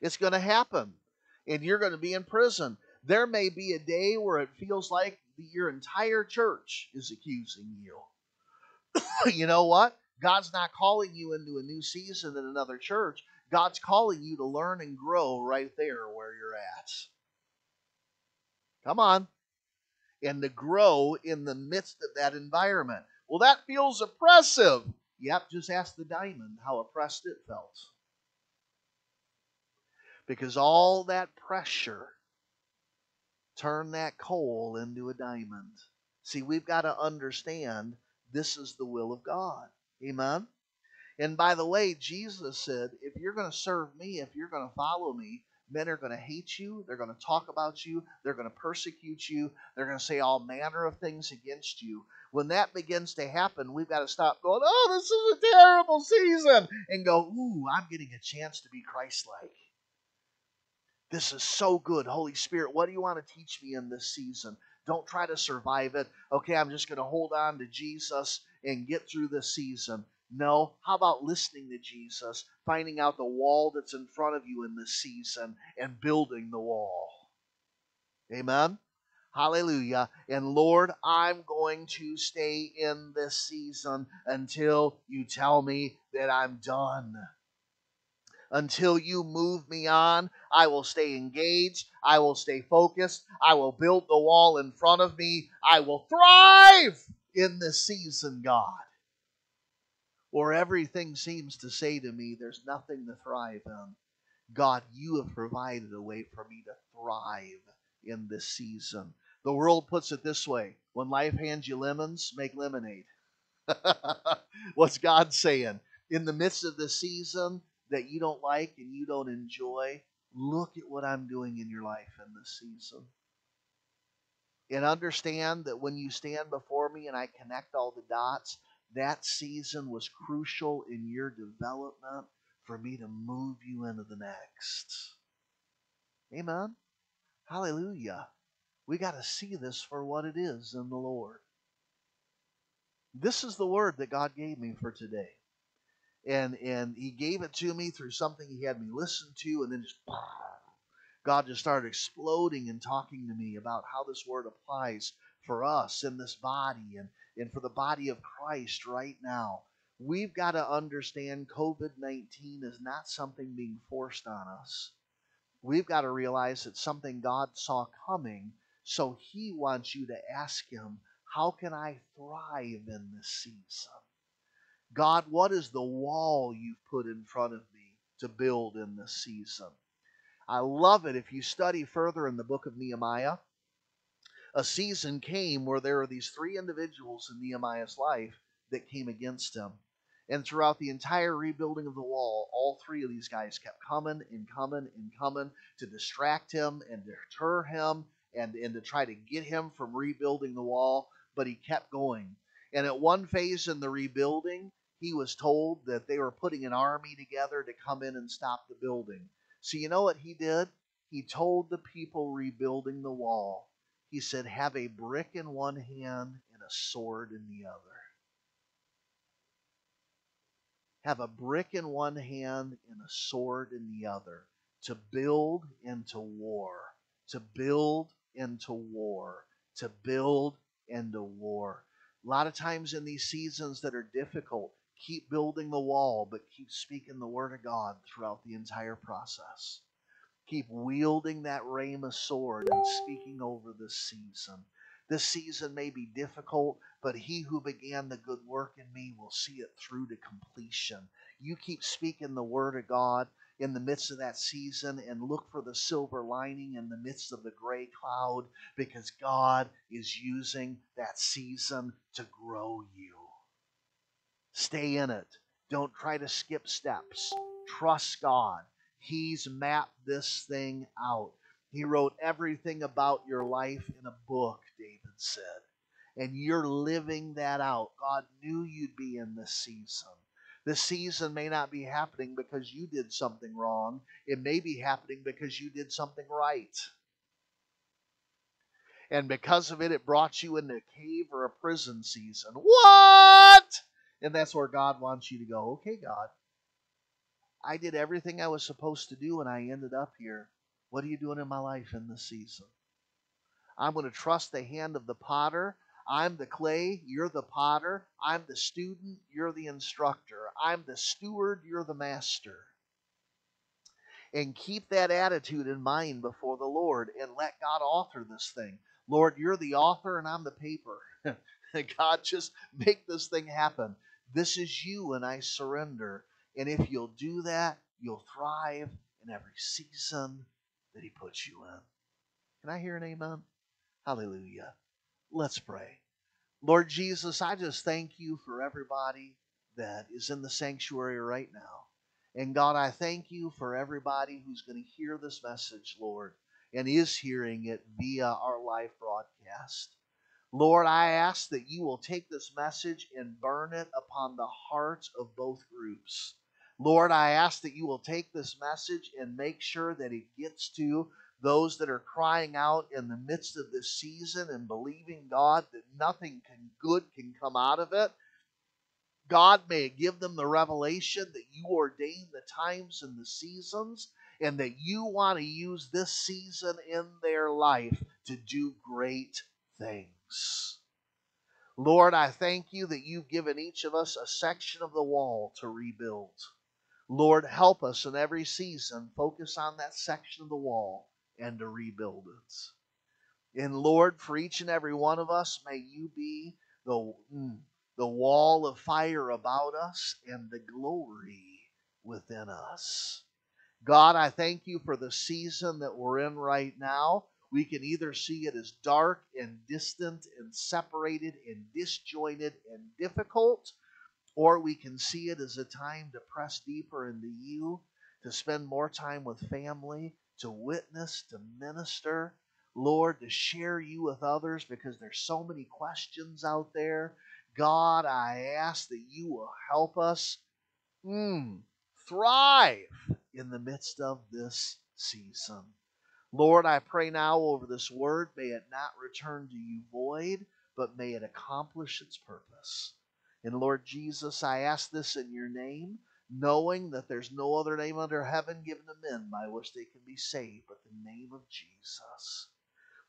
A: It's going to happen, and you're going to be in prison. There may be a day where it feels like your entire church is accusing you. you know what? God's not calling you into a new season in another church. God's calling you to learn and grow right there where you're at. Come on. And to grow in the midst of that environment. Well, that feels oppressive. Yep, just ask the diamond how oppressed it felt. Because all that pressure turned that coal into a diamond. See, we've got to understand this is the will of God. Amen. And by the way, Jesus said, if you're going to serve me, if you're going to follow me, men are going to hate you. They're going to talk about you. They're going to persecute you. They're going to say all manner of things against you. When that begins to happen, we've got to stop going, oh, this is a terrible season, and go, ooh, I'm getting a chance to be Christ like. This is so good. Holy Spirit, what do you want to teach me in this season? Don't try to survive it. Okay, I'm just going to hold on to Jesus and get through this season. No, how about listening to Jesus, finding out the wall that's in front of you in this season, and building the wall? Amen? Hallelujah. And Lord, I'm going to stay in this season until you tell me that I'm done. Until you move me on, I will stay engaged. I will stay focused. I will build the wall in front of me. I will thrive in this season, God. Or everything seems to say to me, there's nothing to thrive in. God, you have provided a way for me to thrive in this season. The world puts it this way when life hands you lemons, make lemonade. What's God saying? In the midst of the season that you don't like and you don't enjoy, look at what I'm doing in your life in this season. And understand that when you stand before me and I connect all the dots, that season was crucial in your development for me to move you into the next. Amen. Hallelujah. We got to see this for what it is in the Lord. This is the word that God gave me for today. And and he gave it to me through something he had me listen to and then just God just started exploding and talking to me about how this word applies for us in this body and, and for the body of Christ right now. We've got to understand COVID 19 is not something being forced on us. We've got to realize it's something God saw coming so he wants you to ask him, How can I thrive in this season? God, what is the wall you've put in front of me to build in this season? I love it. If you study further in the book of Nehemiah, a season came where there are these three individuals in Nehemiah's life that came against him. And throughout the entire rebuilding of the wall, all three of these guys kept coming and coming and coming to distract him and deter him and, and to try to get him from rebuilding the wall, but he kept going. And at one phase in the rebuilding, he was told that they were putting an army together to come in and stop the building. So, you know what he did? He told the people rebuilding the wall, he said, Have a brick in one hand and a sword in the other. Have a brick in one hand and a sword in the other to build into war, to build into war, to build into war. A lot of times in these seasons that are difficult, keep building the wall, but keep speaking the word of God throughout the entire process. Keep wielding that Rhema sword and speaking over this season. This season may be difficult, but he who began the good work in me will see it through to completion. You keep speaking the word of God in the midst of that season and look for the silver lining in the midst of the gray cloud because God is using that season to grow you. Stay in it. Don't try to skip steps. Trust God. He's mapped this thing out. He wrote everything about your life in a book, David said. And you're living that out. God knew you'd be in this season. This season may not be happening because you did something wrong. It may be happening because you did something right. And because of it, it brought you into a cave or a prison season. What? And that's where God wants you to go. Okay, God, I did everything I was supposed to do and I ended up here. What are you doing in my life in this season? I'm going to trust the hand of the potter I'm the clay, you're the potter. I'm the student, you're the instructor. I'm the steward, you're the master. And keep that attitude in mind before the Lord and let God author this thing. Lord, you're the author and I'm the paper. God, just make this thing happen. This is you and I surrender. And if you'll do that, you'll thrive in every season that He puts you in. Can I hear an amen? Hallelujah. Let's pray. Lord Jesus, I just thank you for everybody that is in the sanctuary right now. And God, I thank you for everybody who's going to hear this message, Lord, and is hearing it via our live broadcast. Lord, I ask that you will take this message and burn it upon the hearts of both groups. Lord, I ask that you will take this message and make sure that it gets to those that are crying out in the midst of this season and believing, God, that nothing can, good can come out of it. God may give them the revelation that you ordain the times and the seasons, and that you want to use this season in their life to do great things. Lord, I thank you that you've given each of us a section of the wall to rebuild. Lord, help us in every season focus on that section of the wall and to rebuild it. And Lord, for each and every one of us, may you be the, mm, the wall of fire about us and the glory within us. God, I thank you for the season that we're in right now. We can either see it as dark and distant and separated and disjointed and difficult, or we can see it as a time to press deeper into you, to spend more time with family, to witness, to minister, Lord, to share you with others because there's so many questions out there. God, I ask that you will help us mm, thrive in the midst of this season. Lord, I pray now over this word, may it not return to you void, but may it accomplish its purpose. And Lord Jesus, I ask this in your name knowing that there's no other name under heaven given to men by which they can be saved but the name of Jesus.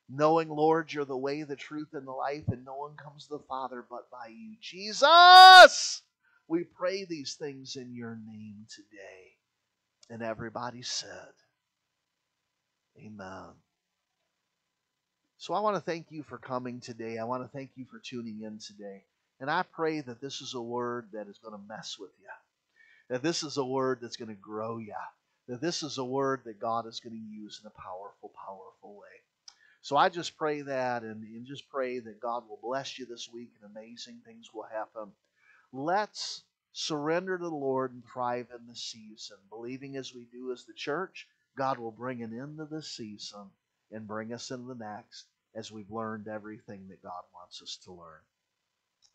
A: Knowing, Lord, you're the way, the truth, and the life, and no one comes to the Father but by you. Jesus! We pray these things in your name today. And everybody said, Amen. So I want to thank you for coming today. I want to thank you for tuning in today. And I pray that this is a word that is going to mess with you that this is a word that's going to grow you, that this is a word that God is going to use in a powerful, powerful way. So I just pray that and, and just pray that God will bless you this week and amazing things will happen. Let's surrender to the Lord and thrive in the season, believing as we do as the church, God will bring an end to this season and bring us into the next as we've learned everything that God wants us to learn.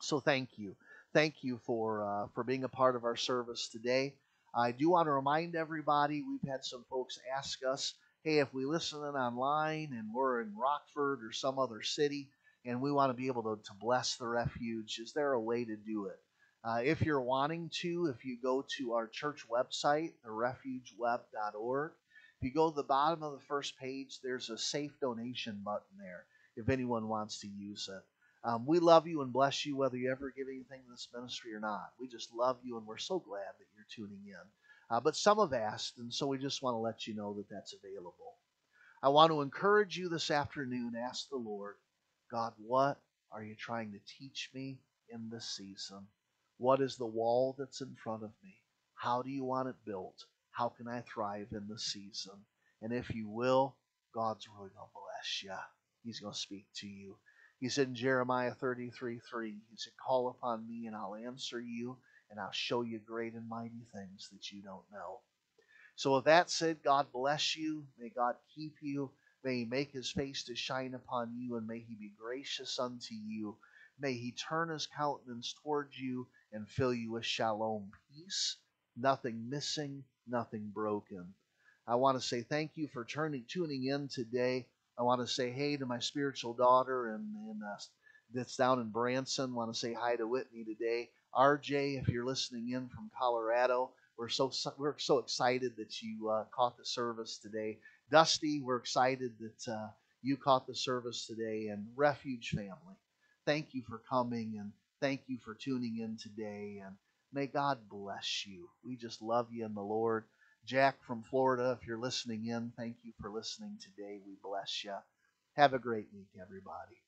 A: So thank you thank you for uh, for being a part of our service today. I do want to remind everybody we've had some folks ask us, hey, if we listen in online and we're in Rockford or some other city and we want to be able to, to bless the refuge, is there a way to do it? Uh, if you're wanting to, if you go to our church website, therefugeweb.org, if you go to the bottom of the first page, there's a safe donation button there if anyone wants to use it. Um, we love you and bless you whether you ever give anything to this ministry or not. We just love you and we're so glad that you're tuning in. Uh, but some have asked, and so we just want to let you know that that's available. I want to encourage you this afternoon. Ask the Lord, God, what are you trying to teach me in this season? What is the wall that's in front of me? How do you want it built? How can I thrive in this season? And if you will, God's really going to bless you. He's going to speak to you. He said in Jeremiah 33 3, He said, Call upon me and I'll answer you and I'll show you great and mighty things that you don't know. So, with that said, God bless you. May God keep you. May He make His face to shine upon you and may He be gracious unto you. May He turn His countenance towards you and fill you with shalom peace, nothing missing, nothing broken. I want to say thank you for turning, tuning in today. I want to say hey to my spiritual daughter and, and uh, that's down in Branson. Want to say hi to Whitney today. RJ, if you're listening in from Colorado, we're so we're so excited that you uh, caught the service today. Dusty, we're excited that uh, you caught the service today. And Refuge family, thank you for coming and thank you for tuning in today. And may God bless you. We just love you in the Lord. Jack from Florida, if you're listening in, thank you for listening today. We bless you. Have a great week, everybody.